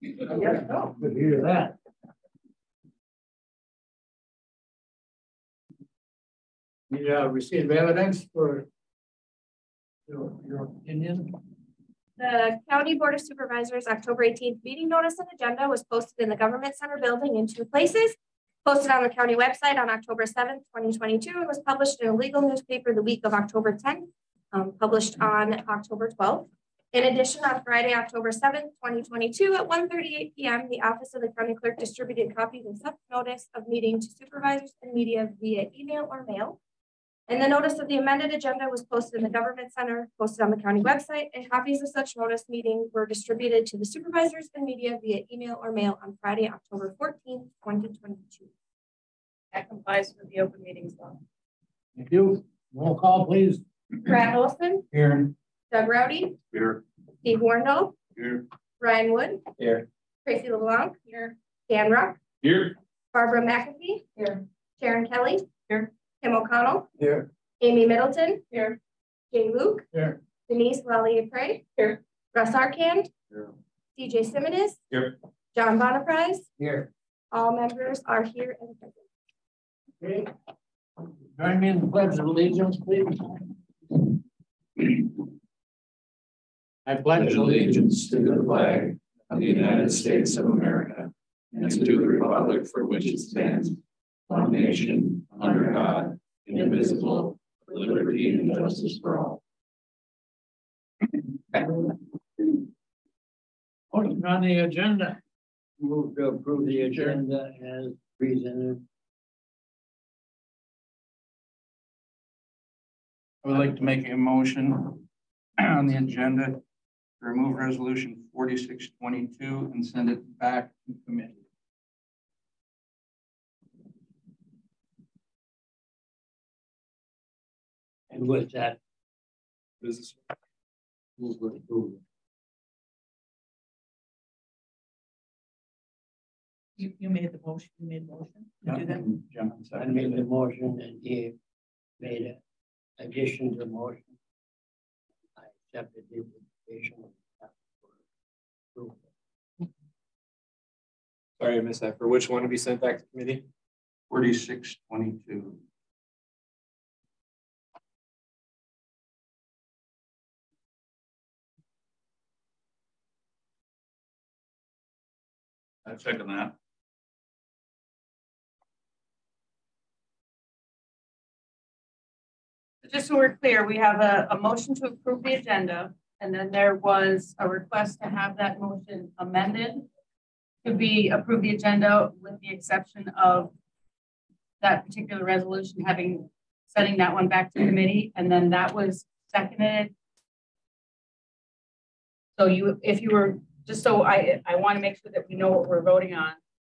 Yes, no. Good to hear that. You uh, received evidence for your, your opinion? The County Board of Supervisors October eighteenth meeting notice and agenda was posted in the Government Center building in two places. Posted on the county website on October seventh, twenty twenty-two, and was published in a legal newspaper the week of October tenth, um, published on October twelfth. In addition, on Friday, October seventh, twenty twenty-two, at 1:38 P M, the Office of the County Clerk distributed copies of such notice of meeting to supervisors and media via email or mail. And the notice of the amended agenda was posted in the Government Center, posted on the county website, and copies of such notice meeting were distributed to the supervisors and media via email or mail on Friday, October fourteenth, twenty twenty-two. That complies with the open meetings law. Thank you. Roll call, please. Brad Olson, Here. Doug Rowdy, Here. Steve Wornall, Here. Ryan Wood, Here. Tracy LeBlanc, here, Dan Ruck, Here. Barbara McAfee, Here. Sharon Kelly, Here. Tim O'Connell, Here. Amy Middleton, Here. Jay Luke, Here. Denise Lallier Prey, Here. Russ Arkand, Here. DJ Simmons, Here. John Bonaprise, Here. all members are here and present. Okay. Join me in the pledge of allegiance, please. I pledge allegiance to the flag of the United States of America and to the republic for which it stands, one nation, under God, indivisible, with liberty and justice for all. Motion on the agenda. Move to approve the agenda as presented. I would like to make a motion on the agenda to remove resolution forty-six twenty-two and send it back to committee. And with that, Business. move to. You, you made the motion, you made motion to do that? John, I second. made the motion and Dave made an addition to the motion. I accepted the invitation. Sorry, I missed that. For which one to be sent back to committee? Forty-six twenty-two. I second that. Just so we're clear, we have a, a motion to approve the agenda, and then there was a request to have that motion amended to be approve the agenda with the exception of that particular resolution having, sending that one back to committee, and then that was seconded. So you, if you were, just so I, I want to make sure that we know what we're voting on.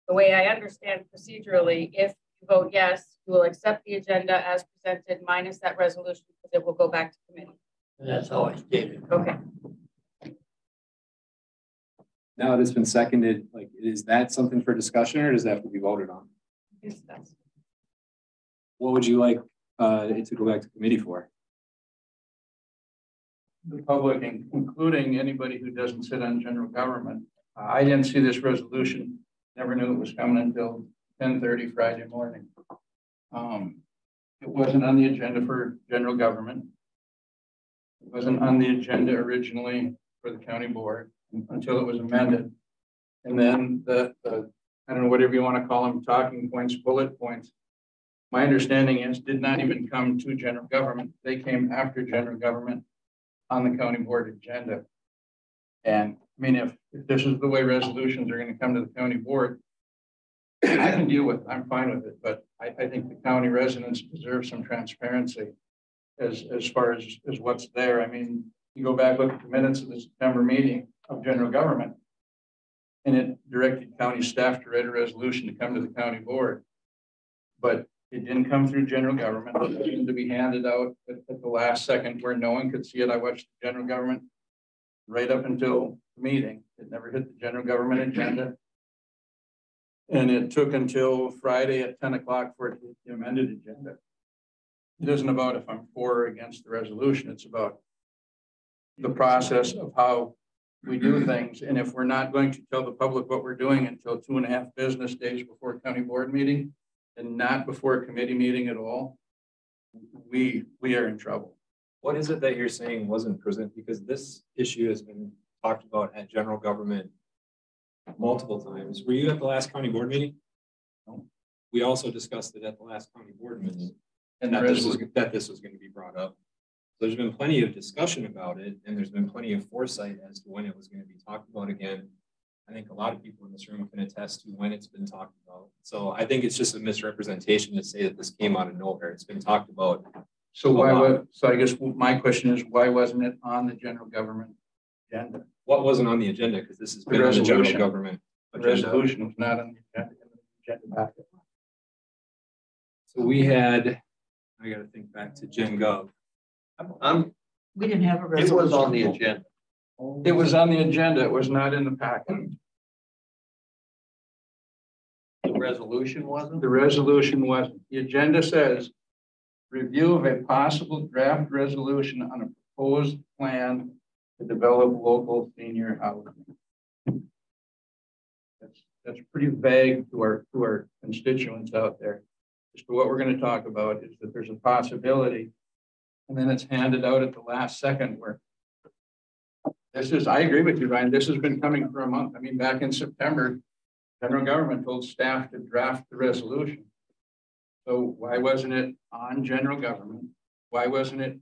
The way I understand procedurally, if you vote yes, you will accept the agenda as presented minus that resolution because it will go back to committee. That's how I stated. Okay. Now it has been seconded, like, is that something for discussion or does that have to be voted on? Discuss. What would you like, uh, it to go back to committee for? The public, including anybody who doesn't sit on general government. Uh, I didn't see this resolution, never knew it was coming until ten thirty Friday morning. Um, it wasn't on the agenda for general government. Wasn't on the agenda originally for the county board until it was amended. And then the, the, I don't know, whatever you want to call them, talking points, bullet points. My understanding is did not even come to general government. They came after general government on the county board agenda. And I mean, if, if this is the way resolutions are gonna come to the county board, I can deal with, it. I'm fine with it, but I, I think the county residents deserve some transparency as, as far as, as what's there. I mean, you go back, look at the minutes of the September meeting of general government. And it directed county staff to write a resolution to come to the county board. But it didn't come through general government. It needed to be handed out at, at the last second where no one could see it. I watched the general government right up until the meeting. It never hit the general government agenda. And it took until Friday at ten o'clock for it to hit the amended agenda. It isn't about if I'm for or against the resolution. It's about the process of how we do things. And if we're not going to tell the public what we're doing until two and a half business days before county board meeting and not before a committee meeting at all, we, we are in trouble. What is it that you're saying wasn't present? Because this issue has been talked about at general government multiple times. Were you at the last county board meeting? No. We also discussed it at the last county board meeting, And that this was, that this was gonna be brought up. So there's been plenty of discussion about it, and there's been plenty of foresight as to when it was gonna be talked about again. I think a lot of people in this room can attest to when it's been talked about. So I think it's just a misrepresentation to say that this came out of nowhere. It's been talked about so why, wa- so I guess my question is, why wasn't it on the general government agenda? What wasn't on the agenda, because this has The been on the general government. The agenda. resolution was not on the agenda. agenda. So we had, I gotta think back to Gen Gov. I'm, We didn't have a resolution. it was on the agenda. It was on the agenda, it was not in the packet. The resolution wasn't? The resolution wasn't. The agenda says review of a possible draft resolution on a proposed plan to develop local senior housing. That's, that's pretty vague to our, to our constituents out there. As to what we're gonna talk about is that there's a possibility. And then it's handed out at the last second where this is, I agree with you, Ryan, this has been coming for a month. I mean, back in September, General government told staff to draft the resolution. So why wasn't it on general government? Why wasn't it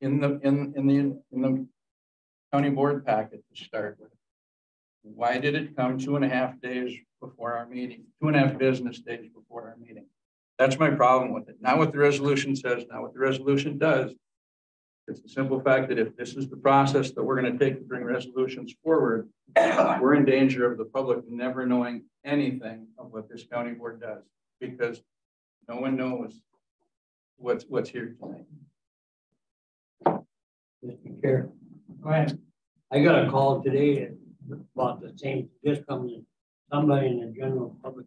in the, in, in the, in the county board packet to start with? Why did it come two and a half days before our meeting, two and a half business days before our meeting? That's my problem with it. Not what the resolution says, not what the resolution does. It's the simple fact that if this is the process that we're gonna take to bring resolutions forward, we're in danger of the public never knowing anything of what this county board does, because no one knows what's, what's here tonight. Mr. Chair, Go ahead. I got a call today about the same, just coming, somebody in the general public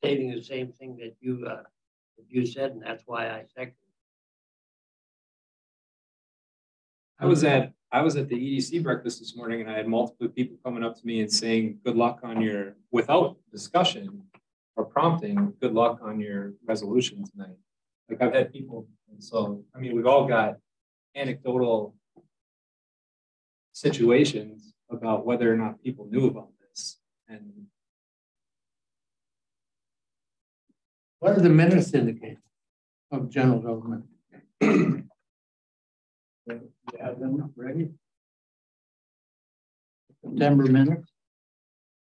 stating the same thing that you, uh, that you said, and that's why I seconded. I was at, I was at the EDC breakfast this morning and I had multiple people coming up to me and saying, good luck on your, without discussion or prompting, good luck on your resolution tonight. Like I've had people, and so, I mean, we've all got anecdotal situations about whether or not people knew about this. And What are the minutes indicate of general government? You have them ready? September minutes?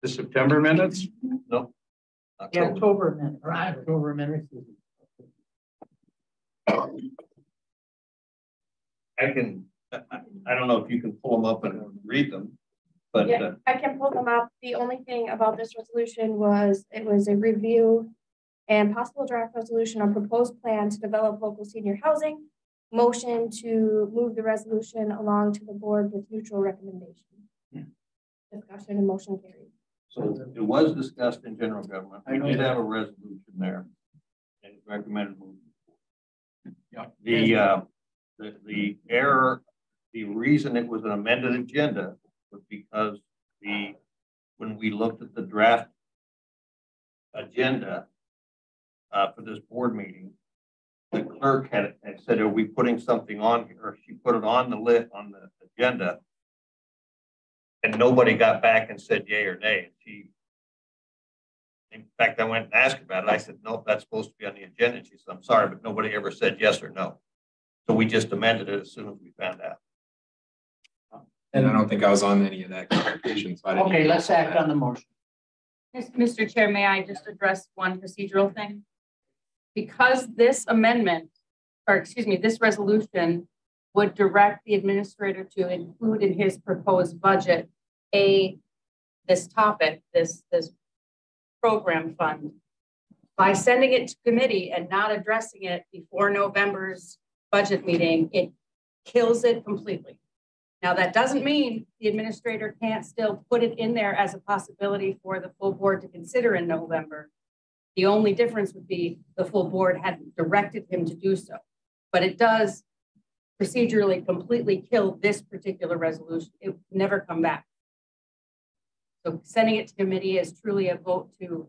The September minutes, No. Yeah, October. October minutes, right, October minutes. I can, I, I don't know if you can pull them up and read them, but, Yeah, uh, I can pull them up. The only thing about this resolution was it was a review and possible draft resolution on proposed plan to develop local senior housing. Motion to move the resolution along to the board with neutral recommendation. Discussion and motion carried. so it was discussed in general government. I We did that. have a resolution there. And recommended. moving. Yeah. The, uh, the, the error, the reason it was an amended agenda was because the, when we looked at the draft agenda uh, for this board meeting, the clerk had, had said, are we putting something on here? Or she put it on the list, on the agenda. And nobody got back and said yay or nay. And She, in fact, I went and asked about it. I said, nope, that's supposed to be on the agenda. And she said, I'm sorry, but nobody ever said yes or no. So we just amended it as soon as we found out. and I don't think I was on any of that conversation, so Okay, let's act on the motion. Mr. Chair, may I just address one procedural thing? Because this amendment, or excuse me, this resolution would direct the administrator to include in his proposed budget a, this topic, this, this program fund. By sending it to committee and not addressing it before November's budget meeting, it kills it completely. Now, that doesn't mean the administrator can't still put it in there as a possibility for the full board to consider in November. The only difference would be the full board hadn't directed him to do so. But it does procedurally completely kill this particular resolution. It would never come back. So sending it to committee is truly a vote to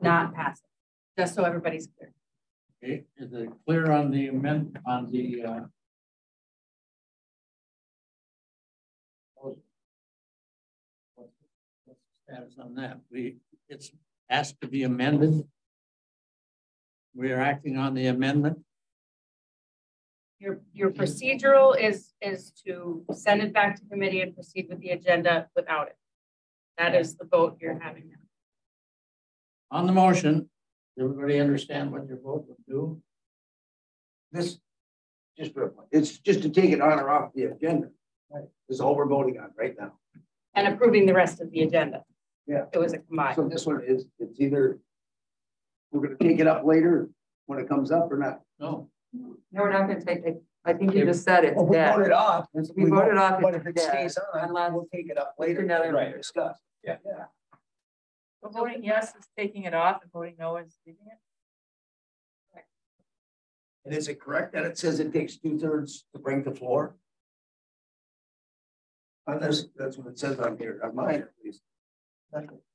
not pass it, just so everybody's clear. Okay, is it clear on the amend, on the, uh, the status on that? We, it's asked to be amended. We are acting on the amendment. Your, your procedural is, is to send it back to committee and proceed with the agenda without it. That is the vote you're having now. On the motion, does everybody understand what your vote would do? This, just for, it's just to take it on or off the agenda. Right. Is all we're voting on right now. And approving the rest of the agenda. Yeah. It was a combined. So this one is, it's either we're gonna take it up later when it comes up or not. No. No, we're not gonna take it. I think you just said it's Well, we dead. voted off. We voted off But if it dead, stays on, unless we'll take it up later. another- Right, discuss. Yeah. Yeah. But Voting yes is taking it off and voting no is leaving it. And is it correct that it says it takes two thirds to bring to floor? On this, that's what it says on here, on mine at least.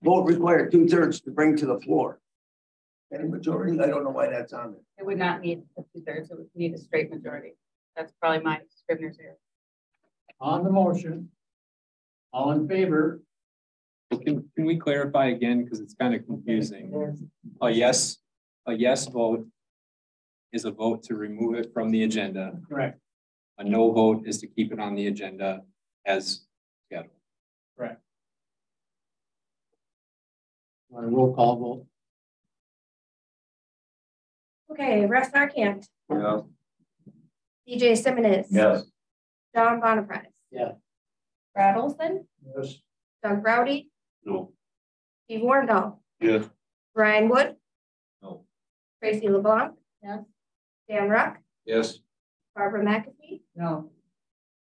Vote required two thirds to bring to the floor. Any majority, I don't know why that's on there. It would not need a two thirds, it would need a straight majority. That's probably my scrivener's error. On the motion. All in favor? Can, can we clarify again, because it's kind of confusing? A yes, a yes vote is a vote to remove it from the agenda. Correct. A no vote is to keep it on the agenda as scheduled. On a roll call vote. Okay, Russ Harkamp, Yeah. DJ Simmons. Yes. John Bonaprise. Yeah. Brad Olson, Yes. Doug Rowdy, No. Steve Wornall, Yes. Ryan Wood, No. Tracy LeBlanc, Yes. Dan Ruck, Yes. Barbara McAfee, No.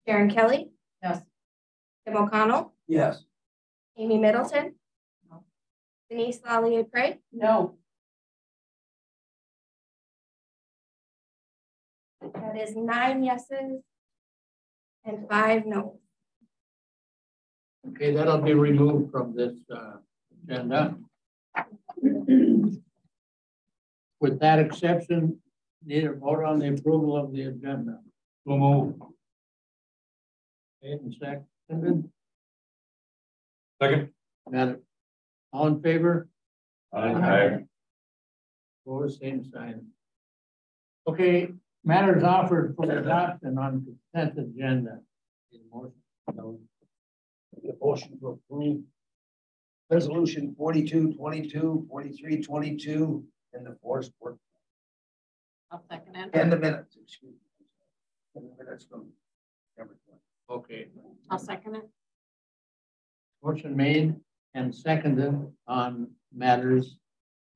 Karen Kelly, Yes. Tim O'Connell, Yes. Amy Middleton. No. Denise Lallier Craig, No. that is nine yeses and five no. Okay, that'll be removed from this uh, agenda. With that exception, need a vote on the approval of the agenda. We'll move. Okay, and seconded, Second. Madam, all in favor? Aye. Opposed, same sign. Okay, matters offered for adoption on consent agenda. Motion? No. The motion to approve. Resolution 42, 22, 43, 22, and the forest work, I'll second it. and the minutes, excuse me. And the minutes from. November 20. Okay, I'll second it. motion made and seconded on matters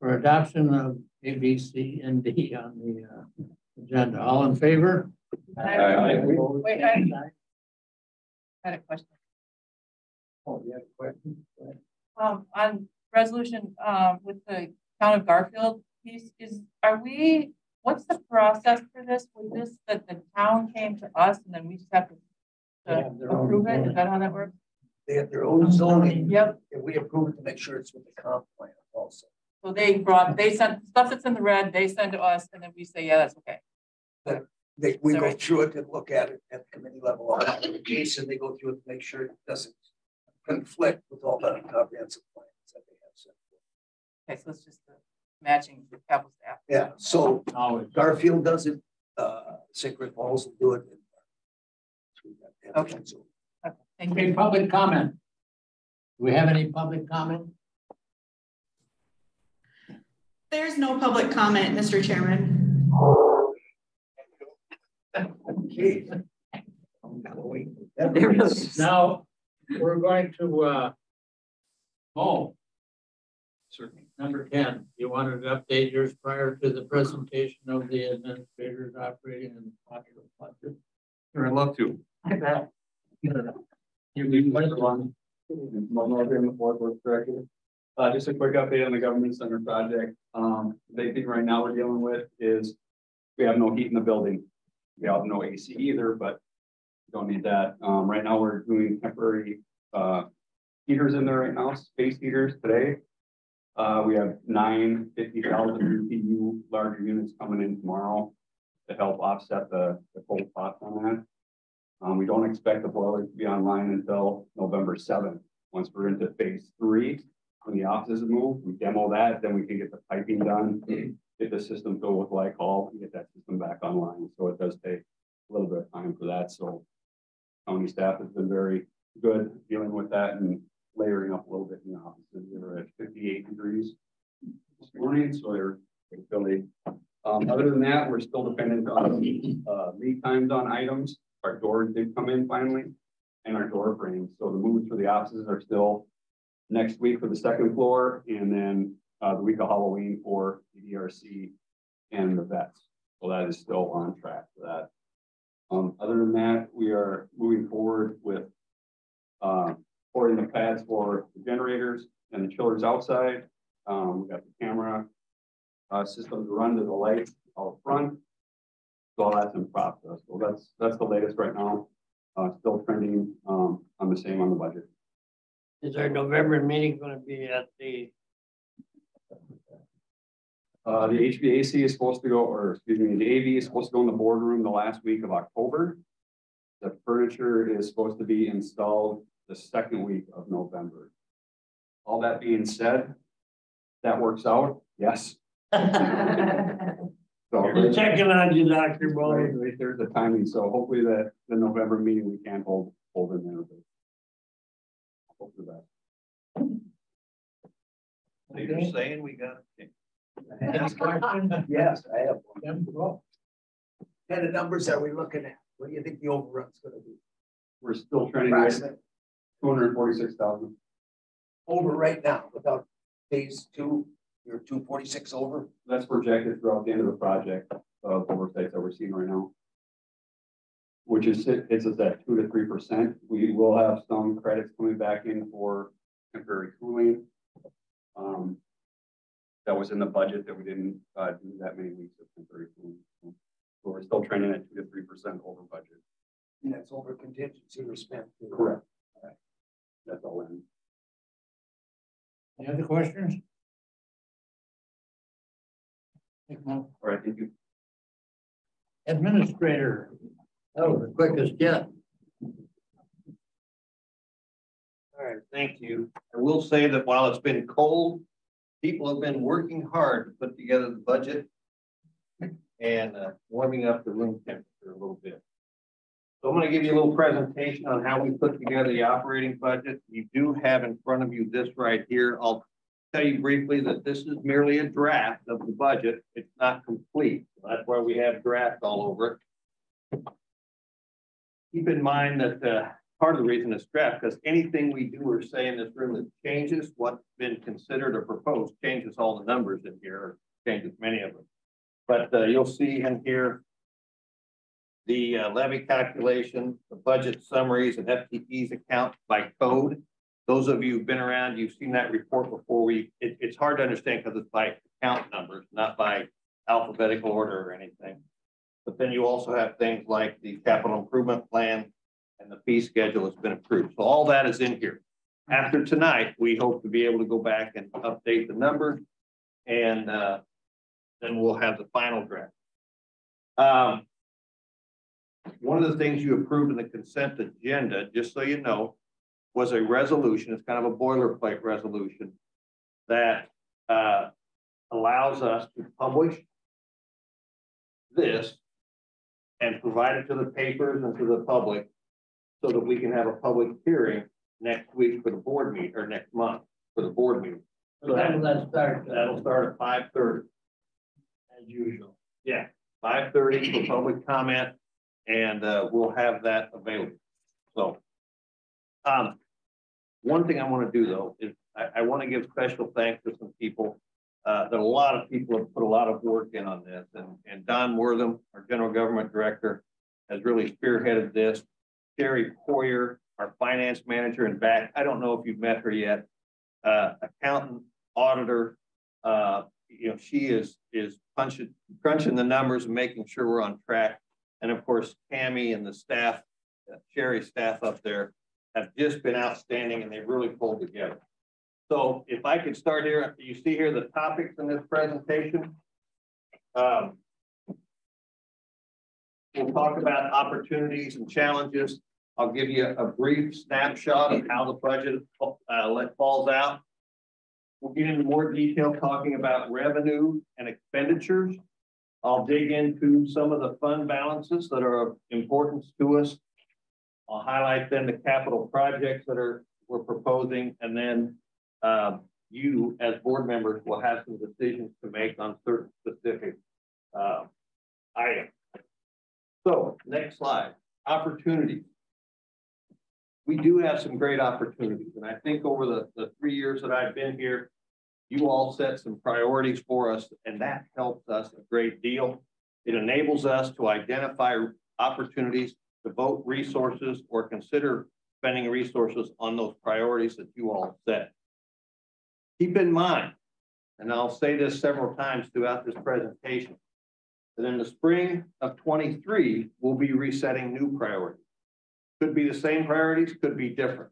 for adoption of A, B, C, and D on the uh, agenda. All in favor? Aye. Opposed, Wait, I- sign. I had a question. Oh, you have a question? Um, on resolution, um, with the town of Garfield piece is, are we, what's the process for this? Was this that the town came to us and then we just have to to have their own approve it? Is that how that works? They have their own zoning, Yep. and we approve it to make sure it's with the comp plan also. So they brought, they sent stuff that's in the red, they send to us and then we say, yeah, that's okay. They, we go through it and look at it at the committee level, on the case, and they go through it to make sure it doesn't conflict with all the comprehensive plans that they have. set forth. Okay, so it's just the matching apples to apples. Yeah, so Always. Garfield does it, uh, St. Croix Falls will do it. Okay. So Okay, Thank Okay, you. public comment. Do we have any public comment? There's no public comment, Mr. Chairman. Okay. There really is. Now, we're going to, uh, oh. Certainly. Number ten, you wanted to update yours prior to the presentation of the administrators operating and popular budget. Sure, I'd love to. I bet. Uh, just a quick update on the government center project. Um, the thing right now we're dealing with is we have no heat in the building. We have no AC either, but don't need that. Um, right now, we're doing temporary, uh, heaters in there right now, space heaters today. Uh, we have nine 50,000 BTU larger units coming in tomorrow to help offset the, the cold spots on that. Um, we don't expect the boilers to be online until November seventh. Once we're into phase three, when the offices move, we demo that, then we can get the piping done, get the system filled with glycol, and get that system back online. So it does take a little bit of time for that. So county staff has been very good dealing with that and layering up a little bit in the offices. We were at fifty-eight degrees this morning, so they're filling. Um, other than that, we're still dependent on, uh, lead times on items. Our doors did come in finally and our door frames. So the moves for the offices are still next week for the second floor and then, uh, the week of Halloween for the ERC and the vets. So that is still on track for that. Um, other than that, we are moving forward with, uh, pouring the pads for the generators and the chillers outside. Um, we got the camera uh, system to run to the lights out front. So all that's in process. So that's that's the latest right now. Uh, still trending um, on the same on the budget. Is our November meeting gonna be at the, Uh, the HVAC is supposed to go, or excuse me, the AV is supposed to go in the boardroom the last week of October. The furniture is supposed to be installed the second week of November. All that being said, that works out, yes. So we're checking on you, Dr. Boy. Right, right there's the timing, so hopefully that the November meeting we can hold, hold in there. but Hopefully that. So you're saying we got. A yes, I have one. Kind of numbers are we looking at? What do you think the overrun's gonna be? We're still trending with Approximate two hundred forty-six thousand. over right now without phase two, you're two forty-six over? That's projected throughout the end of the project, of oversights that we're seeing right now. Which is, it- it's at that two to three percent. We will have some credits coming back in for temporary cooling. Um, that was in the budget that we didn't, uh, do that many weeks of temporary cooling. So we're still trending at two to three percent over budget. And that's over contingency or spent. Correct. That's all in. Any other questions? All right, thank you. Administrator, That was the quickest yet. All right, thank you. I will say that while it's been cold, people have been working hard to put together the budget and uh, warming up the room temperature a little bit. So I'm going to give you a little presentation on how we put together the operating budget. You do have in front of you this right here. I'll tell you briefly that this is merely a draft of the budget. It's not complete. That's why we have draft all over it. Keep in mind that uh, part of the reason it's draft, because anything we do or say in this room that changes what's been considered or proposed, changes all the numbers in here, changes many of them. But uh, you'll see in here the uh, levy calculation, the budget summaries and FTEs account by code. Those of you who've been around, you've seen that report before. We it, it's hard to understand because it's by account numbers, not by alphabetical order or anything. But then you also have things like the capital improvement plan and the fee schedule has been approved. So all that is in here. After tonight, we hope to be able to go back and update the number and uh, then we'll have the final draft. Um, one of the things you approved in the consent agenda, just so you know, was a resolution. It's kind of a boilerplate resolution that uh, allows us to publish this and provide it to the papers and to the public so that we can have a public hearing next week for the board meeting or next month for the board meeting. So that, will that start? that'll start at five thirty. As usual. Yeah, five thirty for public comment and uh, we'll have that available. So. Um, one thing I want to do though is I, I want to give special thanks to some people. Uh, that a lot of people have put a lot of work in on this and, and Don Wortham, our general government director, has really spearheaded this. Sherry Poyer, our finance manager and back, I don't know if you've met her yet, uh, accountant, auditor, uh, you know, she is, is punching, crunching the numbers and making sure we're on track And of course, Tammy and the staff, uh, Sherry's staff up there have just been outstanding and they've really pulled together. So if I could start here, you see here the topics in this presentation. Um, we'll talk about opportunities and challenges. I'll give you a brief snapshot of how the budget uh, falls out. We'll get into more detail talking about revenue and expenditures. I'll dig into some of the fund balances that are of importance to us. I'll highlight then the capital projects that are we're proposing, and then uh, you as board members will have some decisions to make on certain specific uh, items. So next slide, opportunities. We do have some great opportunities. And I think over the, the three years that I've been here, you all set some priorities for us, and that helps us a great deal. It enables us to identify opportunities, devote resources, or consider spending resources on those priorities that you all set. Keep in mind, and I'll say this several times throughout this presentation, that in the spring of 23, we'll be resetting new priorities. Could be the same priorities, could be different.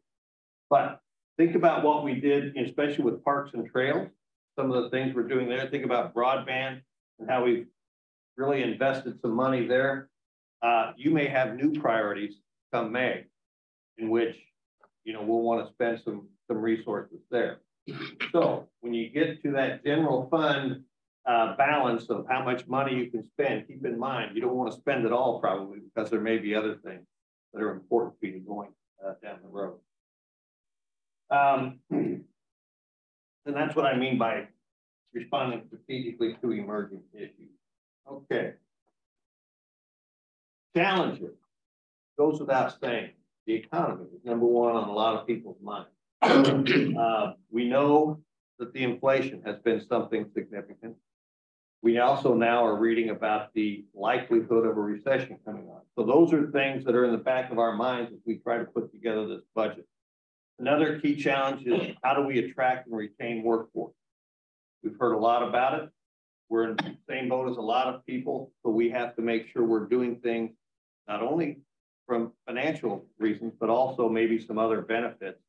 But think about what we did, especially with parks and trails, some of the things we're doing there. Think about broadband and how we've really invested some money there. Uh, you may have new priorities come May in which, you know, we'll want to spend some, some resources there. So when you get to that general fund uh, balance of how much money you can spend, keep in mind, you don't want to spend it all probably because there may be other things that are important for you going uh, down the road. Um, and that's what I mean by responding strategically to emerging issues. Okay. Challenges goes without saying. The economy is number one on a lot of people's minds. Uh, we know that the inflation has been something significant. We also now are reading about the likelihood of a recession coming on. So those are things that are in the back of our minds as we try to put together this budget. Another key challenge is how do we attract and retain workforce? We've heard a lot about it. We're in the same boat as a lot of people, but we have to make sure we're doing things not only from financial reasons, but also maybe some other benefits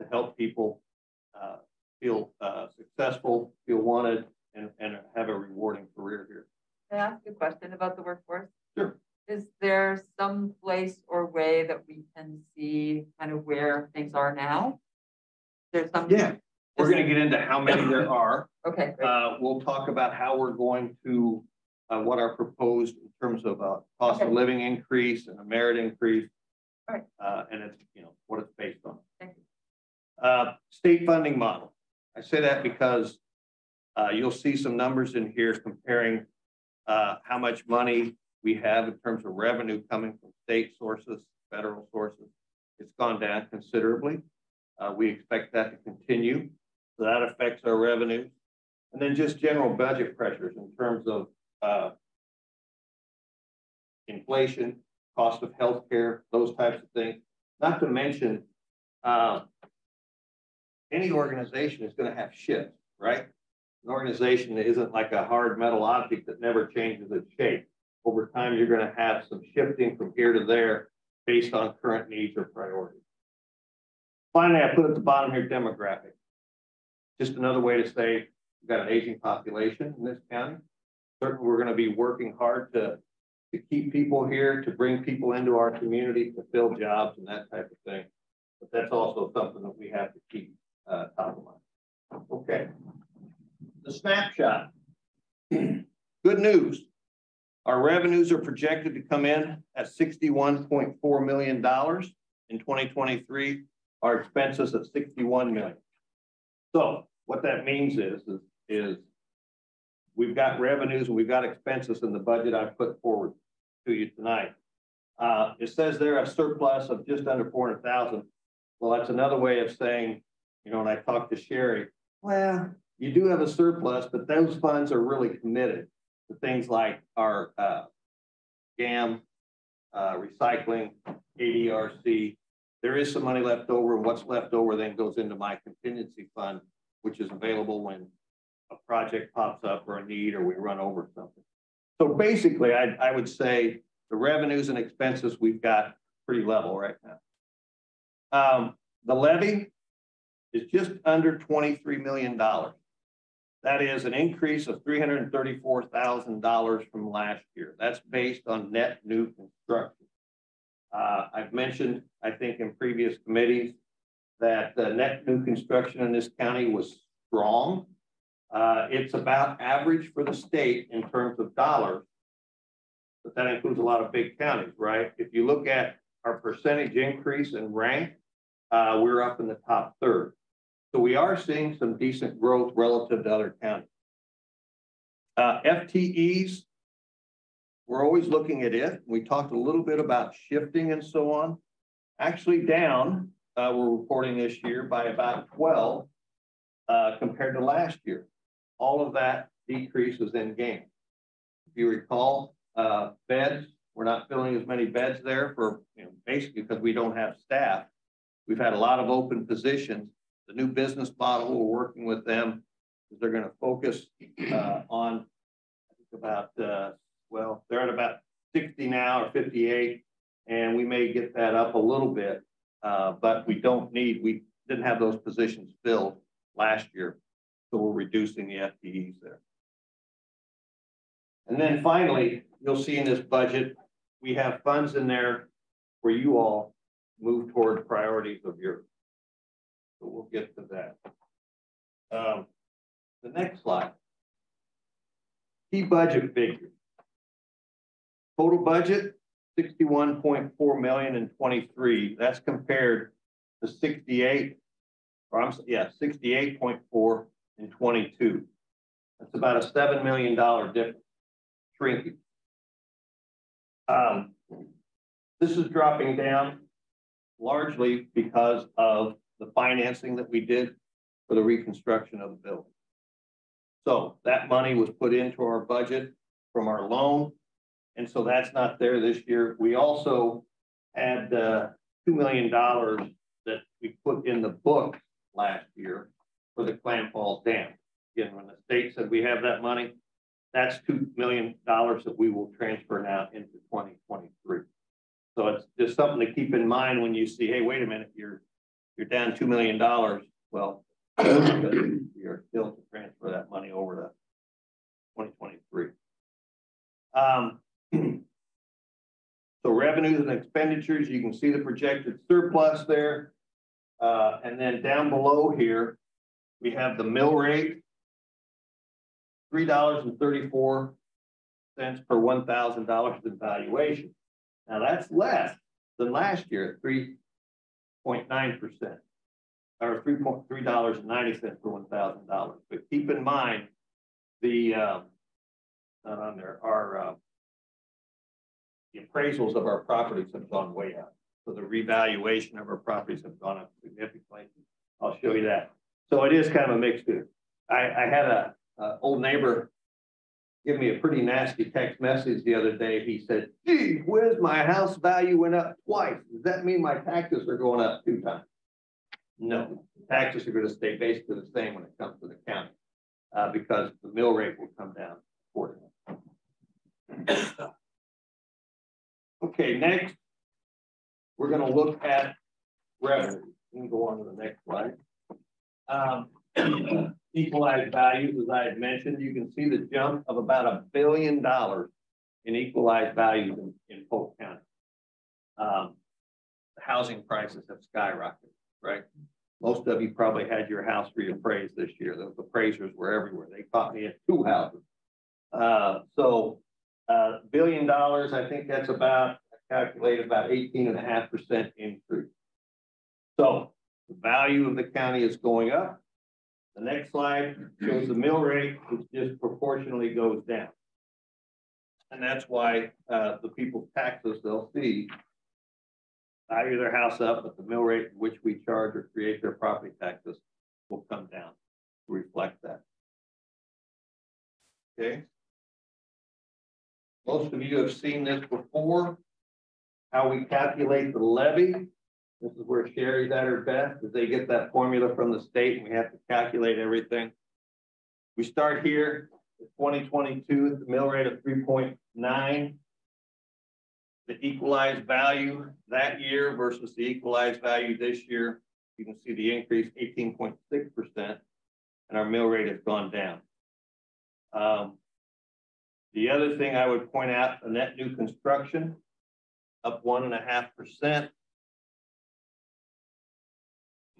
to help people uh, feel uh, successful, feel wanted, and, and have a rewarding career here. Can I ask a question about the workforce? Sure. Is there some place or way that we can see kind of where things are now? There's some. Yeah, we're going to get into how many there are. Okay. Uh, we'll talk about how we're going to, uh, what our proposed terms of a cost okay. of living increase and a merit increase. Right. Uh, and it's, you know, what it's based on. Thank you. Uh, state funding model. I say that because uh, you'll see some numbers in here comparing uh, how much money we have in terms of revenue coming from state sources, federal sources. It's gone down considerably. Uh, we expect that to continue. So that affects our revenue. And then just general budget pressures in terms of uh, inflation, cost of healthcare, those types of things. Not to mention uh, any organization is going to have shifts, right? An organization isn't like a hard metal object that never changes its shape. Over time, you're going to have some shifting from here to there based on current needs or priorities. Finally, I put at the bottom here demographic. Just another way to say we've got an aging population in this county. Certainly, we're going to be working hard to, to keep people here, to bring people into our community, to fill jobs and that type of thing. But that's also something that we have to keep uh, top of mind. Okay. The snapshot. Good news. Our revenues are projected to come in at $61.4 million in 2023. Our expenses at 61 million. So what that means is, is, is we've got revenues and we've got expenses in the budget I've put forward to you tonight. Uh, it says there a surplus of just under 400,000. Well, that's another way of saying you know, when I talked to Sherry, well, you do have a surplus, but those funds are really committed to things like our uh, GAM, uh, recycling, ADRC. There is some money left over, and what's left over then goes into my contingency fund, which is available when a project pops up or a need or we run over something. So basically, I, I would say the revenues and expenses we've got pretty level right now. Um, the levy is just under $23 million. That is an increase of $334,000 from last year. That's based on net new construction. Uh, I've mentioned, I think in previous committees, that the net new construction in this county was strong. Uh, it's about average for the state in terms of dollars, but that includes a lot of big counties, right? If you look at our percentage increase in rank, uh, we're up in the top third. So we are seeing some decent growth relative to other counties. Uh, FTEs, we're always looking at it. We talked a little bit about shifting and so on. Actually down, uh, we're reporting this year by about 12 uh, compared to last year. All of that decrease was in game. If you recall, uh, beds, we're not filling as many beds there for you know, basically because we don't have staff. We've had a lot of open positions. The new business model, we're working with them, is they're going to focus uh, on about, uh, well, they're at about 60 now or 58, and we may get that up a little bit, uh, but we don't need, we didn't have those positions filled last year, so we're reducing the FTEs there. And then finally, you'll see in this budget, we have funds in there where you all move toward priorities of your. So we'll get to that. Um, the next slide. Key budget figures. Total budget, 61.4 million in 23. That's compared to 68, or I'm yeah, 68.4 in 22. That's about a $7 million difference. Um, this is dropping down largely because of the financing that we did for the reconstruction of the building. So that money was put into our budget from our loan. And so that's not there this year. We also had uh, $2 million that we put in the book last year for the Clam Falls Dam. Again, when the state said we have that money, that's $2 million that we will transfer now into 2023. So it's just something to keep in mind when you see, hey, wait a minute, you're you're down $2 million. Well, you're still to transfer that money over to 2023. Um, so revenues and expenditures, you can see the projected surplus there. Uh, and then down below here, we have the mill rate, $3.34 per $1,000 in valuation. Now that's less than last year at 3.9%, or $3.3.90 for $1,000. But keep in mind, the, uh, not on there, our, uh, the appraisals of our properties have gone way up. So the revaluation of our properties have gone up significantly. I'll show you that. So it is kind of a mixed I, I had a, a old neighbor give me a pretty nasty text message the other day. He said, gee where's my house value went up twice. Does that mean my taxes are going up two times? No, taxes are going to stay basically the same when it comes to the county uh, because the mill rate will come down accordingly. okay, next, we're going to look at revenue. We can go on to the next slide. Um, equalized values, as I had mentioned, you can see the jump of about a billion dollars in equalized values in, in Polk County. Um, housing prices have skyrocketed, right? Most of you probably had your house reappraised this year. The appraisers were everywhere. They caught me at two houses. Uh, so uh, billion dollars, I think that's about, I calculated about 18 and a half percent increase. So the value of the county is going up. The next slide shows the mill rate, which just proportionally goes down. And that's why uh, the people's taxes, they'll see value their house up, but the mill rate which we charge or create their property taxes will come down to reflect that. Okay. Most of you have seen this before, how we calculate the levy. This is where Sherry's at her best, is they get that formula from the state and we have to calculate everything. We start here, 2022, the mill rate of 3.9. The equalized value that year versus the equalized value this year, you can see the increase 18.6%, and our mill rate has gone down. Um, the other thing I would point out, the net new construction, up 1.5%.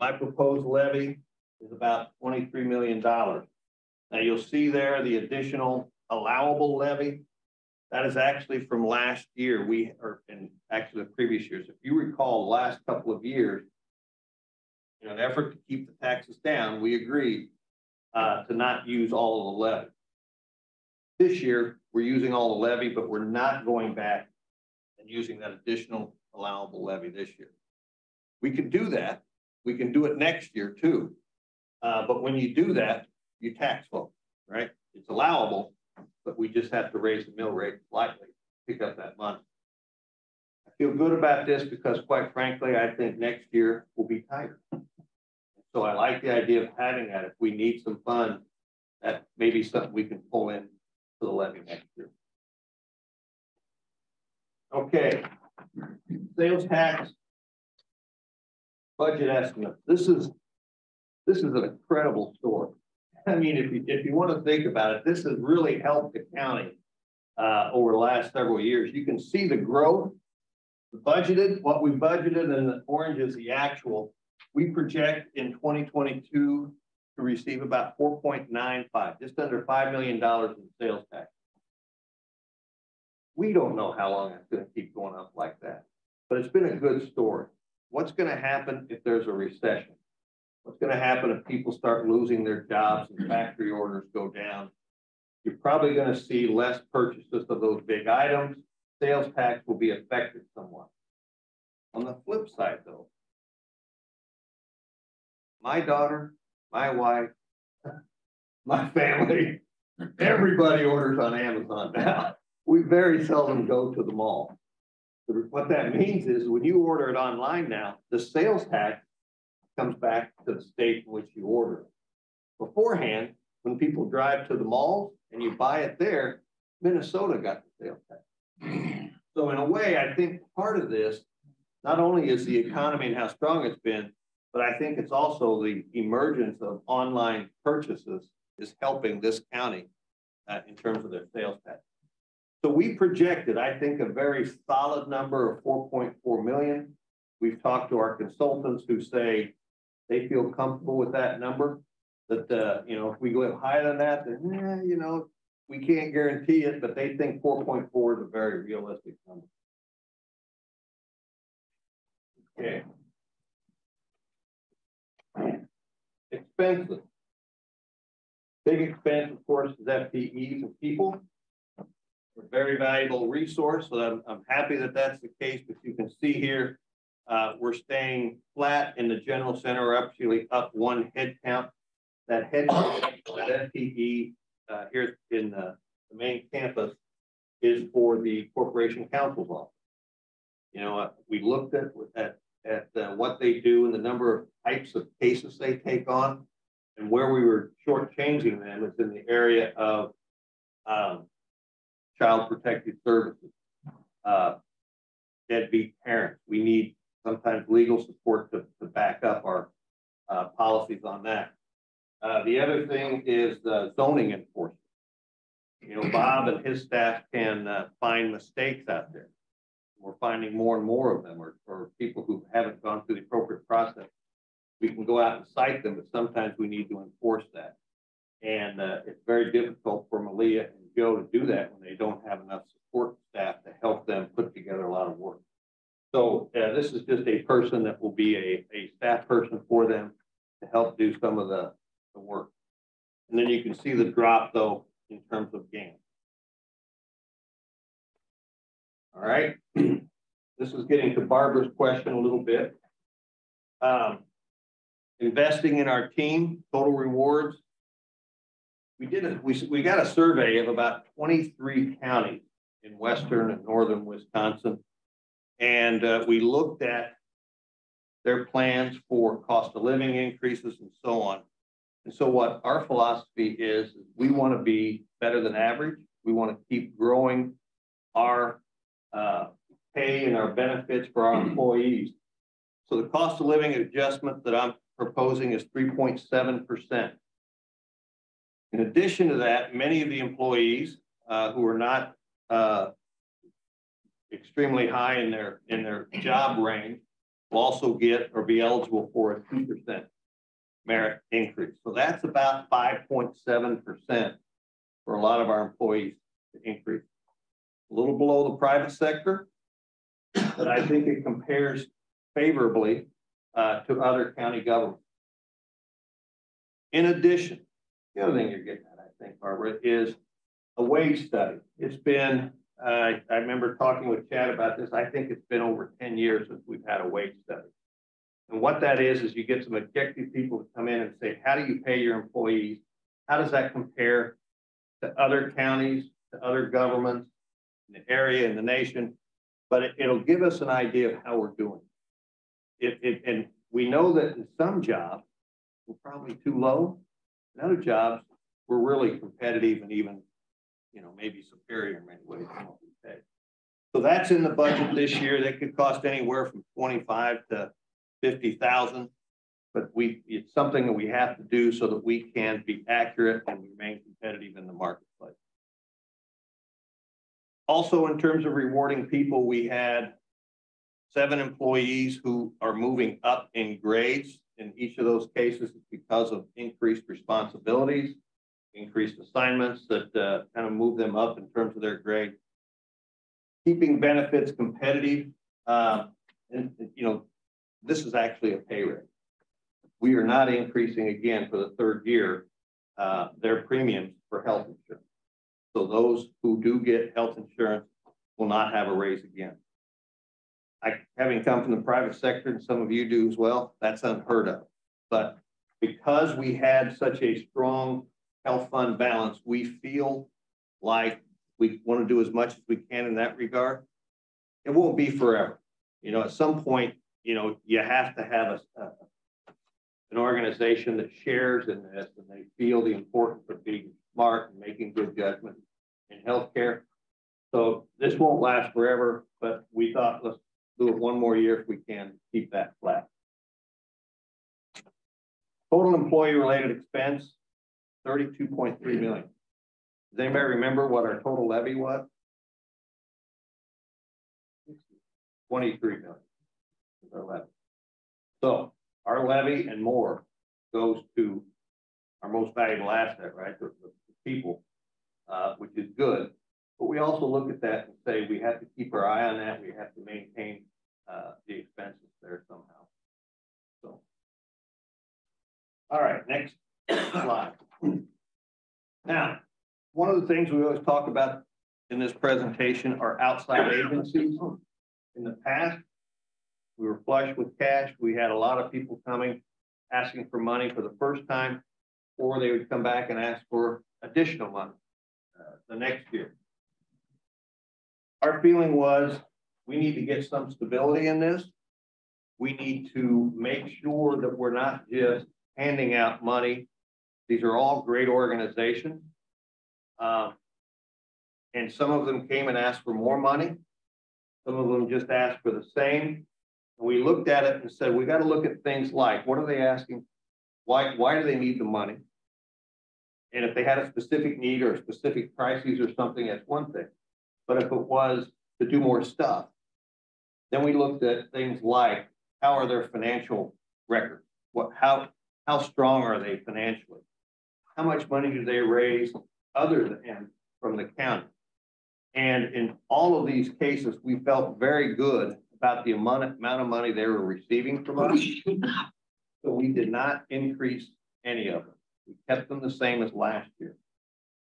My proposed levy is about twenty-three million dollars. Now you'll see there the additional allowable levy. That is actually from last year. We are in actually the previous years. If you recall, the last couple of years, in an effort to keep the taxes down, we agreed uh, to not use all of the levy. This year, we're using all the levy, but we're not going back and using that additional allowable levy this year. We can do that. We can do it next year too. Uh, but when you do that, you tax folks, right? It's allowable, but we just have to raise the mill rate slightly, pick up that money. I feel good about this because quite frankly, I think next year will be tighter. So I like the idea of having that. If we need some funds, that may be something we can pull in to the levy next year. Okay, sales tax budget estimate. This is this is an incredible story. I mean, if you if you want to think about it, this has really helped the county uh, over the last several years. You can see the growth, the budgeted, what we budgeted, and the orange is the actual. We project in 2022 to receive about 4.95, just under $5 million in sales tax. We don't know how long it's going to keep going up like that, but it's been a good story. What's going to happen if there's a recession? What's going to happen if people start losing their jobs and factory orders go down? You're probably going to see less purchases of those big items. Sales tax will be affected somewhat. On the flip side, though, my daughter, my wife, my family, everybody orders on Amazon now we very seldom go to the mall. What that means is when you order it online now, the sales tax comes back to the state in which you order it. Beforehand, when people drive to the malls and you buy it there, Minnesota got the sales tax. So in a way, I think part of this, not only is the economy and how strong it's been, but I think it's also the emergence of online purchases is helping this county uh, in terms of their sales tax. So we projected, I think, a very solid number of 4.4 million. We've talked to our consultants who say they feel comfortable with that number. That uh, you know, if we go higher than that, then eh, you know, we can't guarantee it, but they think 4.4 is a very realistic number. Okay. Expenses. Big expense, of course, is FTEs and people very valuable resource. So I'm, I'm happy that that's the case, but you can see here, uh, we're staying flat in the general center, we're actually up one head count. That head count, that FTE uh, here in the, the, main campus is for the corporation counsel's office. You know, uh, we looked at at, at uh, what they do and the number of types of cases they take on, and where we were shortchanging them is in the area of um, child protective services, uh, deadbeat parents. We need sometimes legal support to, to back up our uh, policies on that. Uh, the other thing is zoning enforcement. You know, Bob and his staff can uh, find mistakes out there. We're finding more and more of them, or, or people who haven't gone through the appropriate process. We can go out and cite them, but sometimes we need to enforce that. And uh, it's very difficult for Malia and Joe to do that when they don't have enough support staff to help them put together a lot of work. So uh, this is just a person that will be a, a staff person for them to help do some of the, the work. And then you can see the drop though in terms of gain. All right. this is getting to Barbara's question a little bit. Um, investing in our team, total rewards, we did a, we, we got a survey of about 23 counties in western and northern Wisconsin. And uh, we looked at their plans for cost of living increases and so on. And so what our philosophy is, is we want to be better than average. We want to keep growing our uh, pay and our benefits for our employees. So the cost of living adjustment that I'm proposing is three point seven percent. In addition to that, many of the employees uh, who are not uh, extremely high in their in their job range will also get or be eligible for a two percent merit increase. So that's about five point seven percent for a lot of our employees to increase. A little below the private sector, but I think it compares favorably uh, to other county governments. In addition, the other thing you're getting at, I think, Barbara, is a wage study. It's been, uh, I remember talking with Chad about this. I think it's been over 10 years since we've had a wage study. And what that is, is you get some objective people to come in and say, how do you pay your employees? How does that compare to other counties, to other governments in the area, in the nation? But it, will give us an idea of how we're doing. It, it, and we know that in some jobs, we're probably too low. In other jobs, we're really competitive and even, you know, maybe superior in many ways So that's in the budget this year. That could cost anywhere from 25 to 50,000. But we, it's something that we have to do so that we can be accurate and remain competitive in the marketplace. Also, in terms of rewarding people, we had seven employees who are moving up in grades. In each of those cases, it's because of increased responsibilities, increased assignments that uh, kind of move them up in terms of their grade. Keeping benefits competitive, uh, and you know, this is actually a pay rate. We are not increasing again for the third year uh, their premiums for health insurance. So those who do get health insurance will not have a raise again. I, having come from the private sector, and some of you do as well, that's unheard of. But because we had such a strong health fund balance, we feel like we want to do as much as we can in that regard. It won't be forever. You know, at some point, you know, you have to have a, a an organization that shares in this and they feel the importance of being smart and making good judgment in healthcare. So this won't last forever, but we thought let's do it one more year if we can, keep that flat. Total employee related expense, 32.3 million. Does anybody remember what our total levy was? 23 million. Our levy. So our levy and more goes to our most valuable asset, right? The, the people, uh, which is good. But we also look at that and say we have to keep our eye on that. We have to maintain uh, the expenses there somehow. So, all right, next slide. Now, one of the things we always talk about in this presentation are outside agencies. In the past, we were flush with cash. We had a lot of people coming asking for money for the first time, or they would come back and ask for additional money uh, the next year. Our feeling was we need to get some stability in this. We need to make sure that we're not just handing out money. These are all great organizations. Um, and some of them came and asked for more money. Some of them just asked for the same. And we looked at it and said, we got to look at things like what are they asking? Why, why do they need the money? And if they had a specific need or specific crises or something, that's one thing. But if it was to do more stuff, then we looked at things like how are their financial records? What how how strong are they financially? How much money do they raise other than from the county? And in all of these cases, we felt very good about the amount, amount of money they were receiving from us. So we did not increase any of them. We kept them the same as last year.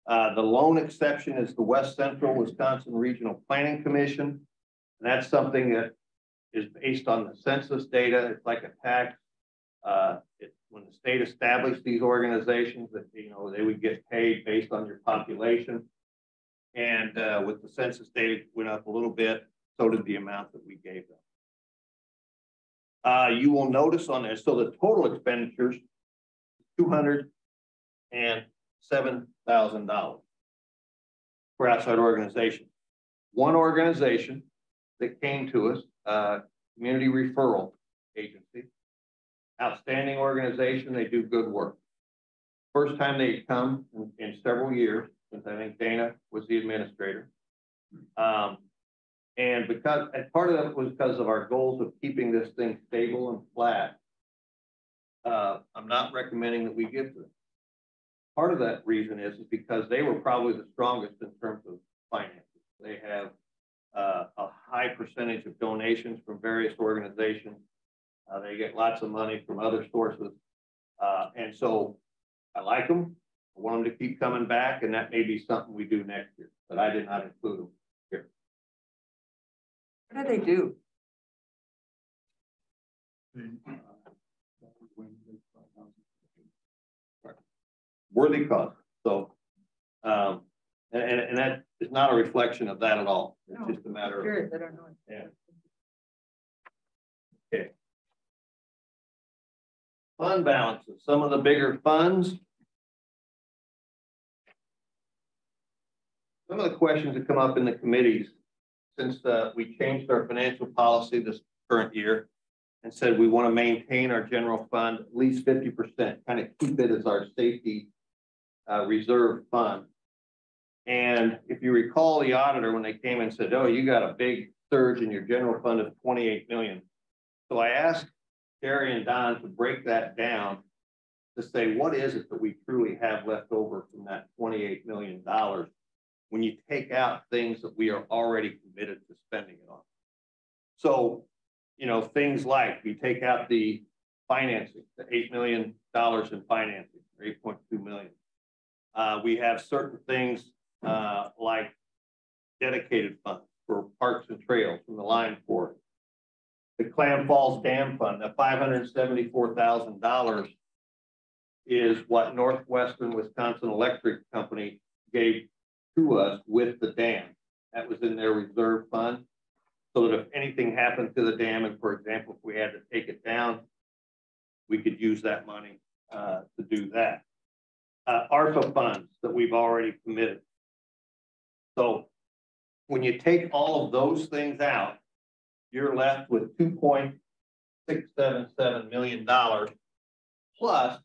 Uh, the lone exception is the West Central Wisconsin Regional Planning Commission. And that's something that is based on the census data. It's like a tax. Uh, it, when the state established these organizations, that you know they would get paid based on your population. And uh, with the census data went up a little bit, so did the amount that we gave them. Uh, you will notice on there, so the total expenditures, two hundred and seven thousand dollars for outside organization. One organization that came to us, uh, community referral agency. Outstanding organization, they do good work. First time they've come in, in several years, since I think Dana was the administrator. Um, and because, and part of that was because of our goals of keeping this thing stable and flat. Uh, I'm not recommending that we give them. Part of that reason is, is because they were probably the strongest in terms of finances. They have uh, a high percentage of donations from various organizations. Uh, they get lots of money from other sources. Uh, and so I like them. I want them to keep coming back, and that may be something we do next year, but I did not include them here. What do they do? Worthy cause. So, um, and, and, and that is not a reflection of that at all. It's No, just a matter of. Curious, I don't know. Yeah. Okay. Fund balances, some of the bigger funds. Some of the questions that come up in the committees since uh, we changed our financial policy this current year and said we want to maintain our general fund at least fifty percent, kind of keep it as our safety uh, reserve fund. And if you recall the auditor, when they came and said, oh, you got a big surge in your general fund of 28 million. So I asked Gary and Don to break that down to say, what is it that we truly have left over from that $28 million when you take out things that we are already committed to spending it on? So, you know, things like we take out the financing, the $8 million in financing, or 8.2 million. Uh, we have certain things uh, like dedicated funds for parks and trails from the line for the Clam Falls Dam Fund, the five hundred seventy-four thousand dollars is what Northwestern Wisconsin Electric Company gave to us with the dam. That was in their reserve fund. So that if anything happened to the dam, and for example, if we had to take it down, we could use that money uh, to do that. Uh, ARPA funds that we've already committed. So when you take all of those things out, you're left with two point six seven seven million dollars plus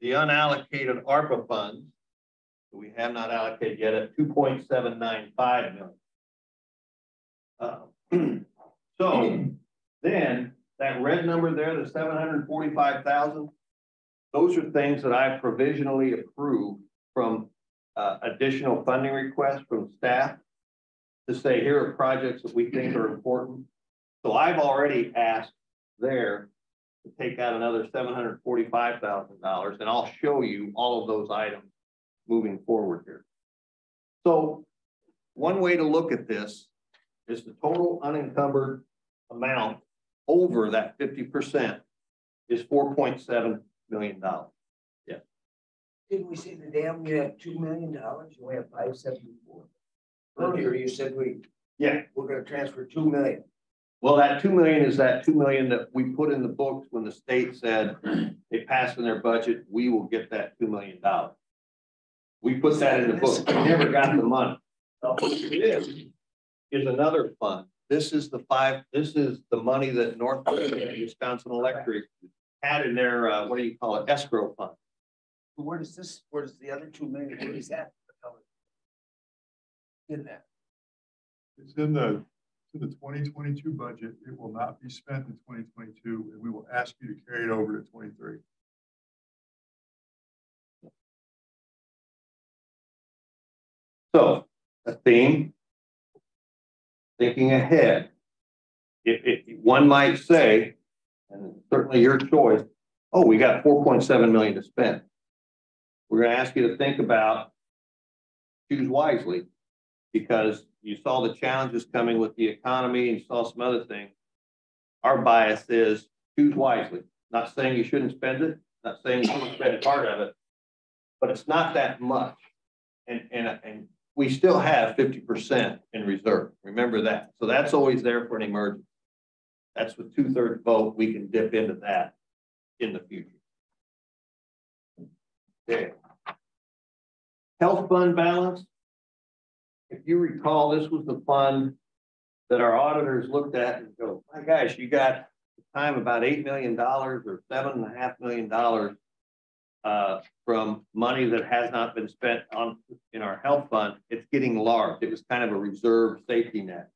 the unallocated ARPA funds that we have not allocated yet at two point seven nine five million. Uh, so then that red number there, the seven hundred forty-five thousand, those are things that I provisionally approved from uh, additional funding requests from staff to say, here are projects that we think are important. So I've already asked there to take out another seven hundred forty-five thousand dollars, and I'll show you all of those items moving forward here. So one way to look at this is the total unencumbered amount over that fifty percent is four point seven million dollars. Didn't we say the dam, you have two million dollars, you only have five seventy-four? Earlier, you said we, Yeah, we're gonna transfer two million. well, that two million is that two million that we put in the books when the state said they passed in their budget, we will get that two million dollars. We put that in the book, we never got the money. So This is another fund. This is the five, this is the money that North Wisconsin Electric had in their, uh, what do you call it, escrow fund. Where does this, where does the other two million, where is that? In that, It's in the, to the twenty twenty-two budget. It will not be spent in twenty twenty-two, and we will ask you to carry it over to twenty-three. So, a theme. Thinking ahead. If, if, one might say, and certainly your choice, oh, we got four point seven million to spend. We're gonna ask you to think about, choose wisely, because you saw the challenges coming with the economy and you saw some other things. Our bias is choose wisely, not saying you shouldn't spend it, not saying you shouldn't spend part of it, but it's not that much. And, and, and we still have fifty percent in reserve. Remember that. So that's always there for an emergency. That's with two thirds vote, we can dip into that in the future. Okay. Health fund balance. If you recall, this was the fund that our auditors looked at and go, my gosh, you got time about eight million dollars or seven and a half million dollars uh, from money that has not been spent on, in our health fund, it's getting large. It was kind of a reserve safety net.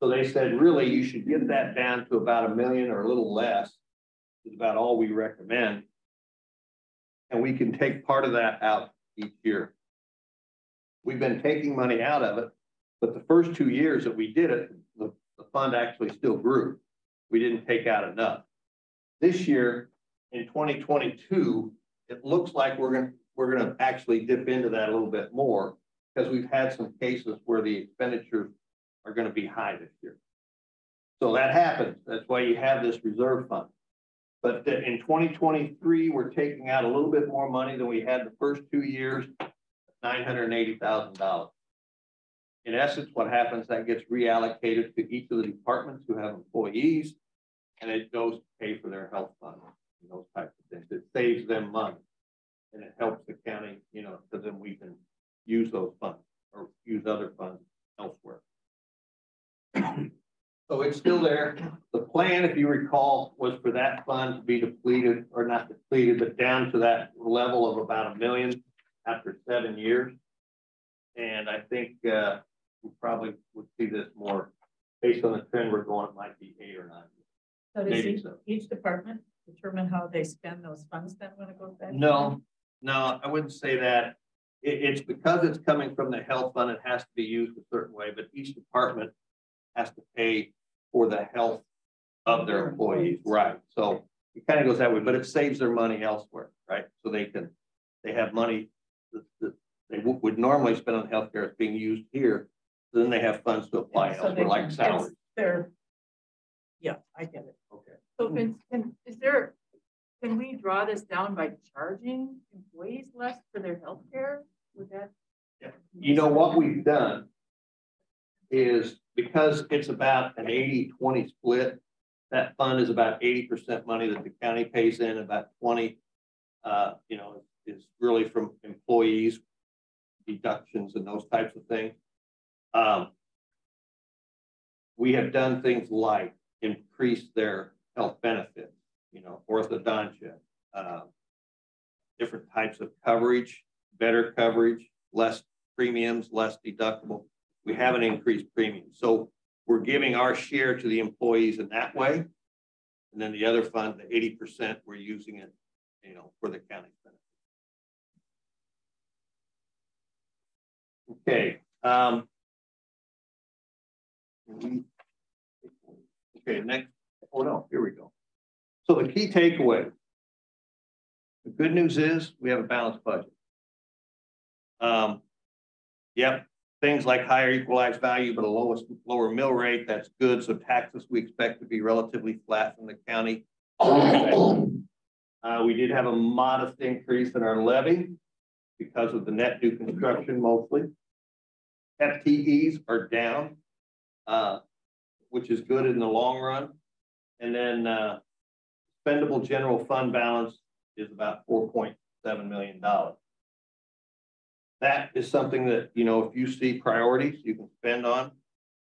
So they said, really, you should get that down to about a million or a little less, is about all we recommend. And we can take part of that out each year. We've been taking money out of it, but the first two years that we did it, the, the fund actually still grew. We didn't take out enough. This year, in 2022, it looks like we're going we're going to actually dip into that a little bit more because we've had some cases where the expenditures are going to be high this year. So that happens. That's why you have this reserve fund. But in 2023, we're taking out a little bit more money than we had the first two years, $980,000. In essence, what happens, that gets reallocated to each of the departments who have employees, and it goes to pay for their health fund and those types of things. It saves them money. And it helps the county, you know, because then we can use those funds or use other funds elsewhere. So it's still there. The plan, if you recall, was for that fund to be depleted or not depleted, but down to that level of about a million after seven years. And I think uh, we probably would see this more based on the trend we're going, it might be eight or nine. So does each, so. each department determine how they spend those funds then when it goes back? No, no, I wouldn't say that. It, it's because it's coming from the health fund, it has to be used a certain way, but each department has to pay for the health of their employees, right? So it kind of goes that way, but it saves their money elsewhere, right? So they can, they have money that, that they would normally spend on healthcare is being used here. So Then they have funds to apply So elsewhere, like salaries. their- yeah, I get it. Okay. So can, can, is there, can we draw this down by charging employees less for their health care? Would that? Yeah. You know, what we've done is because it's about an 80-20 split, that fund is about eighty percent money that the county pays in, about twenty, uh, you know, is really from employees, deductions and those types of things. Um, we have done things like increase their health benefits, you know, orthodontia, uh, different types of coverage, better coverage, less premiums, less deductible. We haven't increased premiums. So we're giving our share to the employees in that way. And then the other fund, the eighty percent, we're using it, you know, for the county's benefit. Okay. Um, okay, next. Oh no, here we go. So the key takeaway. The good news is we have a balanced budget. Um, yep, things like higher equalized value, but a lowest lower mill rate, that's good. So taxes we expect to be relatively flat from the county. Uh, we did have a modest increase in our levy because of the net new construction mostly. FTEs are down, uh, which is good in the long run. And then uh, spendable general fund balance is about $4.7 million. That is something that, you know, if you see priorities you can spend on.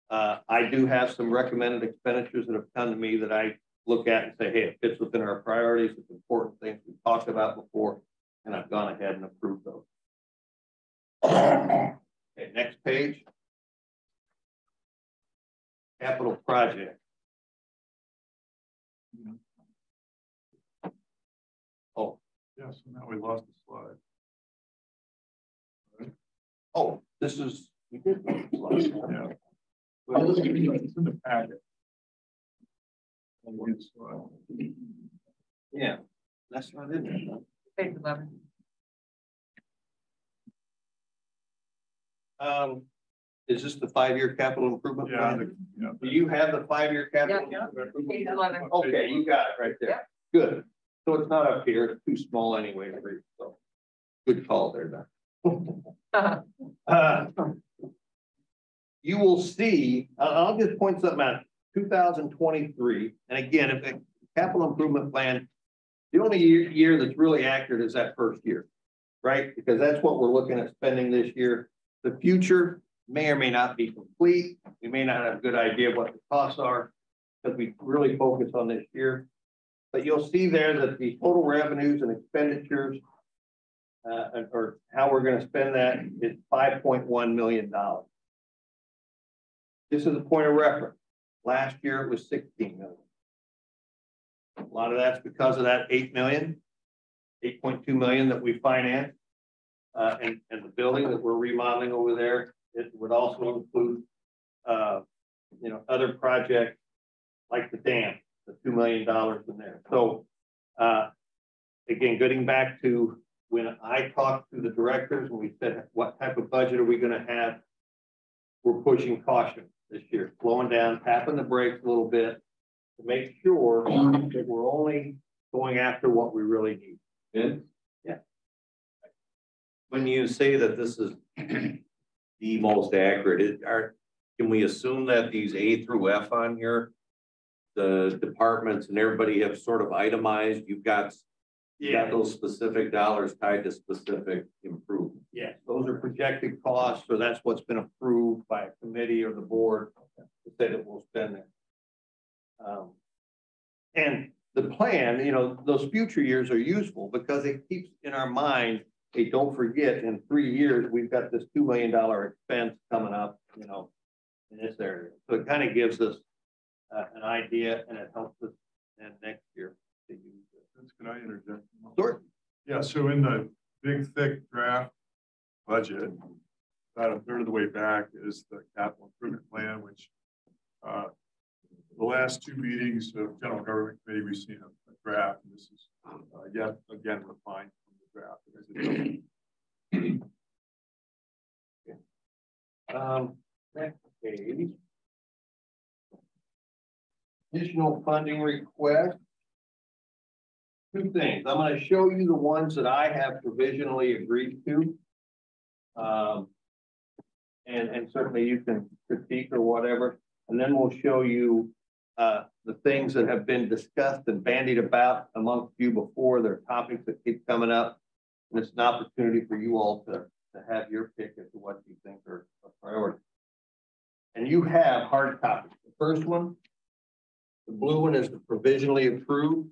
Uh, I do have some recommended expenditures that have come to me that I look at and say, hey, it fits within our priorities. It's important things we've talked about before, and I've gone ahead and approved those. Okay, next page. Capital project. Oh, Yeah, so now we lost the slide. Oh, this is, we did. lose the slide. Yeah. It's in the packet. Yeah, that's not in there. Page eleven. Um, is this the five-year capital improvement Yeah, plan? the- yeah. Do you have the five-year capital? Yeah, yeah. improvement Page plan? eleven. Okay, you got it right there. Good. So it's not up here. It's too small anyway. So good call there, Don. Uh, You will see, I'll just point something out, two thousand twenty-three, and again, if a capital improvement plan, the only year, year that's really accurate is that first year, right? Because that's what we're looking at spending this year. The future, may or may not be complete. We may not have a good idea of what the costs are because we really focus on this year. But you'll see there that the total revenues and expenditures uh, or how we're going to spend that is $5.1 million. This is a point of reference. Last year it was 16 million. A lot of that's because of that 8 million, 8.2 million that we financed. Uh, and, and the building that we're remodeling over there, it would also include, uh, you know, other projects like the dam, the $2 million in there. So, uh, again, getting back to when I talked to the directors and we said, what type of budget are we going to have? We're pushing caution this year, slowing down, tapping the brakes a little bit to make sure that we're only going after what we really need. Good. Yeah. When you say that this is the most accurate, it, are, can we assume that these A through F on here, the departments and everybody have sort of itemized, you've got, you got those specific dollars tied to specific improvements? Yeah, those are projected costs, so that's what's been approved by a committee or the board to say that we'll spend it. Um, and the plan, you know, those future years are useful because it keeps in our mind, hey, don't forget, in three years, we've got this $2 million expense coming up, you know, in this area. So it kind of gives us uh, an idea and it helps us and next year to use Can I interject? Sure. Yeah, so in the big, thick draft budget, about a third of the way back is the capital improvement plan, which uh, the last two meetings of general government committee, we've seen a, a draft, and this is uh, yet again refined from the draft. Um, next page. Additional funding request. Two things. I'm going to show you the ones that I have provisionally agreed to. Um, and, and certainly you can critique or whatever. And then we'll show you uh, the things that have been discussed and bandied about amongst you before. There are topics that keep coming up. And it's an opportunity for you all to, to have your pick as to what you think are a priority. And you have hard copies. The first one, the blue one is the provisionally approved.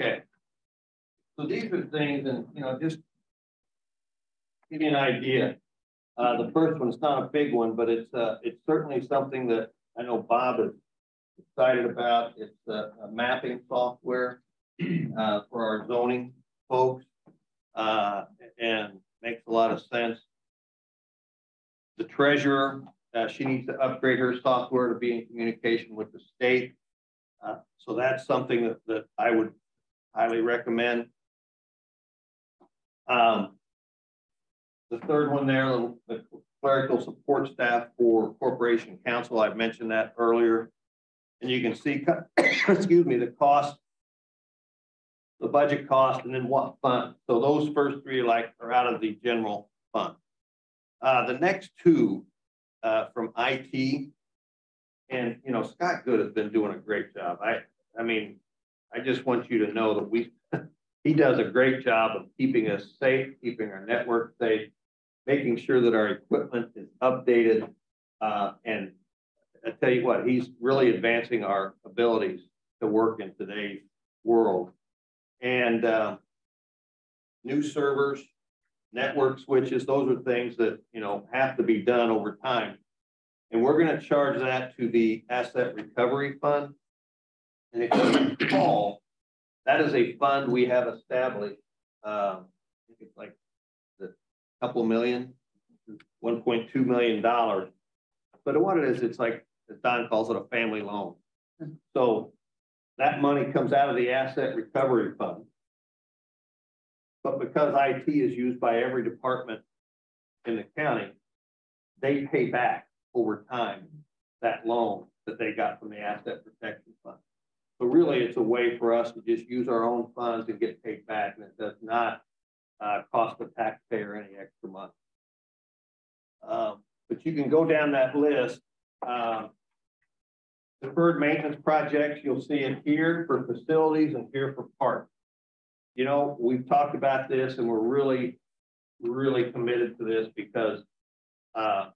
Okay. So these are things, and you know, just give you an idea. Uh, the first one's not a big one, but it's uh, it's certainly something that I know Bob is excited about. It's a, a mapping software uh, for our zoning folks, uh, and makes a lot of sense. The treasurer, uh, she needs to upgrade her software to be in communication with the state. Uh, so that's something that, that I would highly recommend. Um, the third one there, the, the clerical support staff for corporation counsel. I've mentioned that earlier. And you can see, excuse me, the cost, the budget cost, and then what fund. So those first three like are out of the general fund. Uh, the next two uh, from IT, and you know Scott Good has been doing a great job. I, I mean, I just want you to know that we, he does a great job of keeping us safe, keeping our network safe, making sure that our equipment is updated. Uh, and I tell you what, he's really advancing our abilities to work in today's world. And uh, new servers, network switches, those are things that, you know, have to be done over time. And we're going to charge that to the asset recovery fund. And if you recall, that is a fund we have established. Uh, I think it's like a couple million, $1.2 million. But what it is, it's like, as Don calls it, a family loan. So that money comes out of the asset recovery fund. But because IT is used by every department in the county, they pay back over time that loan that they got from the asset protection fund. So really, it's a way for us to just use our own funds and get paid back, and it does not uh, cost the taxpayer any extra money. Um, but you can go down that list. Um, deferred maintenance projects, you'll see it here for facilities and here for parks. you know, we've talked about this and we're really, really committed to this because, uh,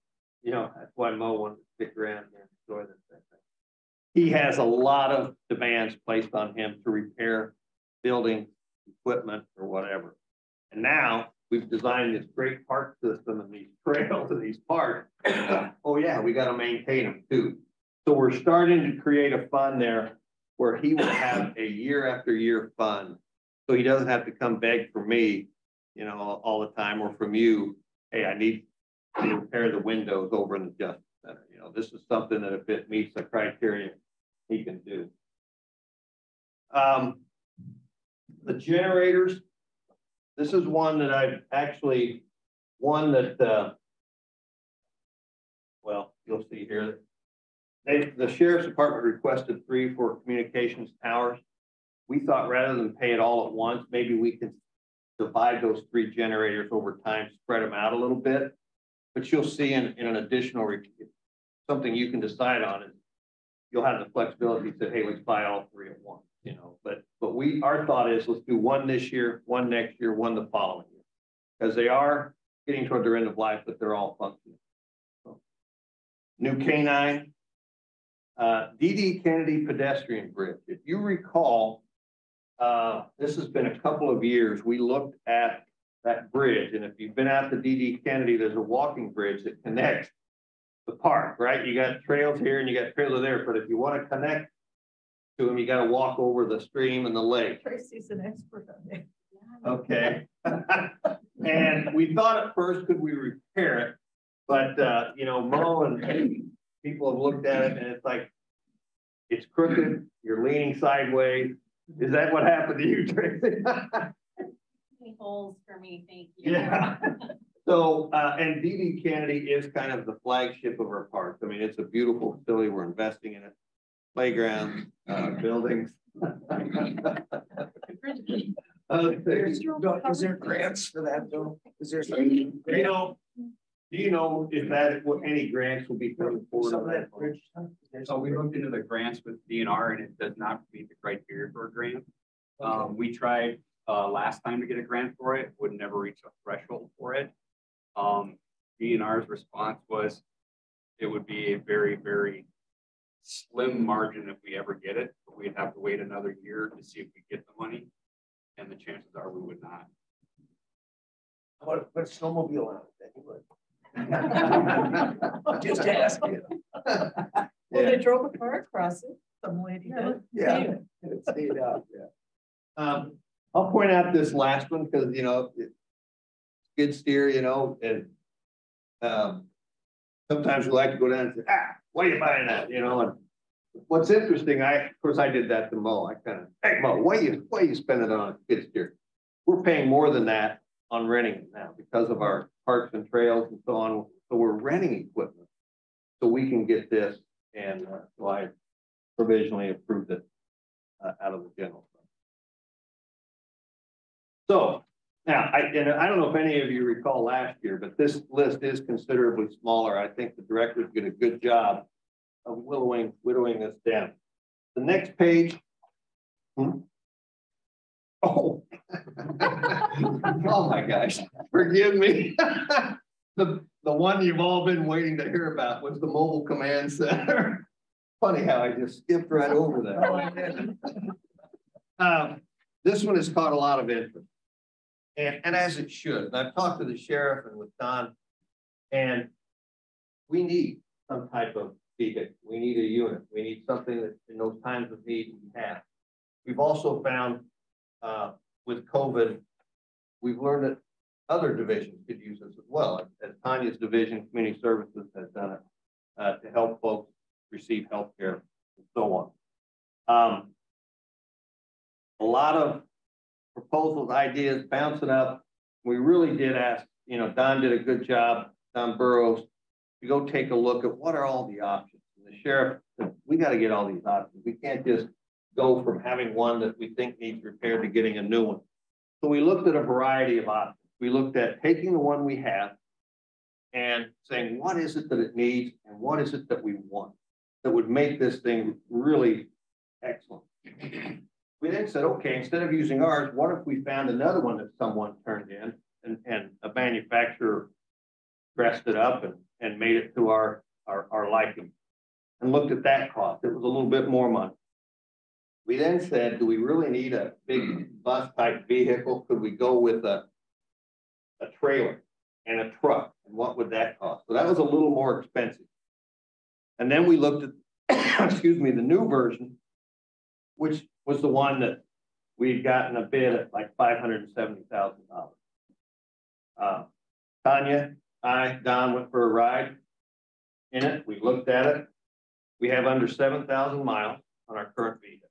you know, that's why Mo wanted to stick around and enjoy this thing. He has a lot of demands placed on him to repair building equipment or whatever. And now we've designed this great park system and these trails and these parks. Oh yeah, we got to maintain them too. So we're starting to create a fund there where he will have a year after year fund. So he doesn't have to come beg for me, you know, all the time or from you. Hey, I need to repair the windows over in the Justice Center. You know, this is something that if it meets the criteria, he can do. Um, the generators, this is one that I've actually, one that, uh, well, you'll see here. They, the sheriff's department requested three for communications towers. We thought rather than pay it all at once, maybe we can divide those three generators over time, spread them out a little bit. But you'll see in, in an additional, something you can decide on is you'll have the flexibility to say, hey, let's buy all three at once, you know, but, but we, our thought is let's do one this year, one next year, one the following year. Because they are getting toward their end of life, but they're all functioning. So, New canine, uh, DD Kennedy pedestrian bridge. If you recall, uh, this has been a couple of years. We looked at that bridge, and if you've been out to DD Kennedy, there's a walking bridge that connects the park, right? You got trails here and you got trails there, but if you want to connect to them, you got to walk over the stream and the lake. Tracy's an expert on it. Okay. and we thought at first, could we repair it? But, uh, you know, Mo and people have looked at it and it's like, it's crooked, you're leaning sideways. Is that what happened to you, Tracy? holes for me, thank you. Yeah. So, uh, and DD Kennedy is kind of the flagship of our park. I mean, it's a beautiful facility. We're investing in it. Playgrounds, uh, buildings. Uh, there's, is there grants for that though? Is there? You know, do you know if that, what any grants will be coming forward? Some of on that bridge stuff? So we looked into the grants with DNR and it does not meet the criteria for a grant. Um, we tried, uh, last time to get a grant for it, would never reach a threshold for it. Um, DNR's response was it would be a very, very slim margin if we ever get it, but we'd have to wait another year to see if we get the money. And the chances are we would not. How about put a snowmobile on it? then? Just asking. Well, they drove a car across it, some lady did. Yeah. It's neat out, yeah. Um, I'll point out this last one because, you know, skid steer, you know, and um, sometimes we like to go down and say, ah, why are you buying that? You know, and what's interesting, I, of course, I did that to Mo. I kind of, hey, Mo, why you, why you spending it on a skid steer? We're paying more than that on renting now because of our parks and trails and so on. So we're renting equipment so we can get this. And uh, so I provisionally approved it uh, out of the general. So now, I, and I don't know if any of you recall last year, but this list is considerably smaller. I think the directors did a good job of whittling, widowing this down. The next page. Hmm? Oh. oh my gosh, forgive me. the, the one you've all been waiting to hear about was the mobile command center. Funny how I just skipped right over that. um, this one has caught a lot of interest. And, and as it should. And I've talked to the sheriff and with Don, and we need some type of vehicle. We need a unit. We need something that in those times of need we have. We've also found uh, with COVID, we've learned that other divisions could use this as well. As Tanya's division, Community Services, has done it uh, to help folks receive health care and so on. Um, a lot of proposals, ideas bouncing up. We really did ask, you know, Don did a good job, Don Burrows, to go take a look at what are all the options. And the sheriff said, we got to get all these options. We can't just go from having one that we think needs repair to getting a new one. So we looked at a variety of options. We looked at taking the one we have and saying, what is it that it needs and what is it that we want that would make this thing really excellent. We then said, okay, instead of using ours, what if we found another one that someone turned in and, and a manufacturer dressed it up and, and made it to our, our, our liking? And looked at that cost. It was a little bit more money. We then said, do we really need a big bus type vehicle? Could we go with a, a trailer and a truck? And what would that cost? So that was a little more expensive. And then we looked at, excuse me, the new version, which was the one that we'd gotten a bid at like five hundred and seventy thousand dollars. Uh, Tanya, I, Don went for a ride in it. We looked at it. We have under seven thousand miles on our current vehicle.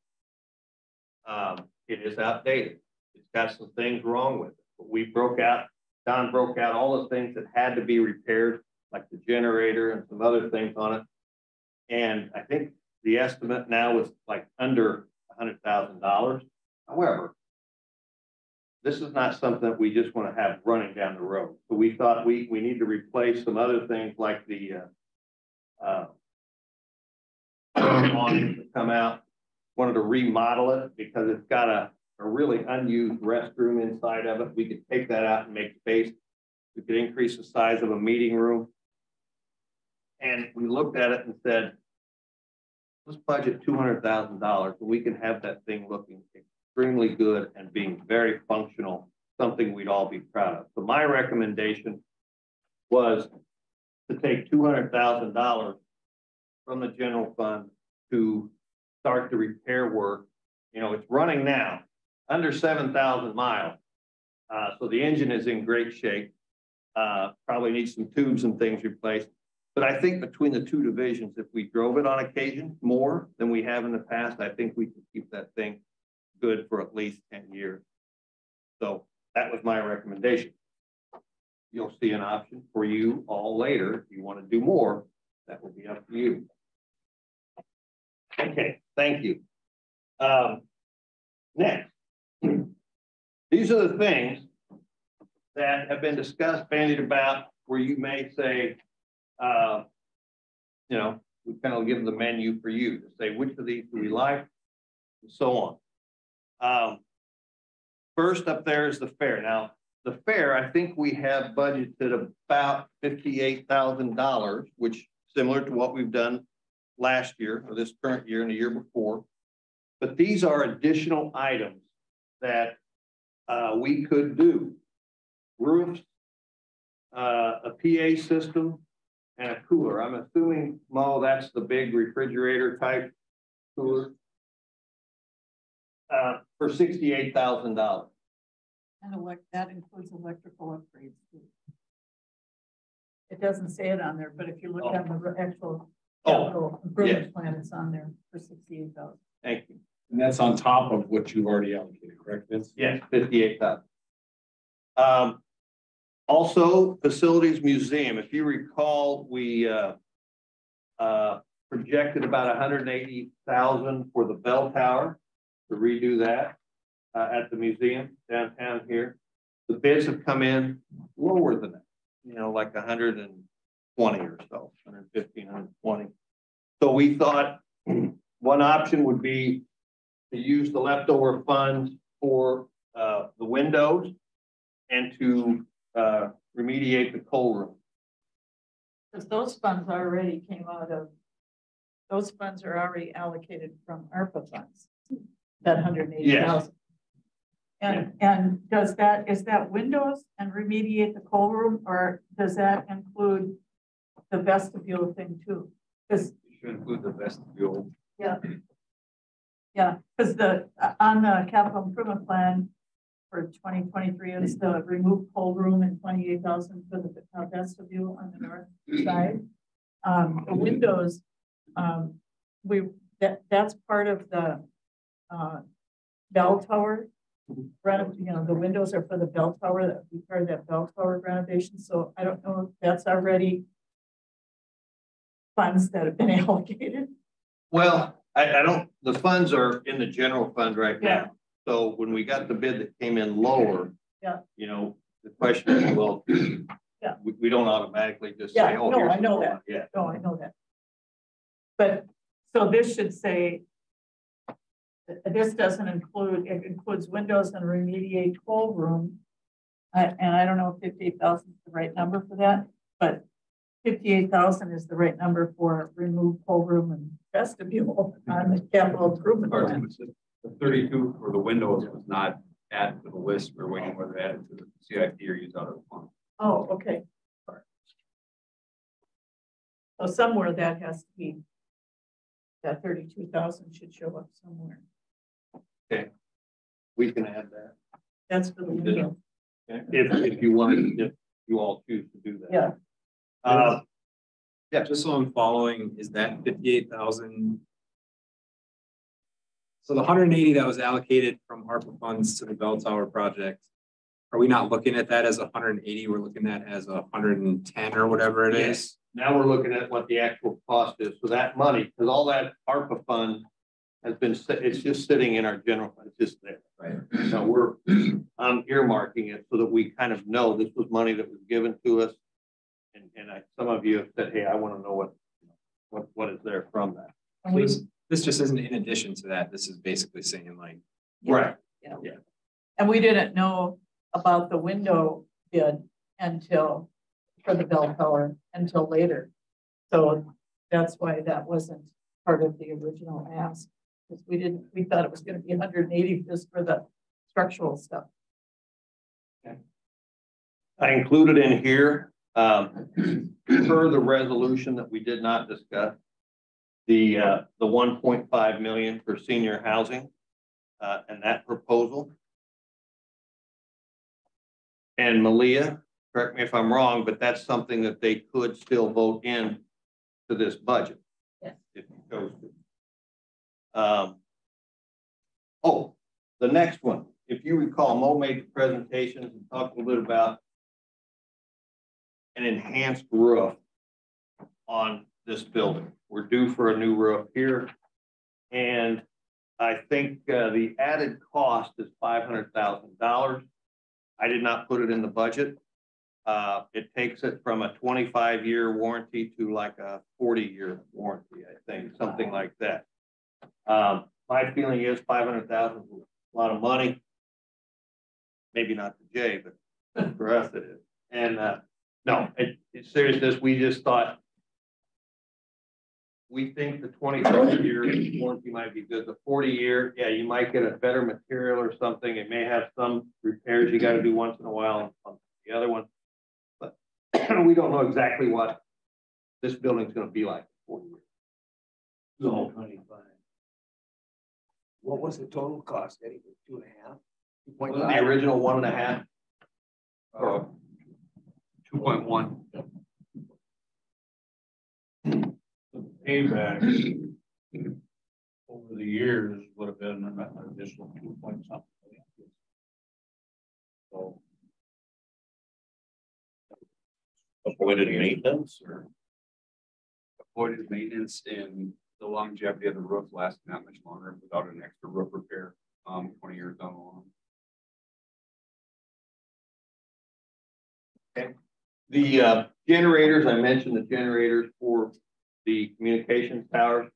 Um, it is outdated. It's got some things wrong with it. But we broke out, Don broke out all the things that had to be repaired, like the generator and some other things on it. And I think the estimate now is like under hundred thousand dollars. However, this is not something that we just want to have running down the road. So we thought we, we need to replace some other things like the, uh, uh, awnings that come out. Wanted to remodel it because it's got a, a really unused restroom inside of it. We could take that out and make space. We could increase the size of a meeting room. And we looked at it and said, let's budget two hundred thousand dollars, and we can have that thing looking extremely good and being very functional, something we'd all be proud of. So my recommendation was to take two hundred thousand dollars from the general fund to start the repair work. You know, it's running now, under seven thousand miles. Uh, so the engine is in great shape. Uh, probably needs some tubes and things replaced. But I think between the two divisions, if we drove it on occasion more than we have in the past, I think we can keep that thing good for at least 10 years. So that was my recommendation. You'll see an option for you all later. If you want to do more, that will be up to you. Okay, thank you. Um, next, these are the things that have been discussed, bandied about, where you may say, uh, you know, we kind of give the menu for you to say which of these do we like, and so on. Um, first up there is the fair. Now, the fair, I think we have budgeted about fifty-eight thousand dollars, which similar to what we've done last year or this current year and the year before. But these are additional items that uh, we could do. Roofs, uh, a PA system, and a cooler. I'm assuming, Mo, that's the big refrigerator type cooler. Uh, for sixty-eight thousand dollars. And elect, that includes electrical upgrades too. It doesn't say it on there, but if you look Oh. at the actual Oh, capital improvement plan, it's on there for sixty-eight thousand. thank you. And that's on top of what you've already allocated, correct, Vince? Yes, fifty-eight thousand. Um, also, facilities museum, if you recall, we, uh, uh, projected about hundred and eighty thousand for the bell tower to redo that, uh, at the museum downtown here. The bids have come in lower than that, you know, like hundred and twenty or so, 115, 120. So we thought one option would be to use the leftover funds for, uh, the windows and to uh, remediate the coal room. Because those funds already came out of, those funds are already allocated from ARPA funds, that hundred Yes. and thousand. And, does that, is that windows and remediate the coal room, or does that include the vestibule thing too? Because, Should include the vestibule. yeah. Yeah, because the, on the capital improvement plan for twenty twenty-three is the remove cold room and twenty-eight thousand for the uh, vestibule on the north side. Um, the windows, um, we, that, that's part of the, uh, bell tower. Renov, you know, the windows are for the bell tower, that we part of that bell tower renovation, so I don't know if that's already funds that have been allocated. Well, I, I don't, the funds are in the general fund right Yeah. now. So when we got the bid that came in lower. Yeah. You know, the question is, well. Yeah. We, we don't automatically just Yeah, say, oh, no. I know that. Yeah, Oh, I know that. But, so this should say this doesn't include, it includes windows and remediate cold room. I- and I don't know if fifty-eight thousand is the right number for that, but fifty-eight thousand is the right number for remove cold room and vestibule on the capital improvement plan. The thirty-two for the windows was not added to the list. We're waiting whether to add to the CIP or use out of the fund. Oh, okay. So somewhere that has to be, that thirty-two thousand should show up somewhere. Okay. We can add that. That's for the window. Okay. If, if you want, if you all choose to do that. Yeah. Uh, Yeah, just so I'm following, is that fifty-eight thousand? So the hundred and eighty that was allocated from ARPA funds to the bell tower project. Are we not looking at that as hundred and eighty? We're looking at as hundred and ten or whatever it is. now we're looking at what the actual cost is. So that money, because all that ARPA fund has been, it's just sitting in our general fund, it's just there. Right. So we're, I'm earmarking it so that we kind of know this was money that was given to us. And, and I, some of you have said, hey, I want to know what, what, what is there from that. And we, This, this just isn't in addition to that. This is basically saying like, Right. Yeah. And we didn't know about the window bid until, for the bell tower until later. So that's why that wasn't part of the original ask. Because we didn't, we thought it was gonna be hundred and eighty just for the structural stuff. I included in here, um, per the resolution that we did not discuss. The, uh, the one point five million for senior housing, uh, and that proposal. And Malia, correct me if I'm wrong, but that's something that they could still vote in to this budget. Yes. If you chose to. Um. Oh, the next one, if you recall, Mo made the presentation and talked a little bit about an enhanced roof on this building. We're due for a new roof here. And I think uh, the added cost is five hundred thousand dollars. I did not put it in the budget. Uh, it takes it from a twenty-five year warranty to like a forty-year warranty, I think, something like that. Um, my feeling is five hundred thousand is a lot of money. Maybe not to Jay, but for us it is. And, uh, no, it, it's seriousness, we just thought we think the 25 year warranty might be good. The 40 year, yeah, you might get a better material or something. It may have some repairs you got to do once in a while and the other one. But we don't know exactly what this building's going to be like in 40 years. So, 25. What was the total cost, Eddie? Two and a half? Was the original one and a half? Uh, 2.1. Payback over the years would have been an additional two point something. So. Avoided maintenance or? Avoided maintenance and the longevity of the roof lasting that much longer without an extra roof repair, um, twenty years down the line. The uh, generators, I mentioned the generators for the communications towers.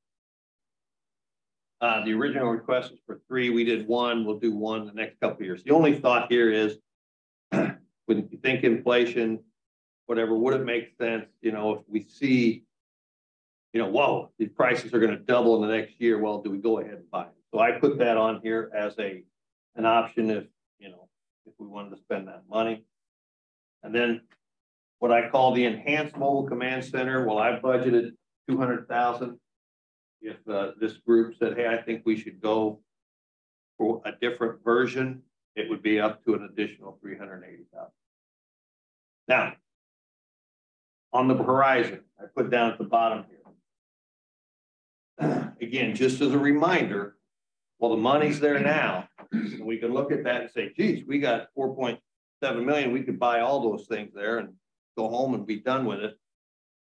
Uh, the original request was for three, we did one, we'll do one the next couple years. The only thought here is when you think inflation, whatever, would it make sense, you know, if we see you know, whoa, these prices are gonna double in the next year, well, do we go ahead and buy it? So I put that on here as a, an option if, you know, if we wanted to spend that money. And then what I call the enhanced mobile command center, well, I budgeted two hundred thousand. If uh, this group said, hey, I think we should go for a different version, it would be up to an additional three hundred eighty thousand. Now, on the horizon, I put down at the bottom here. Again, just as a reminder, well, the money's there now, and we can look at that and say, geez, we got four point seven million, we could buy all those things there and go home and be done with it.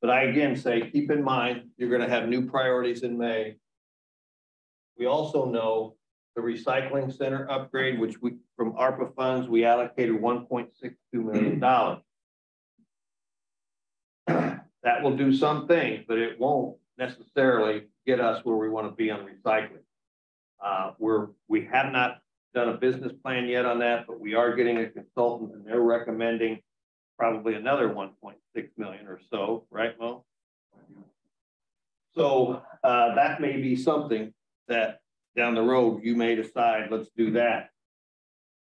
But I again say, keep in mind, you're gonna have new priorities in May. We also know the recycling center upgrade, which we, from ARPA funds, we allocated one point six two million dollars. That will do some things, but it won't necessarily get us where we want to be on recycling. Uh, we're, we have not done a business plan yet on that, but we are getting a consultant and they're recommending probably another one point six million or so, right, Mo? So, uh, that may be something that down the road, you may decide, let's do that.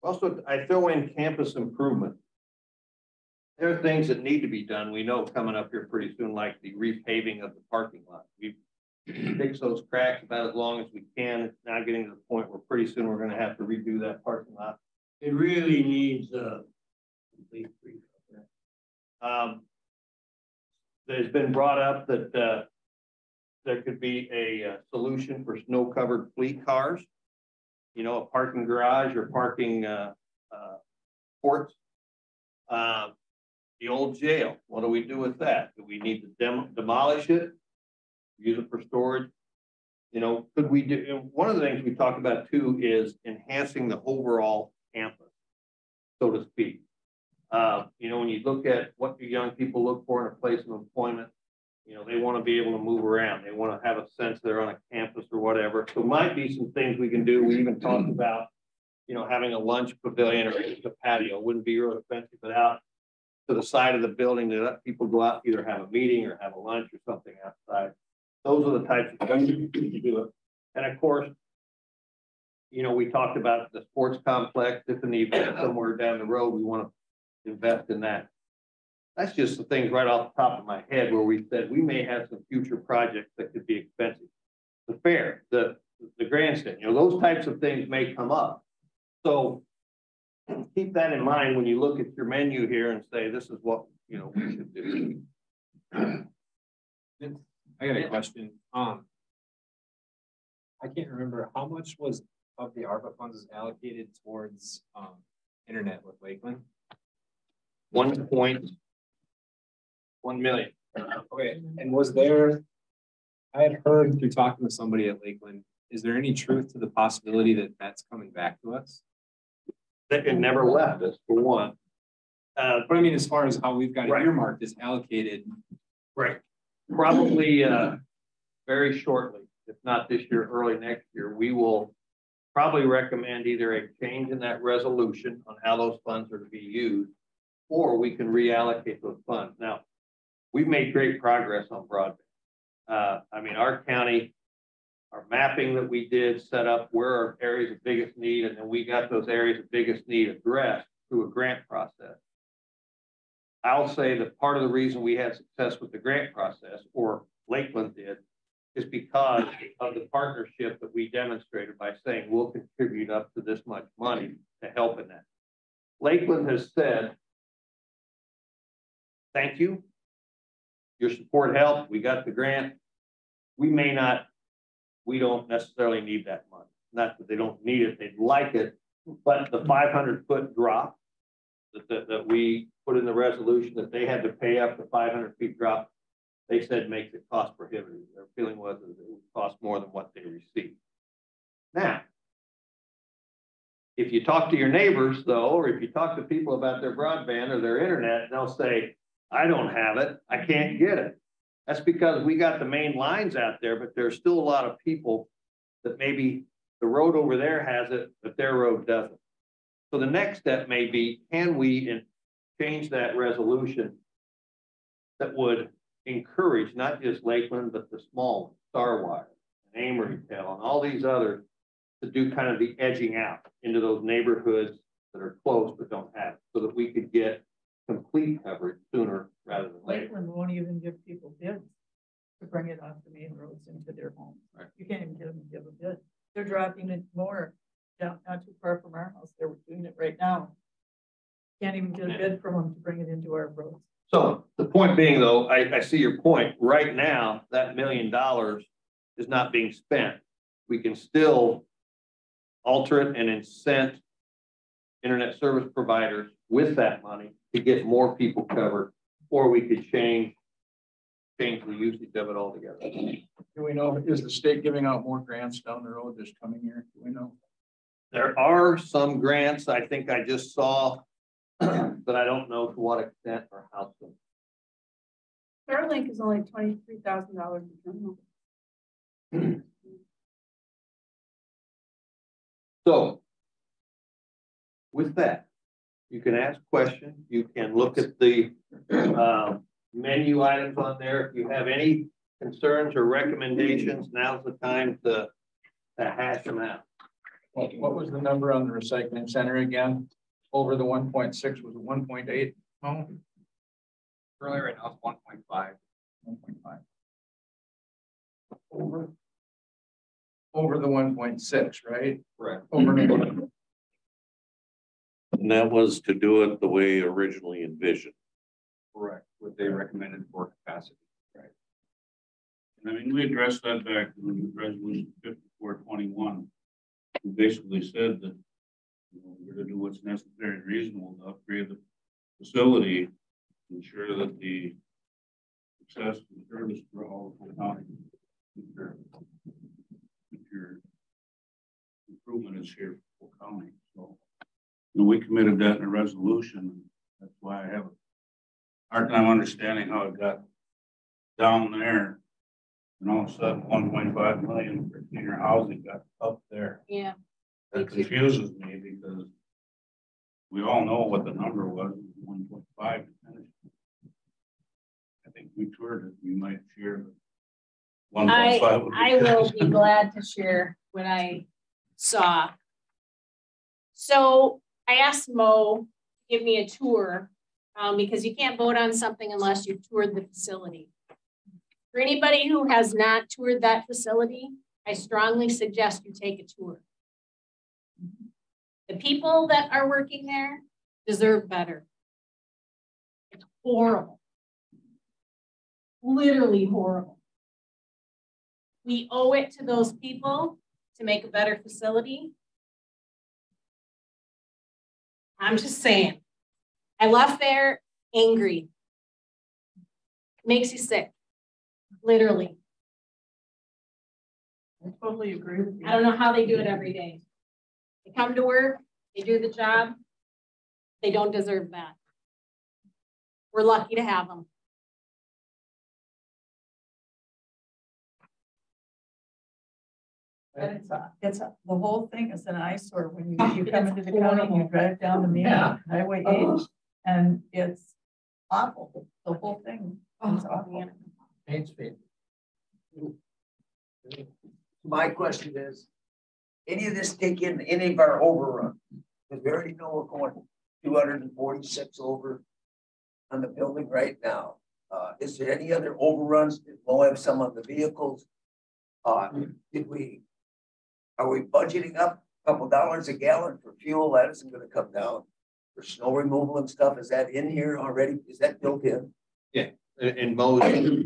Also, I throw in campus improvement. There are things that need to be done. We know coming up here pretty soon, like the repaving of the parking lot. We fix those cracks about as long as we can. It's now getting to the point where pretty soon we're gonna have to redo that parking lot. It really needs a complete re- Um, there's been brought up that, uh, there could be a uh, solution for snow-covered fleet cars. You know, a parking garage or parking, uh, uh, ports. Uh, the old jail, what do we do with that? Do we need to dem- demolish it? Use it for storage? You know, could we do, one of the things we talked about too is enhancing the overall campus, so to speak. Uh, you know, when you look at what do young people look for in a place of employment, you know, they want to be able to move around. They want to have a sense they're on a campus or whatever. So might be some things we can do. We even talked about, you know, having a lunch pavilion or a patio. Wouldn't be real expensive, but out to the side of the building to let people go out, either have a meeting or have a lunch or something outside. Those are the types of things you can do. And of course, you know, we talked about the sports complex, if in the event somewhere down the road, we want to invest in that. That's just the things right off the top of my head where we said we may have some future projects that could be expensive. The fair, the, the grandstand, you know, those types of things may come up. So keep that in mind when you look at your menu here and say, this is what, you know, we should do. I got a question. Um. I can't remember how much was of the ARPA funds is allocated towards um internet with Lakeland? One point one million. Okay, and was there? I had heard through talking to somebody at Lakeland, is there any truth to the possibility that that's coming back to us? That it never left us for one. Uh, but I mean, as far as how we've got it Right. earmarked is allocated. Right. Probably uh very shortly, if not this year, early next year, we will probably recommend either a change in that resolution on how those funds are to be used, or we can reallocate those funds. Now, we've made great progress on broadband. Uh, I mean, our county, our mapping that we did set up where our areas of biggest need, and then we got those areas of biggest need addressed through a grant process. I'll say that part of the reason we had success with the grant process, or Lakeland did, is because of the partnership that we demonstrated by saying we'll contribute up to this much money to help in that. Lakeland has said, thank you. Your support helped. We got the grant. We may not, we don't necessarily need that money. Not that they don't need it, they'd like it, but the five hundred foot drop that, that, that we put in the resolution that they had to pay up five hundred feet drop, they said makes it cost prohibitive. Their feeling was that it would cost more than what they received. Now, if you talk to your neighbors though, or if you talk to people about their broadband or their internet, they'll say, I don't have it, I can't get it. That's because we got the main lines out there, but there's still a lot of people that maybe the road over there has it, but their road doesn't. So the next step may be, can we change that resolution that would encourage not just Lakeland, but the small Starwire, and Amoryville, and all these others to do kind of the edging out into those neighborhoods that are close but don't have, it, so that we could get complete coverage sooner rather than later. Lakeland won't even give people bids to bring it off the main roads into their homes. Right. You can't even get them to give a bid. They're dropping it more down, not too far from our house. They're doing it right now. Can't even get a bid from them to bring it into our roads. So the point being though, I, I see your point. Right now, that million dollars is not being spent. We can still alter it and incent internet service providers with that money to get more people covered, or we could change, change the usage of it altogether. Do we know, is the state giving out more grants down the road this coming year? Do we know? There are some grants I think I just saw, but I don't know to what extent or how soon. Fairlink is only twenty-three thousand dollars a terminal. So with that, you can ask questions, you can look at the uh, menu items on there. If you have any concerns or recommendations, now's the time to, to hash them out. What, what was the number on the recycling center again? Over the one point six, was it one point eight? No, Earlier, right now it's one point five. one point five. Over. Over the one point six, right? Correct. Over. And that was to do it the way originally envisioned. Correct, what they recommended for capacity. Right. And I mean, we addressed that back in resolution fifty-four twenty-one. We basically said that, you know, we're gonna do what's necessary and reasonable to upgrade the facility. to Ensure that the success and service for all of the county. if your- if your Improvement is here for county, so. You know, we committed that in a resolution, that's why I have a hard time understanding how it got down there. And all of a sudden, one point five million for senior housing got up there. Yeah. That confuses me because we all know what the number was, one point five. I think we toured it, we might share. One I, point. I will be glad to share what I saw. So I asked Mo, to give me a tour, um, because you can't vote on something unless you've toured the facility. For anybody who has not toured that facility, I strongly suggest you take a tour. The people that are working there deserve better. It's horrible. Literally horrible. We owe it to those people to make a better facility. I'm just saying. I left there angry. Makes you sick, literally. I totally agree with you. I don't know how they do it every day. They come to work, they do the job. They don't deserve that. We're lucky to have them. And it's, a- it's, a- the whole thing is an eyesore when you, you It come into the county, and you drive down the main Yeah. highway Oh. eight, and it's awful, the whole thing is Oh, awful. man. Main Street. My question is, any of this take in any of our overrun? Because we already know we're going two hundred and forty-six over on the building right now. Uh, is there any other overruns? Did Mo have some of the vehicles? Uh, did we, are we budgeting up a couple dollars a gallon for fuel? That isn't gonna come down. For snow removal and stuff, is that in here already? Is that built in? In, in most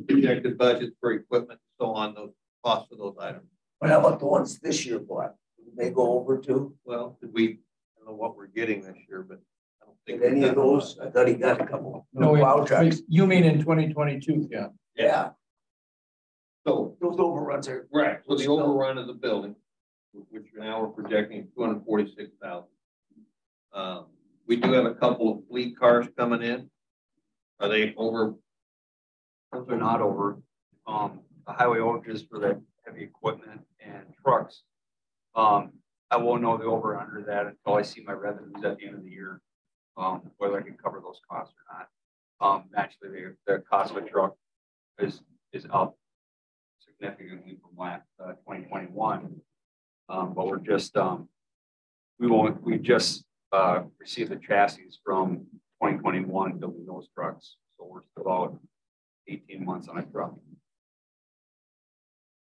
projected budgets for equipment, and so on, those costs of those items. But how about the ones this year bought? Did They go over too? Well, did we, I don't know what we're getting this year, but I don't think. Did any of those? I thought he got a couple. No, Plow wait, trucks. you mean in twenty twenty-two, yeah. Yeah, So, those overruns are. right, so the overrun of the building, which now we're projecting two hundred forty-six thousand. Um, we do have a couple of fleet cars coming in. Are they over? Those are not over. Um, the highway overages for the heavy equipment and trucks. Um, I won't know the over or under that until I see my revenues at the end of the year. Um, whether I can cover those costs or not. Um, naturally, the, the cost of a truck is, is up significantly from last, uh, twenty twenty-one. Um, but we're just, um, we won't, we just, uh, received the chassis from twenty twenty-one building those trucks. So we're still out eighteen months on a truck.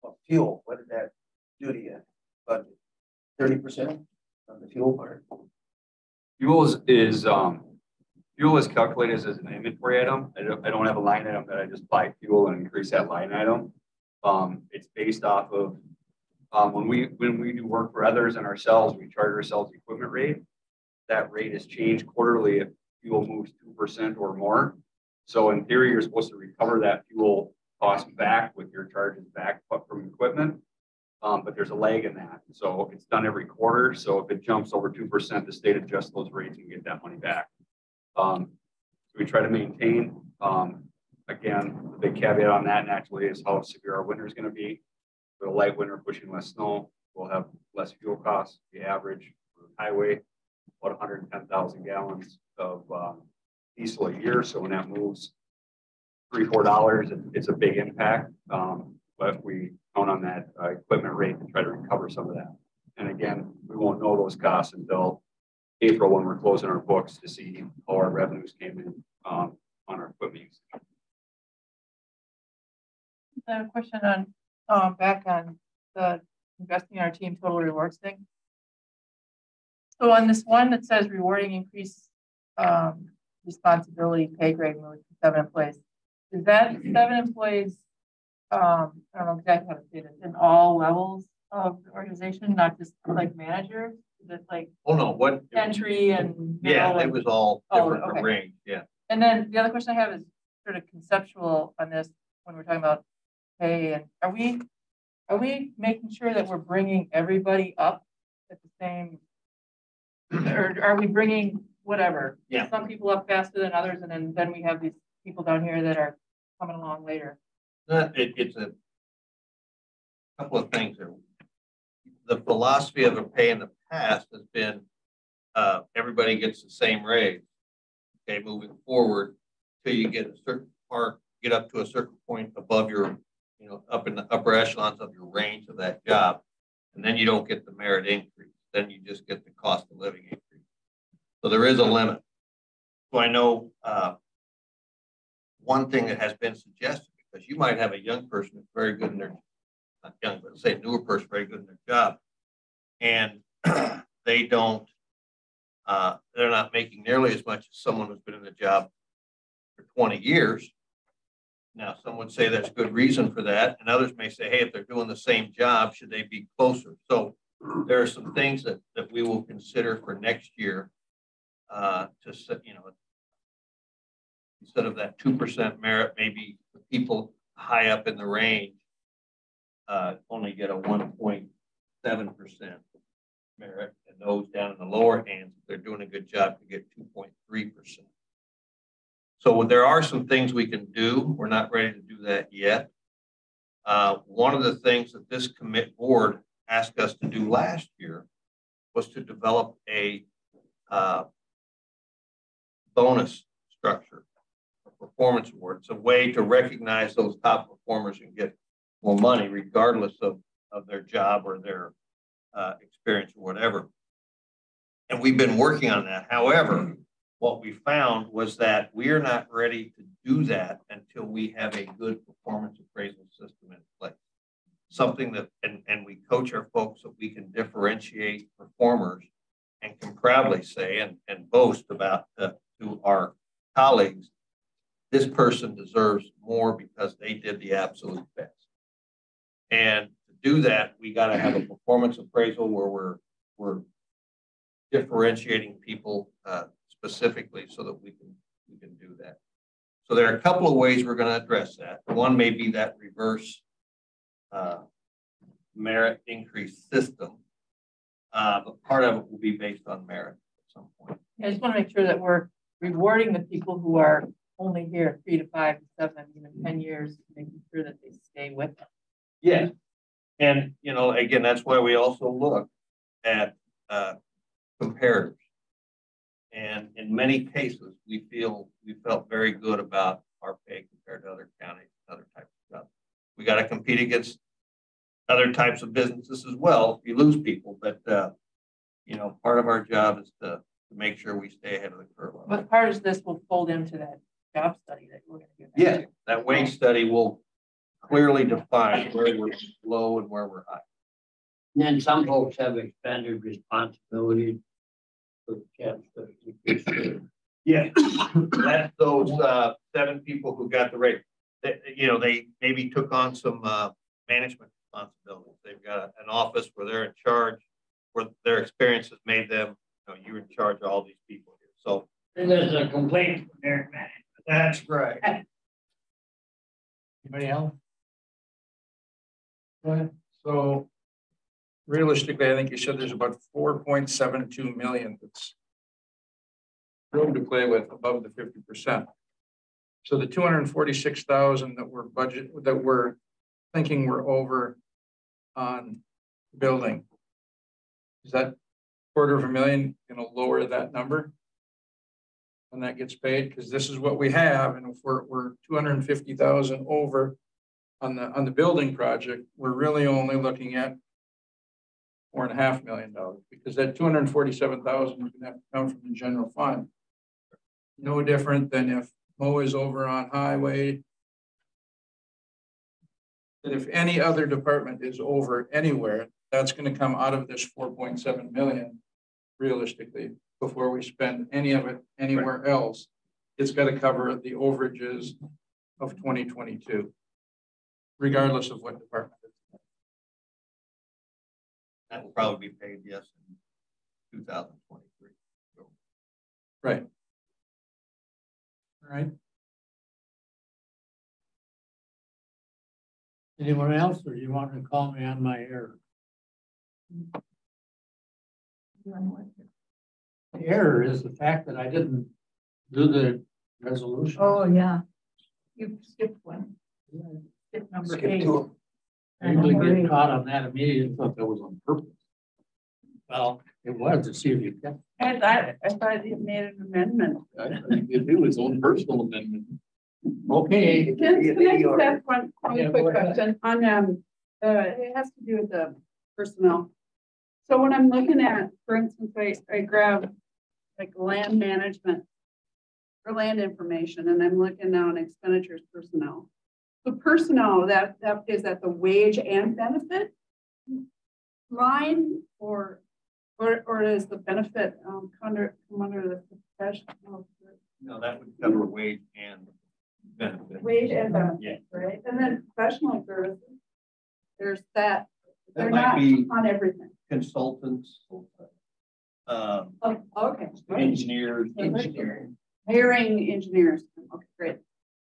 Well, Fuel, what did that do to you? Budget, thirty percent on the fuel part? Fuel is, is, um, fuel is calculated as an inventory item. I don't, I don't have a line item that I just buy fuel and increase that line item. Um, it's based off of, um, when we, when we do work for others and ourselves, we charge ourselves equipment rate. That rate is changed quarterly if fuel moves two percent or more. So in theory, you're supposed to recover that fuel cost back with your charges back from equipment. Um, but there's a lag in that. So it's done every quarter. So if it jumps over two percent, the state adjusts those rates and get that money back. Um, so we try to maintain, um, again, the big caveat on that naturally is how severe our winter is gonna be. With a light winter pushing less snow, we'll have less fuel costs. The average highway, about hundred and ten thousand gallons of, uh, diesel a year. So when that moves three, four dollars, it's a big impact. Um, but we count on that uh, equipment rate to try to recover some of that. And again, we won't know those costs until April when we're closing our books to see how our revenues came in um, on our equipment usage. A question on, um, back on the investing in our team total rewards thing. So on this one that says rewarding increase, um, responsibility pay grade move to seven employees. Is that seven employees? Um, I don't know exactly how to say this, in all levels of the organization, not just like managers? Is like Oh, no, what? entry and? Yeah, it was all Oh, different okay. range, yeah. And then the other question I have is sort of conceptual on this, when we're talking about and are we, are we making sure that we're bringing everybody up at the same? Or are we bringing whatever? Yeah. Some people up faster than others and then, then we have these people down here that are coming along later. It, it's a couple of things there. The philosophy of a pay in the past has been, uh, everybody gets the same raise. Okay, moving forward, till you get a certain part, get up to a certain point above your, you know, up in the upper echelons of your range of that job. And then you don't get the merit increase, then you just get the cost of living increase. So there is a limit. So I know, uh, one thing that has been suggested, because you might have a young person that's very good in their, not young, but say a newer person, very good in their job. And they don't, uh, they're not making nearly as much as someone who's been in the job for twenty years. Now, some would say there's good reason for that, and others may say, hey, if they're doing the same job, should they be closer? So there are some things that, that we will consider for next year. Uh, to set, you know, instead of that two percent merit, maybe the people high up in the range uh, only get a one point seven percent merit, and those down in the lower hands, if they're doing a good job, to get two point three percent. So there are some things we can do. We're not ready to do that yet. Uh, one of the things that this commit board asked us to do last year was to develop a uh, bonus structure, a performance award. It's a way to recognize those top performers and get more money regardless of, of their job or their uh, experience or whatever. And we've been working on that. However, what we found was that we are not ready to do that until we have a good performance appraisal system in place. Something that, and, and we coach our folks so we can differentiate performers and can proudly say and, and boast about uh, to our colleagues, this person deserves more because they did the absolute best. And to do that, we got to have a performance appraisal where we're, we're differentiating people uh, specifically so that we can, we can do that. So there are a couple of ways we're going to address that. One may be that reverse uh, merit increase system, uh, but part of it will be based on merit at some point. I just want to make sure that we're rewarding the people who are only here three to five to seven, even ten years, making sure that they stay with us. Yeah. And, you know, again, that's why we also look at uh, comparators. And in many cases, we feel, we felt very good about our pay compared to other counties, other types of jobs. We got to compete against other types of businesses as well if you lose people. But, uh, you know, part of our job is to, to make sure we stay ahead of the curve. on that. But part of this will fold into that job study that we're gonna do. Yeah, year. that wage study will clearly define where we're low and where we're high. And then some folks have expanded responsibilities. For the chance to increase Yeah, that's those uh seven people who got the rate. That, you know, they maybe took on some uh management responsibilities. They've got an office where they're in charge, where their experience has made them, you know, you're in charge of all these people here. So There's a complaint from their man. that's right. Anybody else? Go ahead. So realistically, I think you said there's about four point seven two million that's room to play with above the fifty percent. So the two hundred and forty-six thousand that we're budget, that we're thinking we're over on building. Is that quarter of a million gonna lower that number? When that gets paid, because this is what we have, and if we're, we're two hundred and fifty thousand over on the, on the building project, we're really only looking at four and a half million dollars, because that two hundred and forty-seven thousand is gonna have to come from the general fund. No different than if Mo is over on highway. That if any other department is over anywhere, that's gonna come out of this four point seven million realistically, before we spend any of it anywhere else. It's gotta cover the overages of twenty twenty-two. Regardless of what department. It's That will probably be paid, yes, in two thousand twenty-three. Right. All right, Anyone else, or do you want to call me on my error? The error is the fact that I didn't do the resolution. Oh, yeah. You skipped one. Skip number Skip eight. two. I usually get caught on that immediately, thought that was on purpose. Well, it was to see if you kept. I thought, I thought you made an amendment. I think it was his own personal amendment. Okay. Can can I just ask one, Yeah, one quick go ahead. question on, um, uh, it has to do with the personnel. So when I'm looking at, for instance, I, I grab like land management or land information, and I'm looking now on expenditures personnel. So personnel, that, that is at the wage and benefit line or, or, or is the benefit, um, under, come under the professional? No, that would cover wage and benefit. Wage and benefit, Yeah. right? And then professional services, there's that, That they're might not be on everything. consultants, um, Oh, okay. engineers. Engineering. Hiring engineers, okay, great.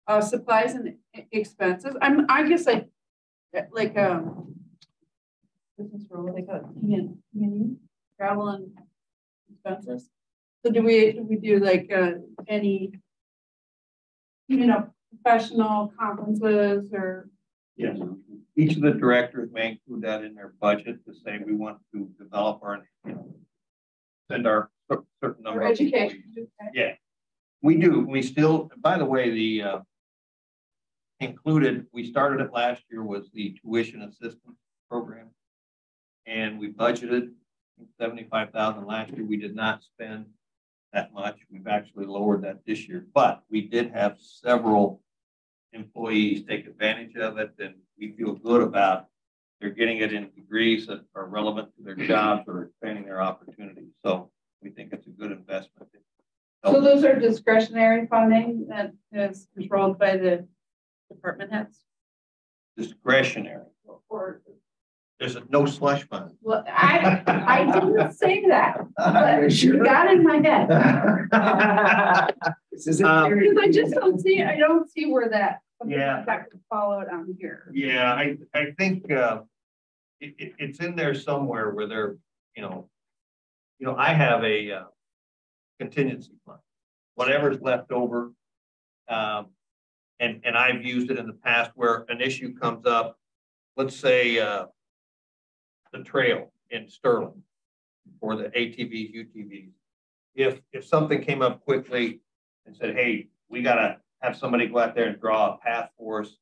Uh, supplies and expenses, I'm, I guess I, like, um, business role, they got T and, T and E, travel and expenses. So do we, do we do like, uh, any, you know, professional conferences or Yes. Each of the directors may include that in their budget to say we want to develop our, you know, send our certain number. or of education? okay? Yeah, we do. We still, by the way, the uh, included, we started it last year was the tuition assistance program. And we budgeted seventy-five thousand last year. We did not spend that much. We've actually lowered that this year, but we did have several employees take advantage of it, and we feel good about they're getting it in degrees that are relevant to their jobs or expanding their opportunities. So we think it's a good investment. So those are discretionary funding that is controlled by the department heads? Discretionary. Or, There's a no slush fund. well, I, I didn't say that, but you got in my head. This is Um, Because I just don't see, I don't see where that. Yeah. like That could follow it on here. Yeah, I, I think, uh, it, it, it's in there somewhere where they're, you know, you know, I have a, uh, contingency fund, whatever's left over. Um, and, and I've used it in the past where an issue comes up, let's say, uh, the trail in Sterling or the ATVs, UTVs. If, if something came up quickly and said, hey, we gotta have somebody go out there and draw a path for us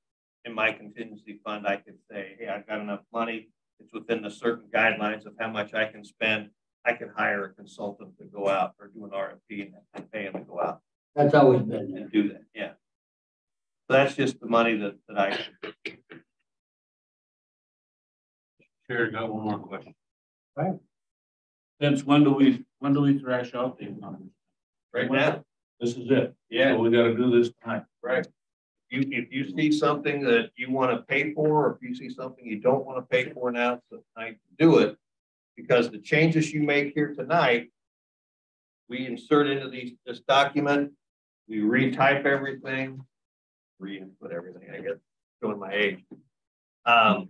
in my contingency fund, I could say, hey, I've got enough money. It's within the certain guidelines of how much I can spend. I can hire a consultant to go out or do an RFP and pay him to go out That's always been there. and do that, yeah. So that's just the money that, that I, Chair, got one more question. Right. Since when do we, when do we thrash out these numbers? right now, This is it. Yeah. So we gotta do this tonight. right? You, if you see something that you want to pay for, or if you see something you don't want to pay for now, it's the night to do it. Because the changes you make here tonight, we insert into these, this document, we retype everything, re-input everything, I guess, showing my age. Um,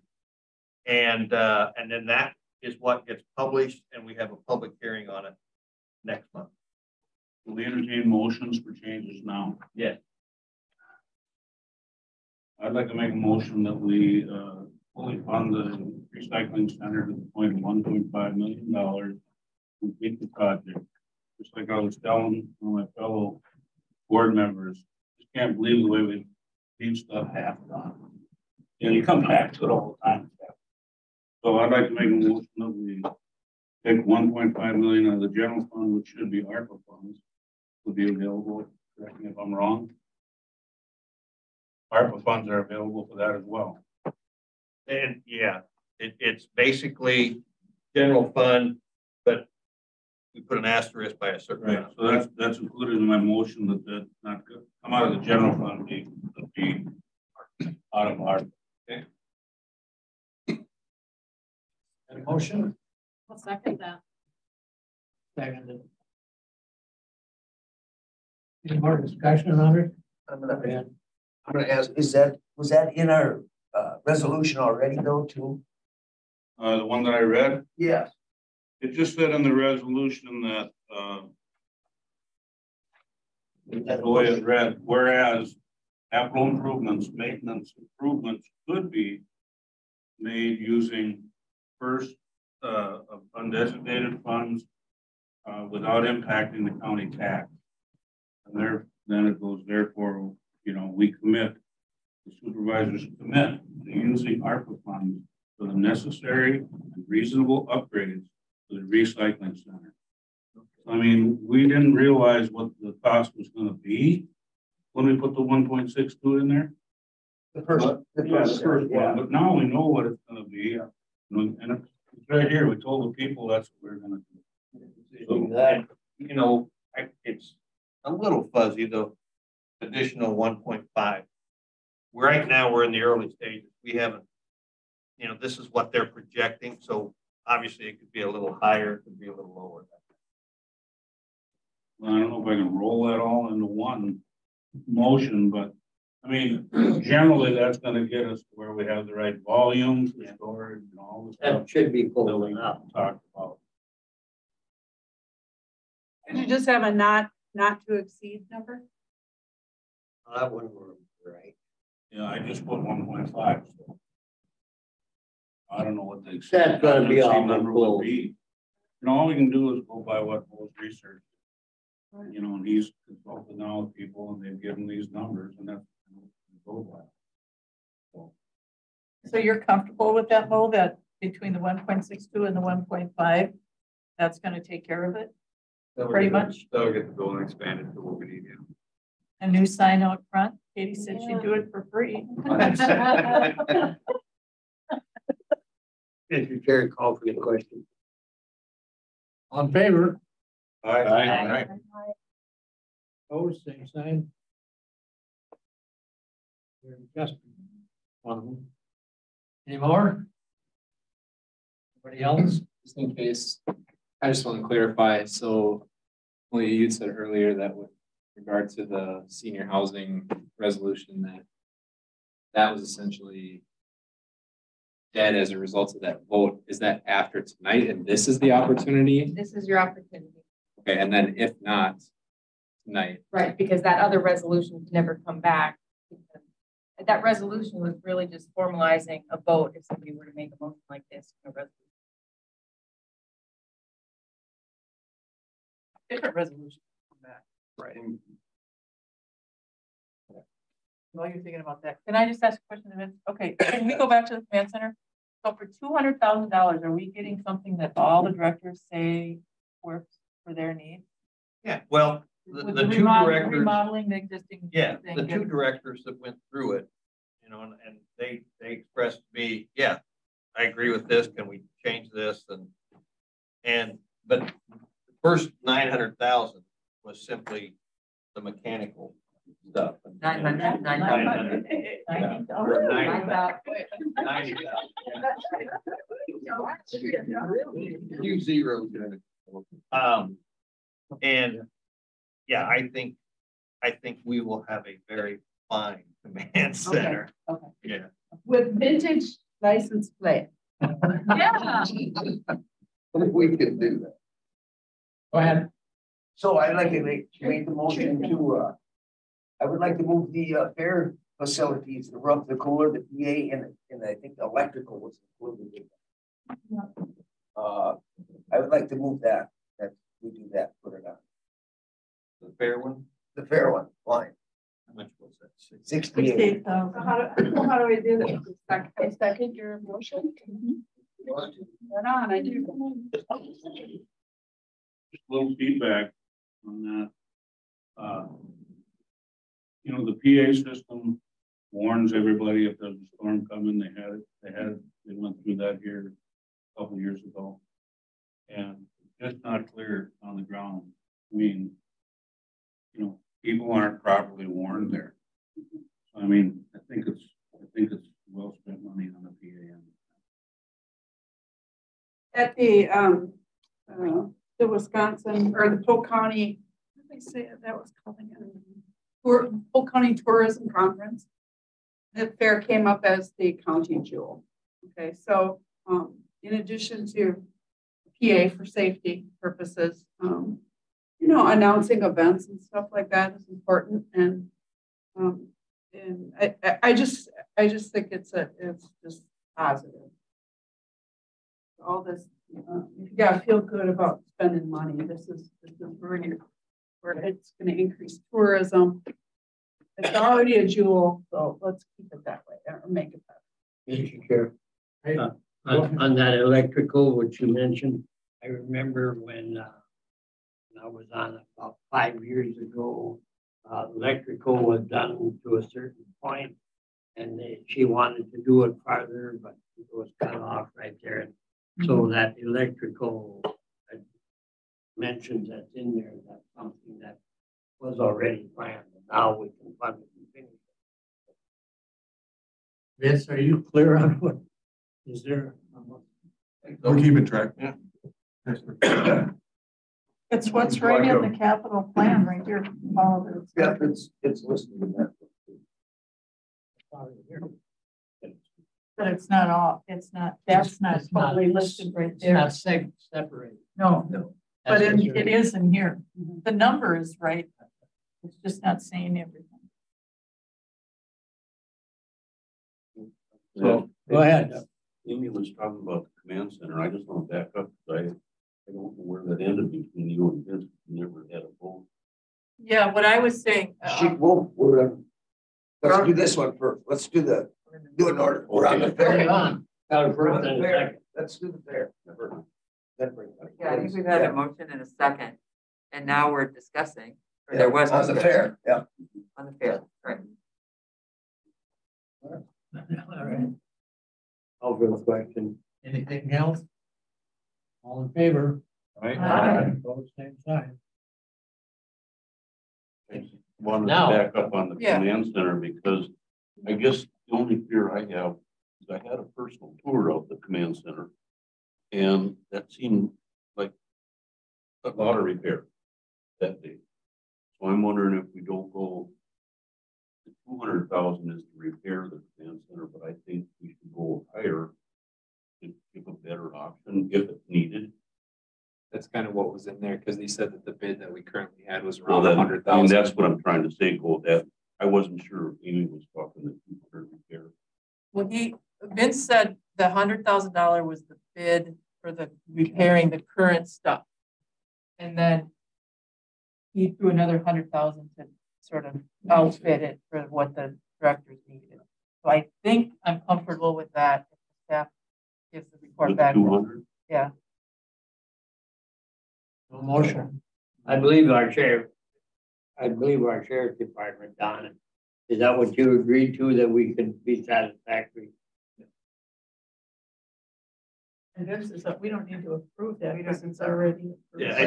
and, uh, and then that is what gets published, and we have a public hearing on it next month. Will we entertain motions for changes now? Yes. I'd like to make a motion that we, uh, fully fund the recycling center to the point of one point five million dollars. to Complete the project, just like I was telling one of my fellow board members, just can't believe the way we leave stuff half done. And you come back to it all the time. So I'd like to make a motion that we take one point five million out of the general fund, which should be ARPA funds, will be available, correct me if I'm wrong. ARPA funds are available for that as well. And yeah, it, it's basically general fund, but we put an asterisk by a certain. Right, amount. so that's, that's included in my motion that, that not come out of the general fund, be, be out of our. A motion, I'll second that. seconded. Any more discussion on it? I'm gonna, I'm gonna ask, is that, was that in our, uh, resolution already though, too? Uh, the one that I read, Yes. it just said in the resolution that, uh, the way it read, whereas capital improvements, maintenance improvements could be made using first, uh, undesignated funds, uh, without impacting the county tax. And there, then it goes, therefore, you know, we commit, the supervisors commit to using ARPA funds for the necessary and reasonable upgrades to the recycling center. I mean, we didn't realize what the cost was gonna be when we put the one point six two in there. The first, But- the Yeah, the first, first yeah. one, but now we know what it's gonna be, uh, and it's right here, we told the people that's what we're gonna do. So, And, You know, I, it's a little fuzzy, though, additional one point five. Right now, we're in the early stages. We haven't, you know, this is what they're projecting, so obviously it could be a little higher, it could be a little lower. I don't know if I can roll that all into one motion, but, I mean, generally, that's gonna get us to where we have the right volumes, the storage, and all the stuff That should be that full we talked about. Could you just have a not, not to exceed number? That wouldn't work, right? Yeah, I just put one point five. So I don't know what the. That's gonna be exceed number would close. be. You know, all we can do is go by what was research. You know, and he's consulted now with people and they've given these numbers and that's. what we go by. So you're comfortable with that, Mo, that between the one point six two and the one point five, that's gonna take care of it? Pretty much. That'll get the building expanded to what we need, yeah. A new sign out front? Katie said she'd do it for free. Mr. Chair, call for the question. On favor? Aye. Opposed, same sign. Here, Just one of them. Any more? Anybody else? Just in case, I just want to clarify, so, well, you'd said earlier that with regard to the senior housing resolution that that was essentially dead as a result of that vote. Is that after tonight and this is the opportunity? This is your opportunity, Okay, and then if not tonight, right, because that other resolution can never come back. That resolution was really just formalizing a vote if somebody were to make a motion like this. a resolution. Different resolution. right? Mm-hmm. While you're thinking about that, can I just ask a question? Vince? Okay, can we go back to the command center? So for two hundred thousand dollars, are we getting something that all the directors say works for their needs? Yeah, well, the, With the two directors, Remodeling the existing. yeah, thing the two directors that went through it, you know, and, and they, they expressed to me, yeah, I agree with this, can we change this and, and, but the first nine hundred thousand was simply the mechanical stuff. Nine hundred, nine Nine hundred. hundred. $90. Or nine- I thought- ninety thousand. Few zeros in it. Um, and, yeah, I think, I think we will have a very fine command center. okay. Yeah. With vintage license plate. Yeah. We can do that. Go ahead. So I'd like to make, make the motion to, uh, I would like to move the, uh, fair facilities, the roof, the cooler, the PA, and, and I think the electrical was included. in that. Uh, I would like to move that, that we do that, put it on, The fair one? the fair one, line, How much was that? Six- sixty-eight. Sixty-eight thousand. So how do, so how do we do this? Second, I second your motion. Right on, I do. Just a little feedback on that. Uh, You know, the PA system warns everybody if there's a storm coming, they had it, they had, it, they went through that here a couple of years ago. And just not clear on the ground. I mean, you know, people aren't properly warned there. So, I mean, I think it's, I think it's well spent money on the PA end. At the, um, uh, the Wisconsin or the Polk County, did they say that was called again? Tour, Polk County Tourism Conference. The fair came up as the county jewel. Okay, so, um, in addition to PA for safety purposes, um, you know, announcing events and stuff like that is important and, um, and I, I, I just, I just think it's a, it's just positive all this, uh, you gotta feel good about spending money. This is, this is where you, where it's gonna increase tourism. It's already a jewel, so let's keep it that way or make it better. Mr. Chair. Uh, On, on that electrical, which you mentioned, I remember when, uh, when I was on about five years ago, uh, electrical was done to a certain point, And they, she wanted to do it farther, but it was cut off right there. So that electrical uh, mentions that's in there, that's something that was already planned, and now we can fund it and finish it. Vince, are you clear on what, is there? We're keeping track. Yeah. It's what's right in the capital plan right here, all of it. Yeah, it's, it's listed in that. But it's not all, it's not, that's not It's not- listed right It's there. not seg- separated. No, No. but That's it, what it is in here. Mm-hmm. The number is right. It's just not saying everything. So, go ahead. Amy was talking about the command center. I just want to back up, because I, I don't know where that ended between you and Vince. We never had a vote. Yeah, what I was saying, She, uh, whoa, we're, uh, let's do this one first. Let's do the, do it in order. We're on the Carry fair. on. Got a We're on first the fair. Let's do the fair. Never- then it up. Yeah, I think we've had Yeah. a motion and a second, and now we're discussing, or there was. On the fair, yeah. On the fair, right. All right. Call for the question. Anything else? All in favor? Right. Aye. Both same sign. Wanted to back up on the Yeah. command center because I guess the only fear I have is I had a personal tour of the command center. And that seemed like a lot of repair that day. So I'm wondering if we don't go. the Two hundred thousand is to repair the command center, but I think we should go higher. To give a better option if it's needed. That's kind of what was in there, because he said that the bid that we currently had was around a then, hundred I mean, that's what I'm trying to say, go that, I wasn't sure if Amy was talking the two hundred repair. well, he, Vince said the hundred thousand dollar was the bid for the repairing the current stuff. And then he threw another hundred thousand to sort of outfit it for what the directors needed. So I think I'm comfortable with that. if the Staff gives the report back. two hundred, Yeah. No motion. I believe our sheriff, I believe our sheriff department, Don, is that what you agreed to, that we could be satisfactory? And this is, that we don't need to approve that because it's already. approved. Yeah, I-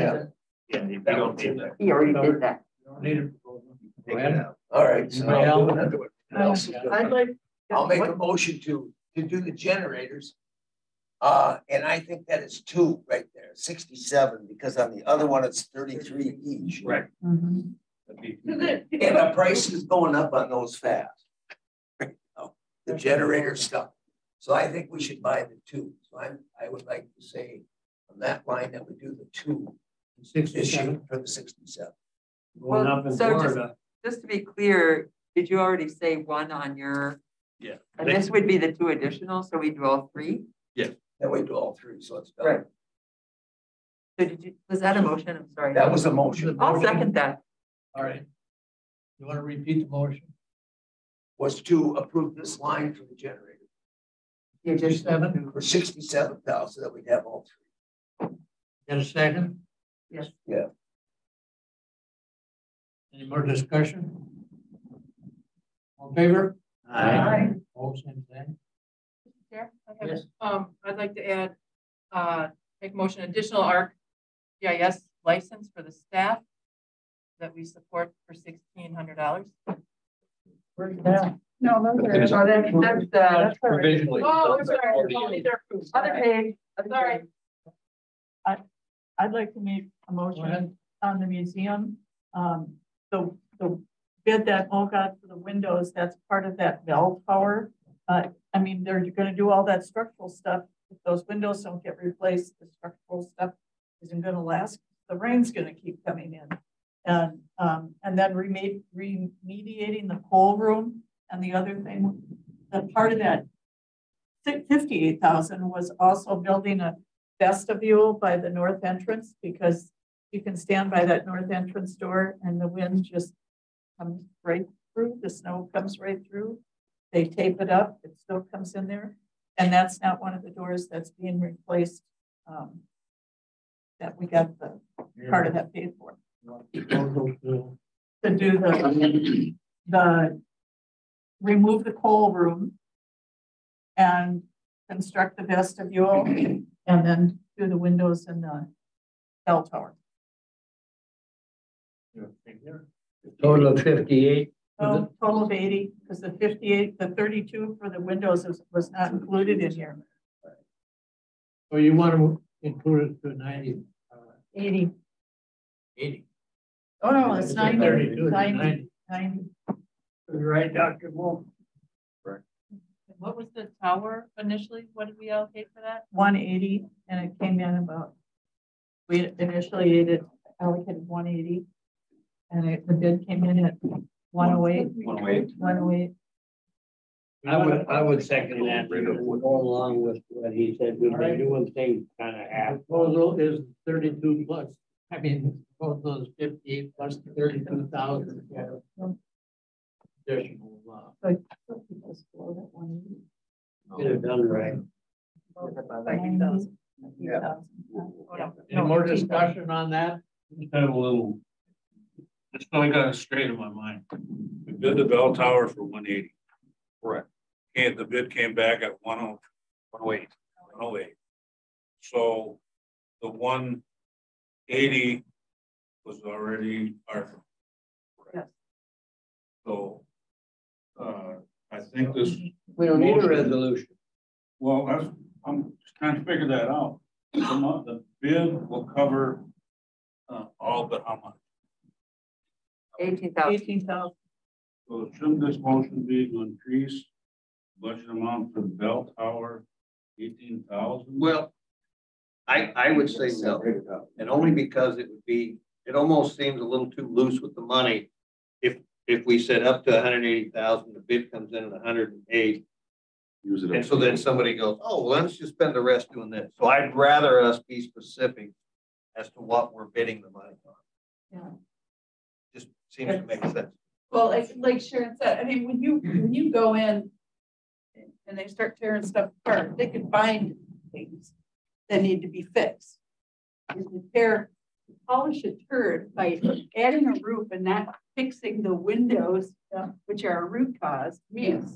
Yeah, you don't need that. He already did that. You don't need a proposal. Go ahead. All right. so Anybody I'll do else? another one. What else? I'd like. I'll make a motion to, to do the generators. Uh, and I think that is two right there, sixty-seven, because on the other one, it's thirty-three each. Right. Mhm. And the price is going up on those fast. The generator stuff. So I think we should buy the two. So I'm, I would like to say on that line that we do the two issue Sixty-seven, for the sixty-seven. going up in So just- Florida. Just to be clear, Did you already say one on your? Yeah. And this would be the two additional, so we do all three? That way do all three, so it's Right. So did you, was that a motion? I'm sorry. That was a motion, I'll second that. All right. You want to repeat the motion? was to approve this line for the generator The additional Seven, for sixty-seven thousand, that we'd have all three. get a second? Yes. Yeah. Any more discussion? All in favor? Aye. All same thing? Chair, I have, Yes. um, I'd like to add, uh, make motion additional ARC GIS license for the staff that we support for sixteen hundred dollars. Where's that? No, those It is- are. That's, that's, uh, Provisionally. Oh, I'm sorry. These are approved. other page. Sorry. I'd like to make a motion on the museum. Um, the, the bid that Mo got for the windows, that's part of that bell tower. Uh, I mean, they're gonna do all that structural stuff. If those windows don't get replaced, the structural stuff isn't gonna last. The rain's gonna keep coming in. And, um, and then remediating the pool room and the other thing, the part of that fifty-eight thousand was also building a vestibule by the north entrance because you can stand by that north entrance door and the wind just comes right through, the snow comes right through. They tape it up, it still comes in there. And that's not one of the doors that's being replaced um, that we got the yeah. part of that paid for. to do the, the remove the coal room and construct the vestibule and then do the windows and the bell tower. Total of 58 Oh, total of 80 because the 58, the 32 for the windows was, was not included in here. So you want to include it to 90? Uh, 80. 80. Oh, no, it's, it's 90. 32, 90, 90. 90. Right, Dr. Wolf. Right. What was the tower initially? What did we allocate for that? 180, and it came in about, we initially allocated 180, and it, the bid came in at one oh eight. One oh eight. One oh eight. I would, I would second that, because we're going along with what he said, we've been doing things kind of half. Proposal is thirty-two plus, I mean, proposal is fifty-eight plus thirty-two thousand. Additional, uh, get it done right. Yeah. Any more discussion on that? Just have a little, just so I got it straight in my mind. We bid the bell tower for one eighty. Correct. And the bid came back at one oh, One oh eight. one oh eight. So the one eighty was already our. Yes. So, uh, I think this, We don't need a resolution. well, that's, I'm just trying to figure that out. The the bid will cover uh, all but how much? Eighteen thousand. Eighteen thousand. So shouldn't this motion be to increase budget amount for the bell tower eighteen thousand? Well, I, I would say no, and only because it would be, it almost seems a little too loose with the money. If, if we said up to hundred and eighty thousand, the bid comes in at hundred and eight, Use it. and so then somebody goes, oh, well, let's just spend the rest doing this. So I'd rather us be specific as to what we're bidding the money on. Yeah. Just seems to make sense. Well, like, like Sharon said, I mean, when you, when you go in and they start tearing stuff apart, they can find things that need to be fixed. And repair, polish a turd by adding a roof and not fixing the windows, uh, which are a root cause, to me, it's.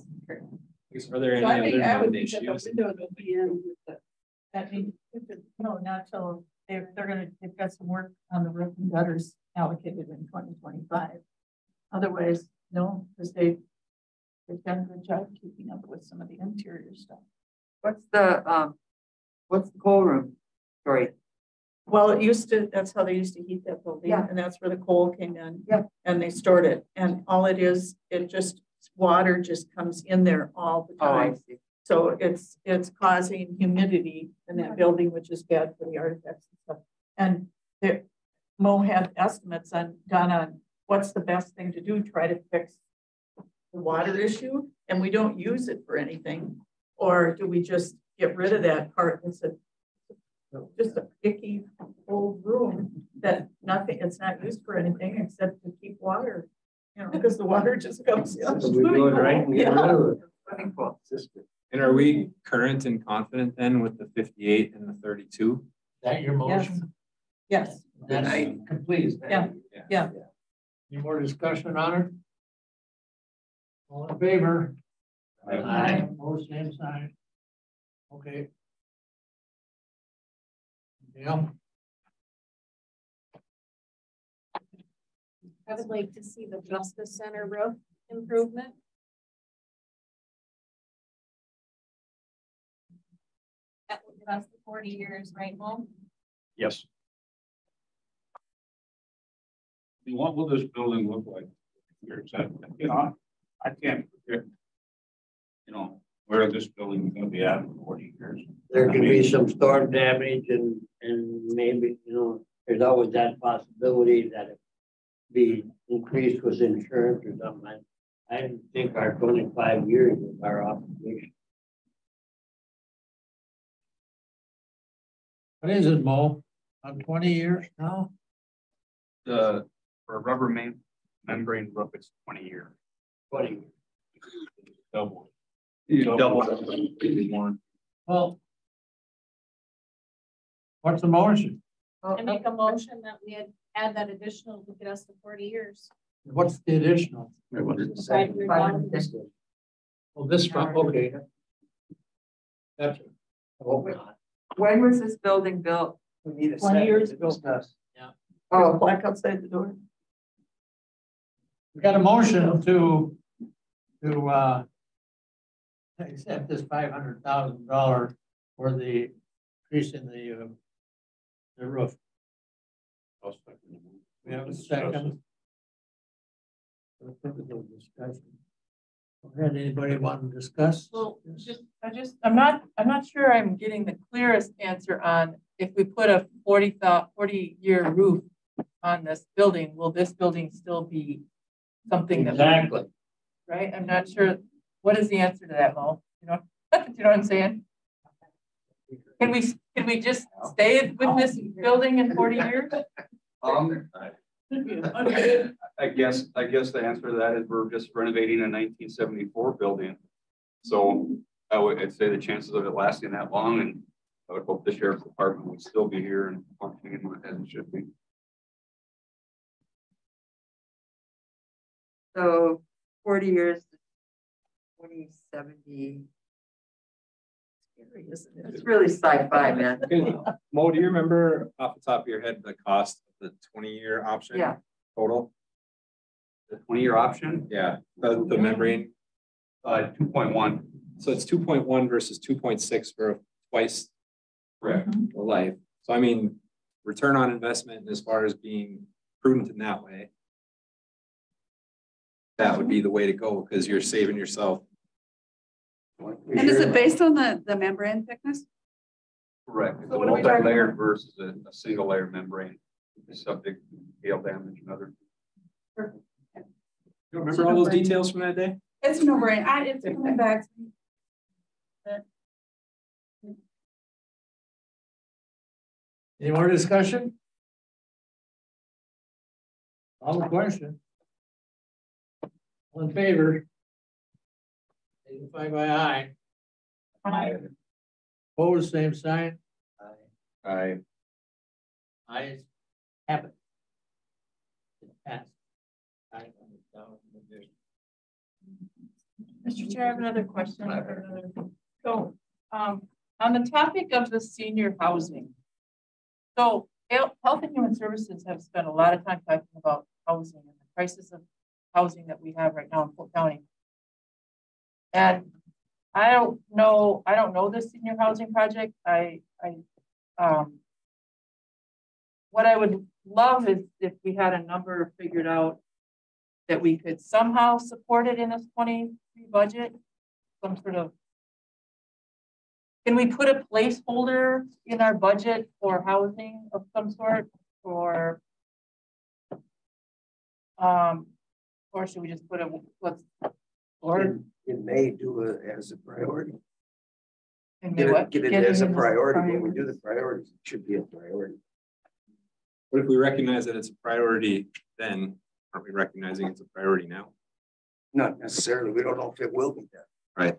Are there So I any think other I would think that the nominations? windows would be in with the That means, no, not till, they're, they're gonna, they've got some work on the roof and gutters allocated in twenty twenty-five. Otherwise, no, because they, they've done a good job keeping up with some of the interior stuff. What's the, um, what's the coal room? Sorry, Well, it used to, that's how they used to heat that building, Yeah. and that's where the coal came in. Yeah. And they stored it, and all it is, it just, water just comes in there all the oh, I time. see. So it's, it's causing humidity in that building, which is bad for the artifacts and stuff. And Mo had estimates on, done on what's the best thing to do, try to fix the water issue and we don't use it for anything? Or do we just get rid of that part? It's a, just a icky old room that nothing, it's not used for anything except to keep water. You know, because the water just comes in. So we do it right and And are we current and confident then with the fifty-eight and the thirty-two? Is that your motion? Yes, That's complete. Yeah. yeah. Any more discussion on it? All in favor? Aye. Opposed, same sign. Okay. Yeah. I would like to see the Justice Center roof improvement. That would last forty years, right, Mom? Yes. What will this building look like? Years, I- you know, I can't predict. You know, where this building is gonna be at in forty years. There could be some storm damage and, and maybe, you know, there's always that possibility that it be increased with insurance or something. I, I think our twenty-five years is our obligation. What is it, Mo? On twenty years now? The, for a rubber main membrane roof, it's twenty years. Twenty. Double. Double. Well. What's the motion? I make a motion that we had add that additional to get us to forty years. What's the additional? Five year down. Well, this one, okay. That's. it. Oh, God. When was this building built? We need a 20 second years to ago. discuss. Oh, black outside the door. We got a motion to, to, uh, accept this five hundred thousand dollar for the increase in the, uh, the roof. We have a second. A typical discussion. Go ahead, anybody want to discuss? Well, just, I just, I'm not, I'm not sure I'm getting the clearest answer on if we put a 40 thou- 40 year roof on this building, will this building still be something that? Exactly. Right? I'm not sure. What is the answer to that, Mo? You know, do you know what I'm saying? Can we, can we just stay with this building in 40 years? Um, I guess, I guess the answer to that is we're just renovating a nineteen seventy-four building. So I would, I'd say the chances of it lasting that long and I would hope the sheriff's department would still be here and functioning as it should be. So forty years, twenty seventy. It's really sci-fi, man. Mo, do you remember off the top of your head, the cost of the twenty-year option? Yeah. Total? The twenty-year option, Yeah, the, the membrane. uh, two point one. So it's two point one versus two point six for twice Correct. the life. So I mean, return on investment as far as being prudent in that way. That would be the way to go because you're saving yourself. And is it based on the, the membrane thickness? Correct. It's So a what are we talking multi-layered versus a, a single layer membrane, subject to hail damage and other. You remember all those details from that day? It's no brain. I, it's coming back. to me. Any more discussion? All the question. All in favor? Signify by aye. Aye. Opposed, same sign. I, Ayes Mr. Chair, I have another question. So, um, on the topic of the senior housing. So Health and Human Services have spent a lot of time talking about housing and the crisis of housing that we have right now in Polk County. And I don't know, I don't know this senior housing project. I, I, um. What I would love is if we had a number figured out that we could somehow support it in this twenty-three budget, some sort of. Can we put a placeholder in our budget for housing of some sort, or? Um, or should we just put a, let's Or in, in May, do it as a priority. And Get what? it, get it Get it as a in as a priority. When we do the priorities, it should be a priority. What if we recognize that it's a priority, then aren't we recognizing it's a priority now? Not necessarily. We don't know if it will be done. Right.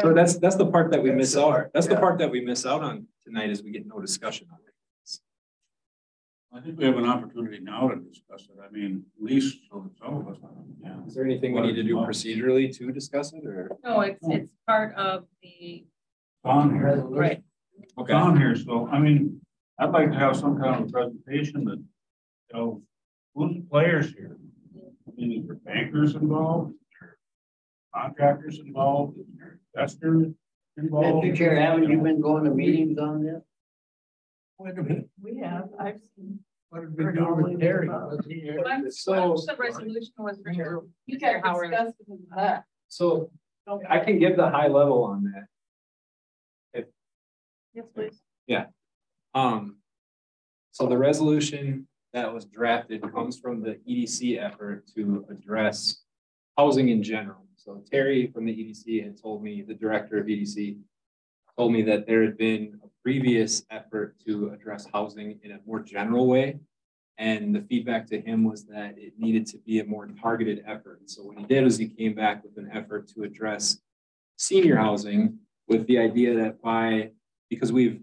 So that's, that's the part that we That's miss out. part, That's the part that we miss out on tonight is we get no discussion on it. I think we have an opportunity now to discuss it. I mean, at least so that some of us. Yeah. Is there anything we need to do uh, procedurally to discuss it or? No, it's, it's part of the, On here. right, It's Okay, on here, so, I mean, I'd like to have some kind of presentation that, you know, who's the players here? I mean, is there bankers involved? Is there Contractors involved, is there investors involved? Mr. Chair, haven't you been going to meetings on this? Wait a minute, We have, I've seen. what have been doing with Terry? Was he here? so, the resolution was for you. You can't Howard. discuss that. so I can give the high level on that. If, Yes, please. Um, so the resolution that was drafted comes from the EDC effort to address housing in general. So Terry from the EDC had told me, the director of EDC, told me that there had been a previous effort to address housing in a more general way. And the feedback to him was that it needed to be a more targeted effort. So what he did was he came back with an effort to address senior housing with the idea that by, because we've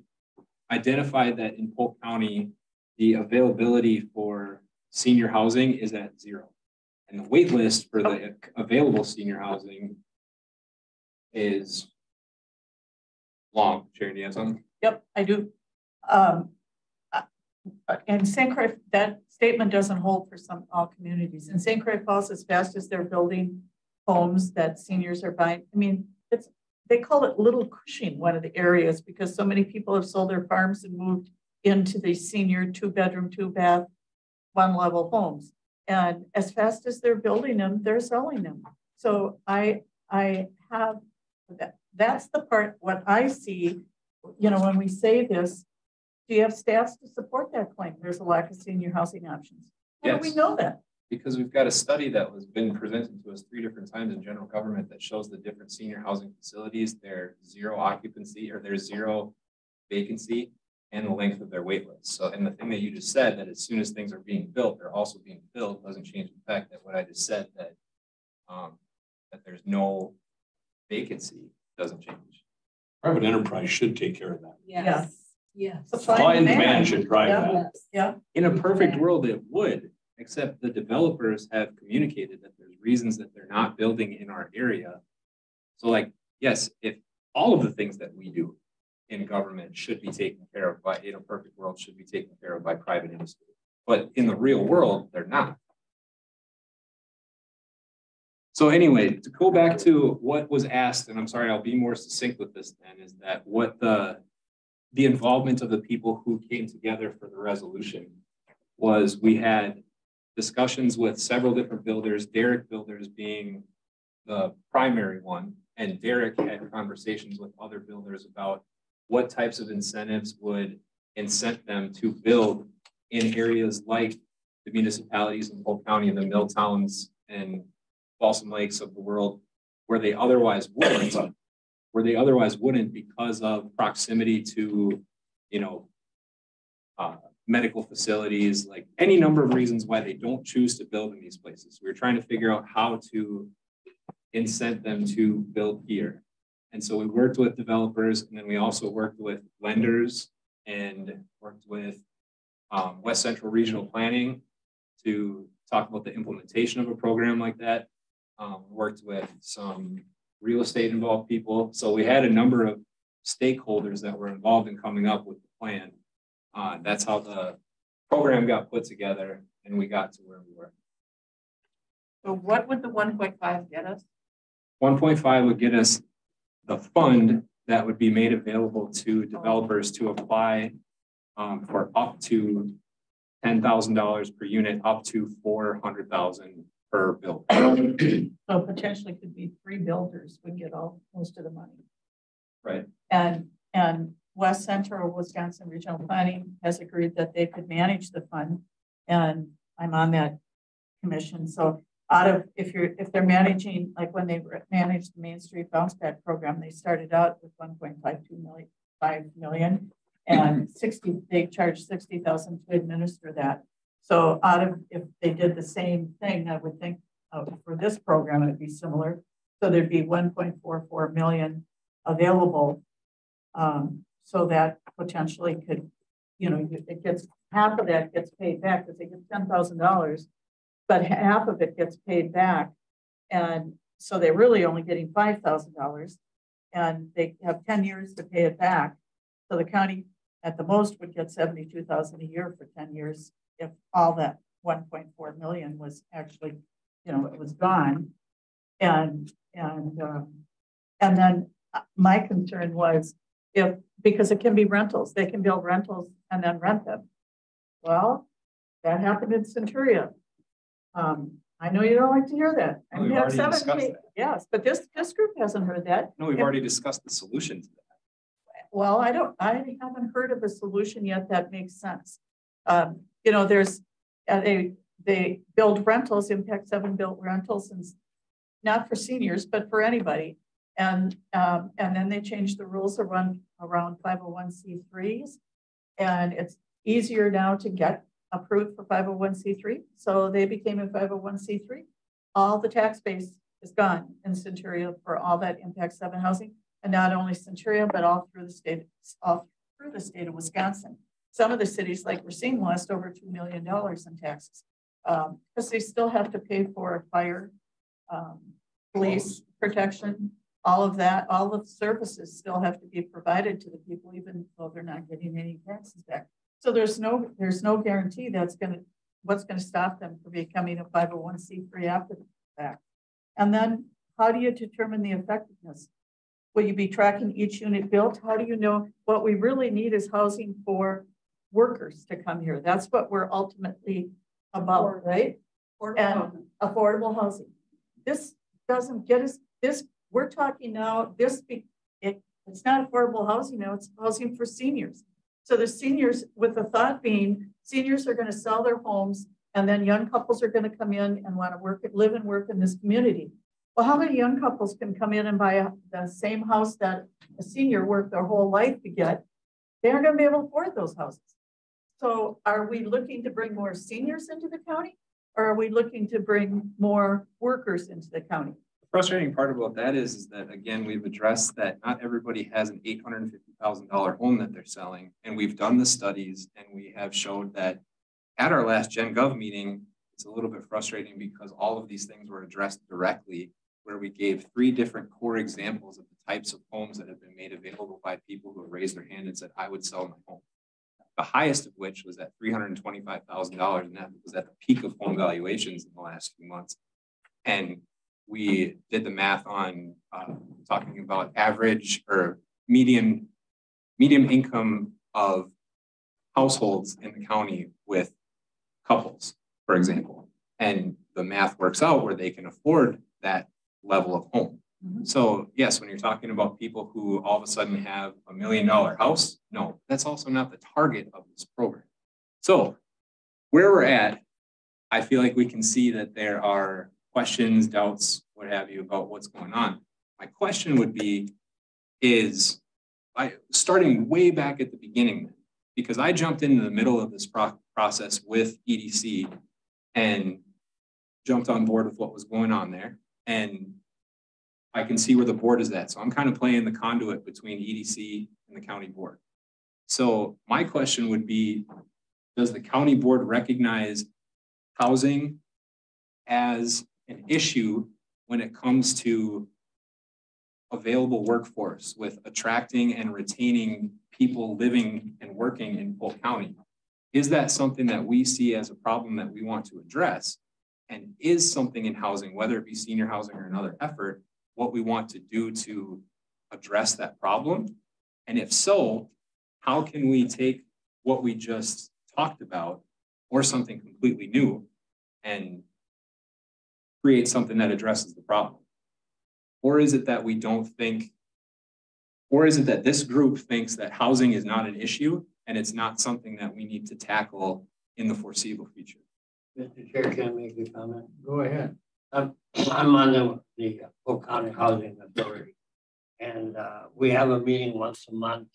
identified that in Polk County, the availability for senior housing is at zero. And the wait list for the available senior housing is long. Sharon, do you have something? Yep, I do. Um, uh, and St. Croix, that statement doesn't hold for some, all communities. In St. Croix Falls, as fast as they're building homes that seniors are buying, I mean, it's, they call it Little Cushing, one of the areas, because so many people have sold their farms and moved into the senior two-bedroom, two-bath, one-level homes. And as fast as they're building them, they're selling them. So I, I have, that, that's the part, what I see, you know, when we say this, do you have staffs to support that claim? There's a lack of senior housing options. How do we know that? Because we've got a study that was been presented to us three different times in general government that shows the different senior housing facilities, their zero occupancy or their zero vacancy and the length of their wait list. So, and the thing that you just said, that as soon as things are being built, they're also being filled, doesn't change the fact that what I just said, that um, that there's no vacancy, doesn't change. Private enterprise should take care of that. Yes. Yes. Supply and demand. should drive Yeah. that. Yeah, In a perfect world, it would, except the developers have communicated that there's reasons that they're not building in our area. So like, yes, if all of the things that we do in government should be taken care of by, in a perfect world, should be taken care of by private industry. But in the real world, they're not. So anyway, to go back to what was asked, and I'm sorry, I'll be more succinct with this then, is that what the the involvement of the people who came together for the resolution was we had discussions with several different builders, Derek Builders being the primary one. And Derek had conversations with other builders about what types of incentives would incent them to build in areas like the municipalities in Polk County and the Milltowns and Balsam Lakes of the world, where they otherwise wouldn't where they otherwise wouldn't because of proximity to, you know, uh, medical facilities, like any number of reasons why they don't choose to build in these places. We're trying to figure out how to incent them to build here. And so we worked with developers and then we also worked with lenders and worked with um, West Central Regional Planning to talk about the implementation of a program like that. Um, worked with some real estate involved people. So we had a number of stakeholders that were involved in coming up with the plan. Uh, that's how the program got put together and we got to where we were. So what would the one point five get us? One point five would get us the fund that would be made available to developers to apply um, for up to ten thousand dollars per unit, up to four hundred thousand per bill. so potentially could be three builders would get all, most of the money. Right. And, and West Central Wisconsin Regional Planning has agreed that they could manage the fund. And I'm on that commission, so out of, if you're, if they're managing, like when they managed the Main Street Bounce Back Program, they started out with one point five two million, five million. And sixty, they charged sixty thousand to administer that. So out of, if they did the same thing, I would think uh, for this program, it'd be similar. So there'd be one point four four million available. Um, so that potentially could, you know, it gets, half of that gets paid back because they get ten thousand dollars. But half of it gets paid back. And so they're really only getting five thousand dollars. And they have ten years to pay it back. So the county at the most would get seventy-two thousand a year for ten years if all that one point four million was actually, you know, it was gone. And, and, um, and then uh, my concern was if, because it can be rentals, they can build rentals and then rent them. Well, that happened in Centuria. Um, I know you don't like to hear that. And we have seven, that. yes, but this, this group hasn't heard that. No, we've If- already discussed the solution to that. well, I don't, I haven't heard of a solution yet that makes sense. Um, you know, there's, uh, they, they build rentals, Impact Seven built rentals and not for seniors, but for anybody. And, um, and then they changed the rules around, around five oh one C threes. And it's easier now to get approved for five oh one C three, so they became a five oh one C three. All the tax base is gone in Centuria for all that Impact Seven housing. And not only Centuria, but all through the state, all through the state of Wisconsin. Some of the cities like Racine lost over two million dollars in taxes. Um, because they still have to pay for fire, um, police protection, all of that, all of the services still have to be provided to the people, even though they're not getting any taxes back. So there's no, there's no guarantee that's gonna, what's gonna stop them from becoming a five oh one C three after the fact. And then how do you determine the effectiveness? Will you be tracking each unit built? How do you know? What we really need is housing for workers to come here. That's what we're ultimately about, right? And affordable housing. This doesn't get us, this, we're talking now, this, it, it's not affordable housing now, it's housing for seniors. So the seniors, with the thought being, seniors are gonna sell their homes and then young couples are gonna come in and wanna work, live and work in this community. Well, how many young couples can come in and buy a- the same house that a senior worked their whole life to get? They aren't gonna be able to afford those houses. So are we looking to bring more seniors into the county? Or are we looking to bring more workers into the county? Frustrating part about that is, is that, again, we've addressed that not everybody has an eight hundred and fifty thousand dollar home that they're selling. And we've done the studies and we have showed that at our last Gen Gov meeting, it's a little bit frustrating because all of these things were addressed directly, where we gave three different core examples of the types of homes that have been made available by people who have raised their hand and said, I would sell my home. The highest of which was at three hundred and twenty-five thousand dollars, and that was at the peak of home valuations in the last few months. And we did the math on uh, talking about average or median, medium income of households in the county with couples, for example. And the math works out where they can afford that level of home. So yes, when you're talking about people who all of a sudden have a million dollar house, no, that's also not the target of this program. So where we're at, I feel like we can see that there are questions, doubts, what have you about what's going on. My question would be, is I starting way back at the beginning, because I jumped into the middle of this pro- process with EDC and jumped on board with what was going on there. And I can see where the board is at. So I'm kind of playing the conduit between EDC and the county board. So my question would be, does the county board recognize housing as an issue when it comes to available workforce with attracting and retaining people living and working in Polk County? Is that something that we see as a problem that we want to address? And is something in housing, whether it be senior housing or another effort, what we want to do to address that problem? And if so, how can we take what we just talked about or something completely new and create something that addresses the problem? Or is it that we don't think, or is it that this group thinks that housing is not an issue and it's not something that we need to tackle in the foreseeable future? Mr. Chair, can I make a comment? Go ahead. I'm, I'm on the, the Polk County Housing Authority. And, uh, we have a meeting once a month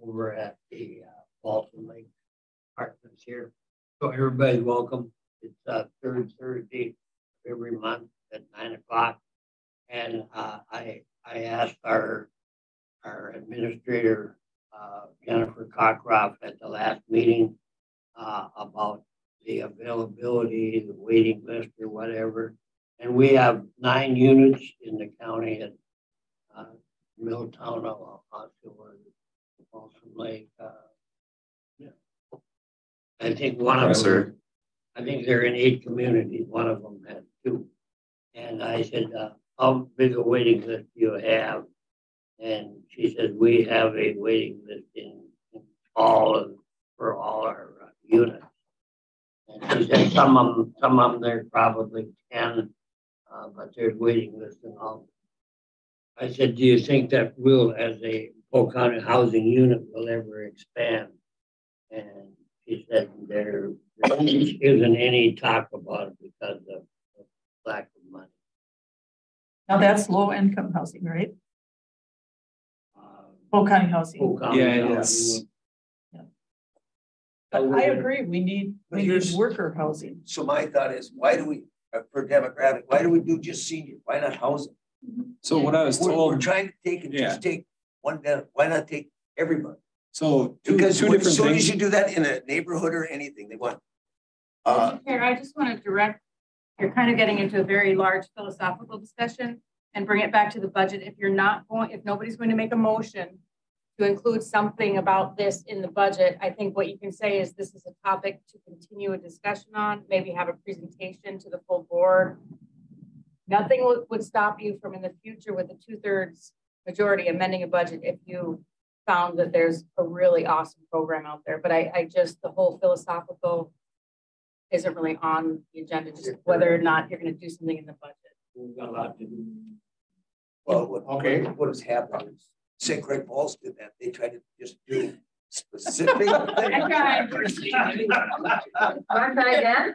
over at the, uh, Balsam Lake Apartments here. So everybody's welcome. It's, uh, third Thursday every month at nine o'clock. And, uh, I, I asked our, our administrator, uh, Jennifer Cockcroft at the last meeting, uh, about the availability, the waiting list or whatever. And we have nine units in the county at uh, Milltown, Osceola, Balsam Lake. Uh, yeah. I think one of them, I think they're in eight communities. One of them had two. And I said, uh, how big a waiting list do you have? And she said, we have a waiting list in, in all of, for all our uh, units. And she said some of them, some of them there's probably ten, uh, but there's waiting lists and all. I said, do you think that will, as a Polk County housing unit, will ever expand? And she said there, there isn't any talk about it because of lack of money. Now that's low income housing, right? Um, Polk County housing. Polk County Yeah, it housing is. But I agree, we need, But we need worker housing. So my thought is, why do we, uh, for demographic, why do we do just senior? Why not housing? So what I was We're, we're trying to take and just take one, down. why not take everybody? so two, Because two when- as different soon as things. you do that in a neighborhood or anything, they want. Uh, Here, I just want to direct, you're kind of getting into a very large philosophical discussion and bring it back to the budget. If you're not going, if nobody's going to make a motion to include something about this in the budget, I think what you can say is this is a topic to continue a discussion on, maybe have a presentation to the full board. Nothing would, stop you from in the future with a two thirds majority amending a budget if you found that there's a really awesome program out there. But I, I just, the whole philosophical isn't really on the agenda, just whether or not you're gonna do something in the budget. We've got a lot to do. well, what, Okay. what has happened St. Croix Falls did that. They tried to just do specific. I tried. Wanna try again?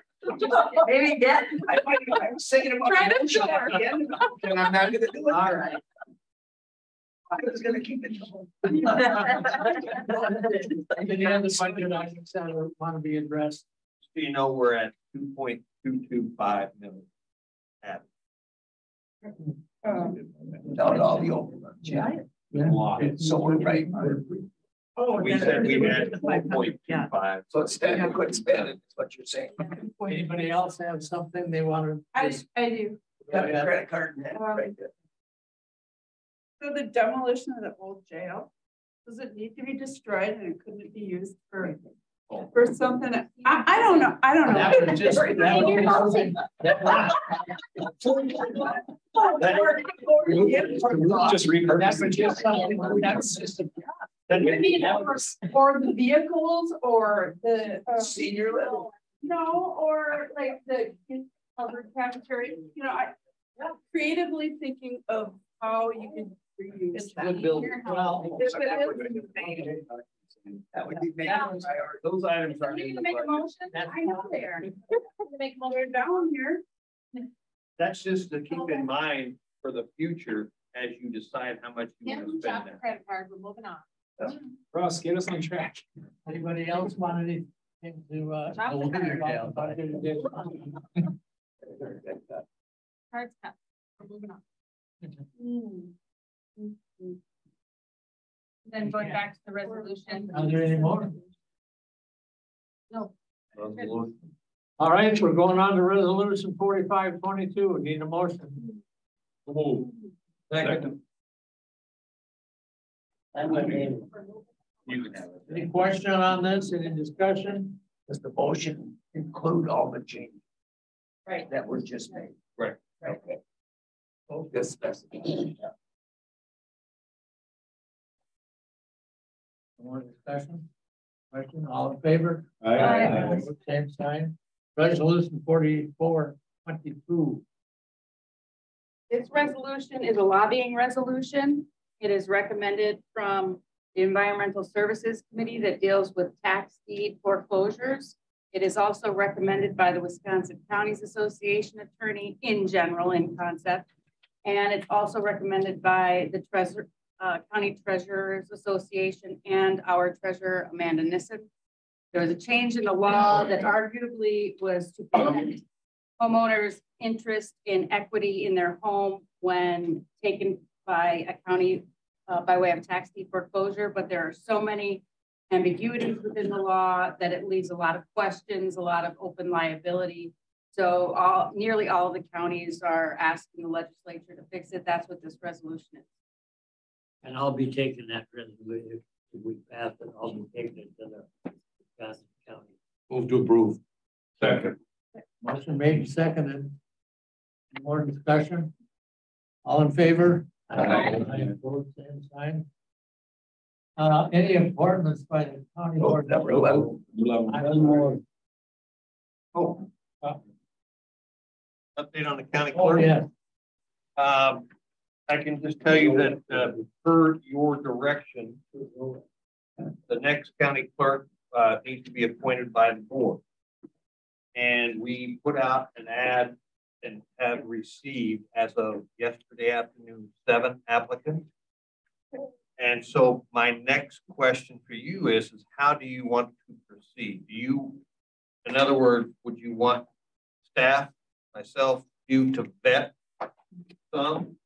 Maybe again? I I was thinking about. Try the to motion shore. again, And I'm not gonna do it. All right. I was gonna keep it. Any other budget items that want to be addressed? So you know, we're at two point two two five million. At Without all the overruns. Yeah. So we're right. Oh, We said we had four point two five. So it's standing, quit spending, is what you're saying. Anybody else have something they want to? I, I do. Got a credit card in that, um, right there. So the demolition of the old jail, does it need to be destroyed and it couldn't be used for, for something? I, I don't know, I don't know. That was just- that was. Just That's repurpose. just something, that's just a. You mean for, for the vehicles or the. uh, Senior level. No, or like the covered cafeteria, you know, I, creatively thinking of how you can reuse. It's that. good building. Well. If it is- That would be. Yeah. Those items are. You can make a motion, I know they are. Make a motion down here. That's just to keep in mind for the future as you decide how much you want to spend there. credit card, we're moving on. Ross, get us on track. Anybody else want anything to, uh? Chop go the card. about budget addition? Cards cut, we're moving on. Hmm. Hmm, hmm, Then going back to the resolution. Are there any more? No. All right, we're going on to resolution forty-five twenty-two. Need a motion. Second. You can have it. Any question on this? Any discussion? Does the motion include all the changes Right. that were just made? Right. Okay. Oh, this, More discussion? Question, all in favor? Aye. Same sign. Resolution forty-four twenty-two. This resolution is a lobbying resolution. It is recommended from the Environmental Services Committee that deals with tax deed foreclosures. It is also recommended by the Wisconsin Counties Association Attorney in general in concept. And it's also recommended by the Treasurer, uh, County Treasurers Association and our treasurer Amanda Nissen. There was a change in the law that arguably was to protect homeowners' interest in equity in their home when taken by a county uh, by way of tax deed foreclosure, but there are so many ambiguities within the law that it leaves a lot of questions, a lot of open liability. So all nearly all of the counties are asking the legislature to fix it. That's what this resolution is. And I'll be taking that resolution, if we pass it, I'll be taking it to the Wisconsin County. Move to approve. Second. Motion made and seconded. Any More discussion? All in favor? Aye. Opposed, same sign. Uh, any appointments by the county Oh, board? number 11. I don't know. Oh. Update on the county Oh, clerk. yeah. Um, I can just tell you that, uh, per your direction, the next county clerk, uh, needs to be appointed by the board. And we put out an ad and have received as of yesterday afternoon, seven applicants. And so my next question for you is, is how do you want to proceed? Do you, in other words, would you want staff, myself, you to vet some?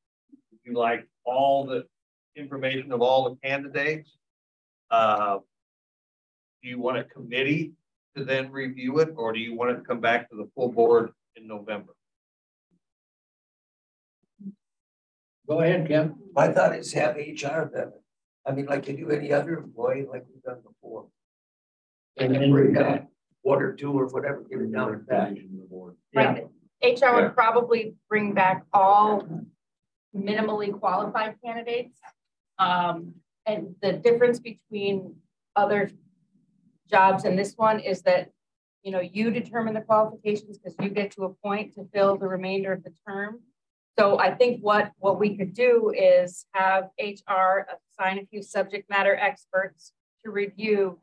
Would you like all the information of all the candidates? Uh, Do you want a committee to then review it, or do you want it to come back to the full board in November? Go ahead, Kim. My thought is have HR then. I mean, like you do any other employee, like we've done before. And then bring down one or two or whatever, give it down to that. Right. HR would probably bring back all minimally qualified candidates. Um, and the difference between other jobs and this one is that, you know, you determine the qualifications because you get to appoint to fill the remainder of the term. So I think what, what we could do is have HR assign a few subject matter experts to review,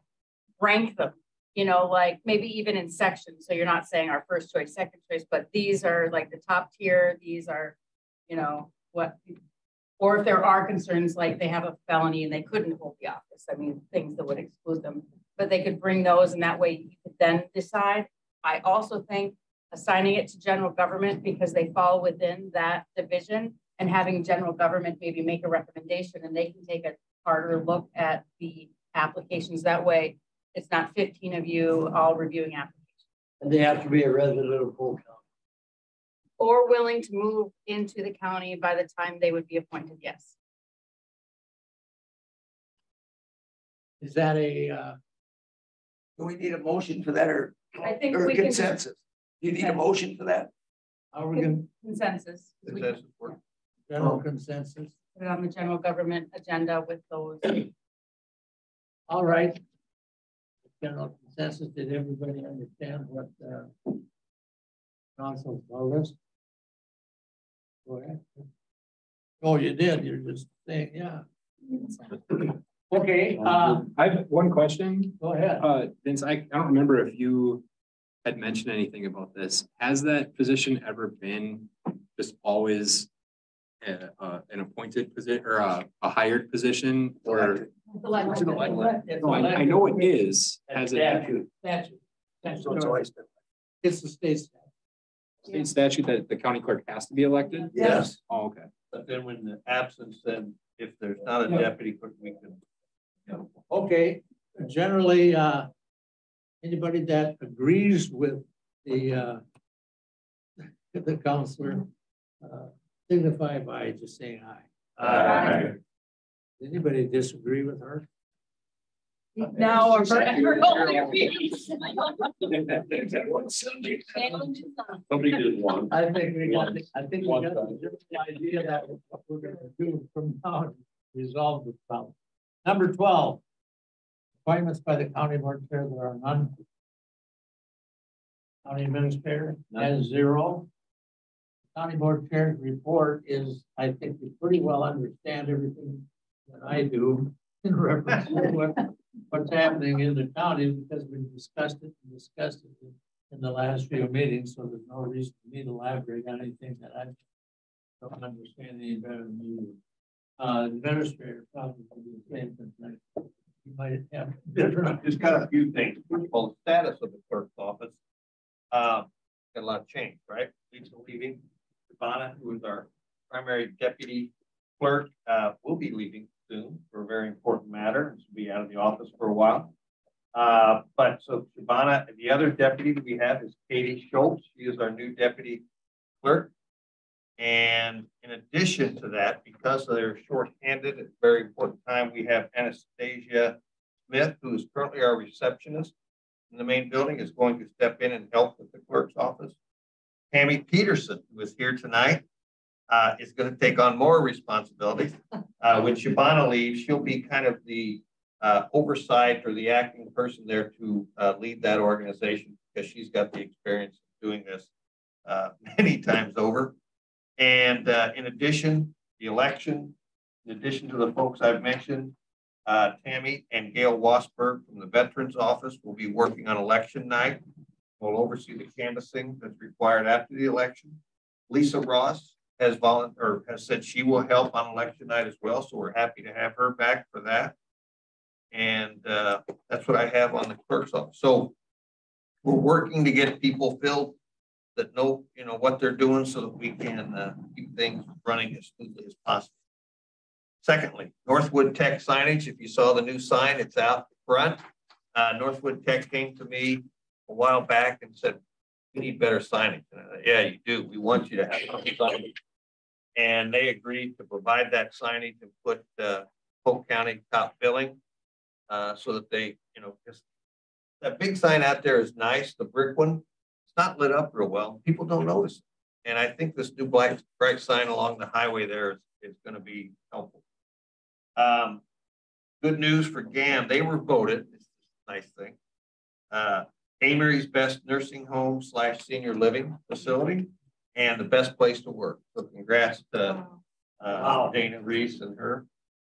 rank them, you know, like maybe even in sections. So you're not saying our first choice, second choice, but these are like the top tier. These are, you know, what, or if there are concerns like they have a felony and they couldn't hold the office. I mean, things that would exclude them, but they could bring those and that way you could then decide. I also think assigning it to general government because they fall within that division and having general government maybe make a recommendation and they can take a harder look at the applications. That way it's not 15 of you all reviewing applications. And they have to be a resident of Polk County. Or willing to move into the county by the time they would be appointed, yes. Is that a, uh, Do we need a motion for that or, I think or we can- consensus? Do you need a motion for that? are we gonna, Consensus. We can Consensus work? general consensus? Put it on the general government agenda with those. All right. General consensus, did everybody understand what, uh, counsel told us? Go ahead. Oh, you did, you're just saying, yeah. Okay, uh, I have one question. go ahead. Uh, Vince, I, I don't remember if you had mentioned anything about this. Has that position ever been just always a, uh, an appointed position or a, a hired position or? No, I, I know it is. Has it? Statute, statute. So it's always been. It's the state statute. State statute that the county clerk has to be elected? Yes. Oh, okay. But then when the absence, then if there's not a deputy clerk, we can. you know, Okay, generally, uh, anybody that agrees with the, uh, the counselor, uh, signify by just saying aye. Aye. Anybody disagree with her? Now or forever. Somebody did one. I think we got, the- I think we got the idea that what we're gonna do from now to resolve this problem. Number twelve. Appointments by the county board chair, there are none. County administrator, has zero. County board chair's report is, I think you pretty well understand everything that I do in reference to what what's happening in the county because we discussed it and discussed it in, in the last few meetings, so there's no reason for me to elaborate on anything that I don't understand any better than you. Uh, administrator probably do the same thing. You might have different. Just got a few things. First of all, the status of the clerk's office. Uh, got a lot of change, right? Lisa leaving, Ivana, who is our primary deputy clerk, uh, will be leaving soon for a very important matter, and she'll be out of the office for a while. Uh, but so Shabana, the other deputy that we have is Katie Schultz. She is our new deputy clerk. And in addition to that, because they're short-handed at a very important time, we have Anastasia Smith, who is currently our receptionist in the main building, is going to step in and help with the clerk's office. Tammy Peterson, who is here tonight, uh, is going to take on more responsibilities. Uh, when Shabana leaves, she'll be kind of the uh, oversight or the acting person there to uh, lead that organization because she's got the experience of doing this uh, many times over. And uh, in addition, the election, in addition to the folks I've mentioned, uh, Tammy and Gail Wasberg from the Veterans Office will be working on election night. Will oversee the canvassing that's required after the election. Lisa Ross has volunteered or has said she will help on election night as well. So we're happy to have her back for that. And uh, that's what I have on the clerk's office. So we're working to get people filled that know, you know, what they're doing so that we can uh, keep things running as smoothly as possible. Secondly, Northwood Tech signage. If you saw the new sign, it's out front. Uh, Northwood Tech came to me a while back and said, we need better signage. And I, yeah, you do. We want you to have signage. And they agreed to provide that signage and put uh, Polk County top billing uh, so that they, you know, just that big sign out there is nice, the brick one. It's not lit up real well. People don't notice. It. And I think this new black bright sign along the highway there is, is going to be helpful. Um, good news for GAM. They were voted. It's a nice thing. Uh, Amery's best nursing home slash senior living facility and the best place to work. So congrats to uh, wow. Dana Reese and her.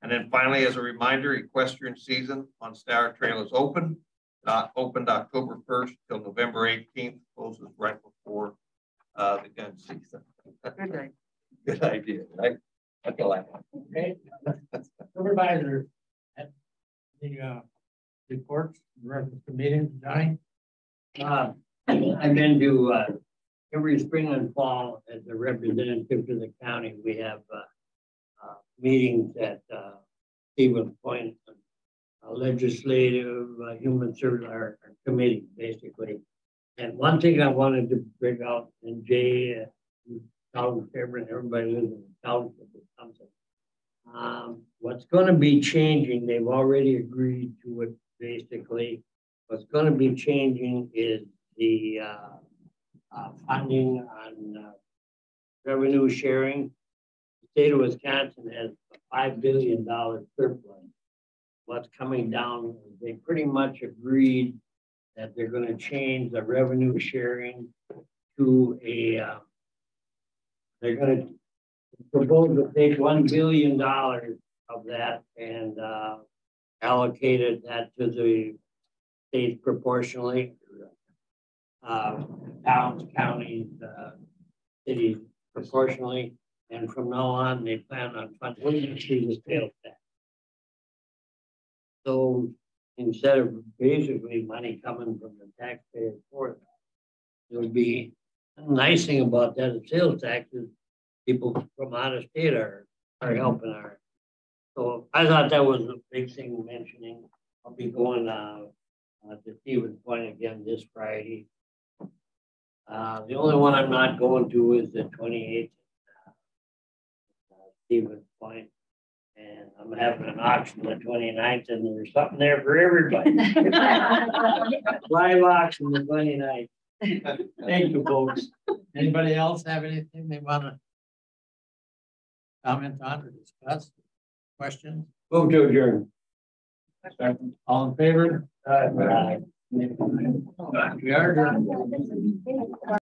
And then finally, as a reminder, equestrian season on Star Trail is open. Not opened October 1st till November 18th, closes right before uh, the gun season. Good, Good idea, right? That's Okay, like Okay. Supervisor, the uh, reports, reference to meetings, Johnny? Uh, I've been to uh, every spring and fall as a representative to the county. We have uh, uh, meetings at uh, Stevens Point, uh, legislative, uh, human service, our, our committee, basically. And one thing I wanted to bring out, and Jay, uh, town everybody lives in the township. Um, what's going to be changing, they've already agreed to it basically. What's going to be changing is the uh, funding on uh, revenue sharing. The state of Wisconsin has a $5 billion surplus. What's coming down, they pretty much agreed that they're going to change the revenue sharing to a, uh, they're going to propose to take $1 billion of that and uh, allocated that to the states proportionally uh, towns, counties, uh, cities proportionally. And from now on, they plan on funding through the sales tax. So instead of basically money coming from the taxpayer for that, it would be a nice thing about that, the sales tax is people from out of state are, are helping our. So I thought that was a big thing mentioning. I'll be going uh, uh, to Stevens Point again this Friday uh, the only one I'm not going to is the 28th, uh, Stevens Point. And I'm having an auction on the 29th, and there's something there for everybody. Live auction the 29th. Thank you, folks. Anybody else have anything they want to comment on or discuss? Questions? Move to adjourn. All in favor? Aye. We are adjourned.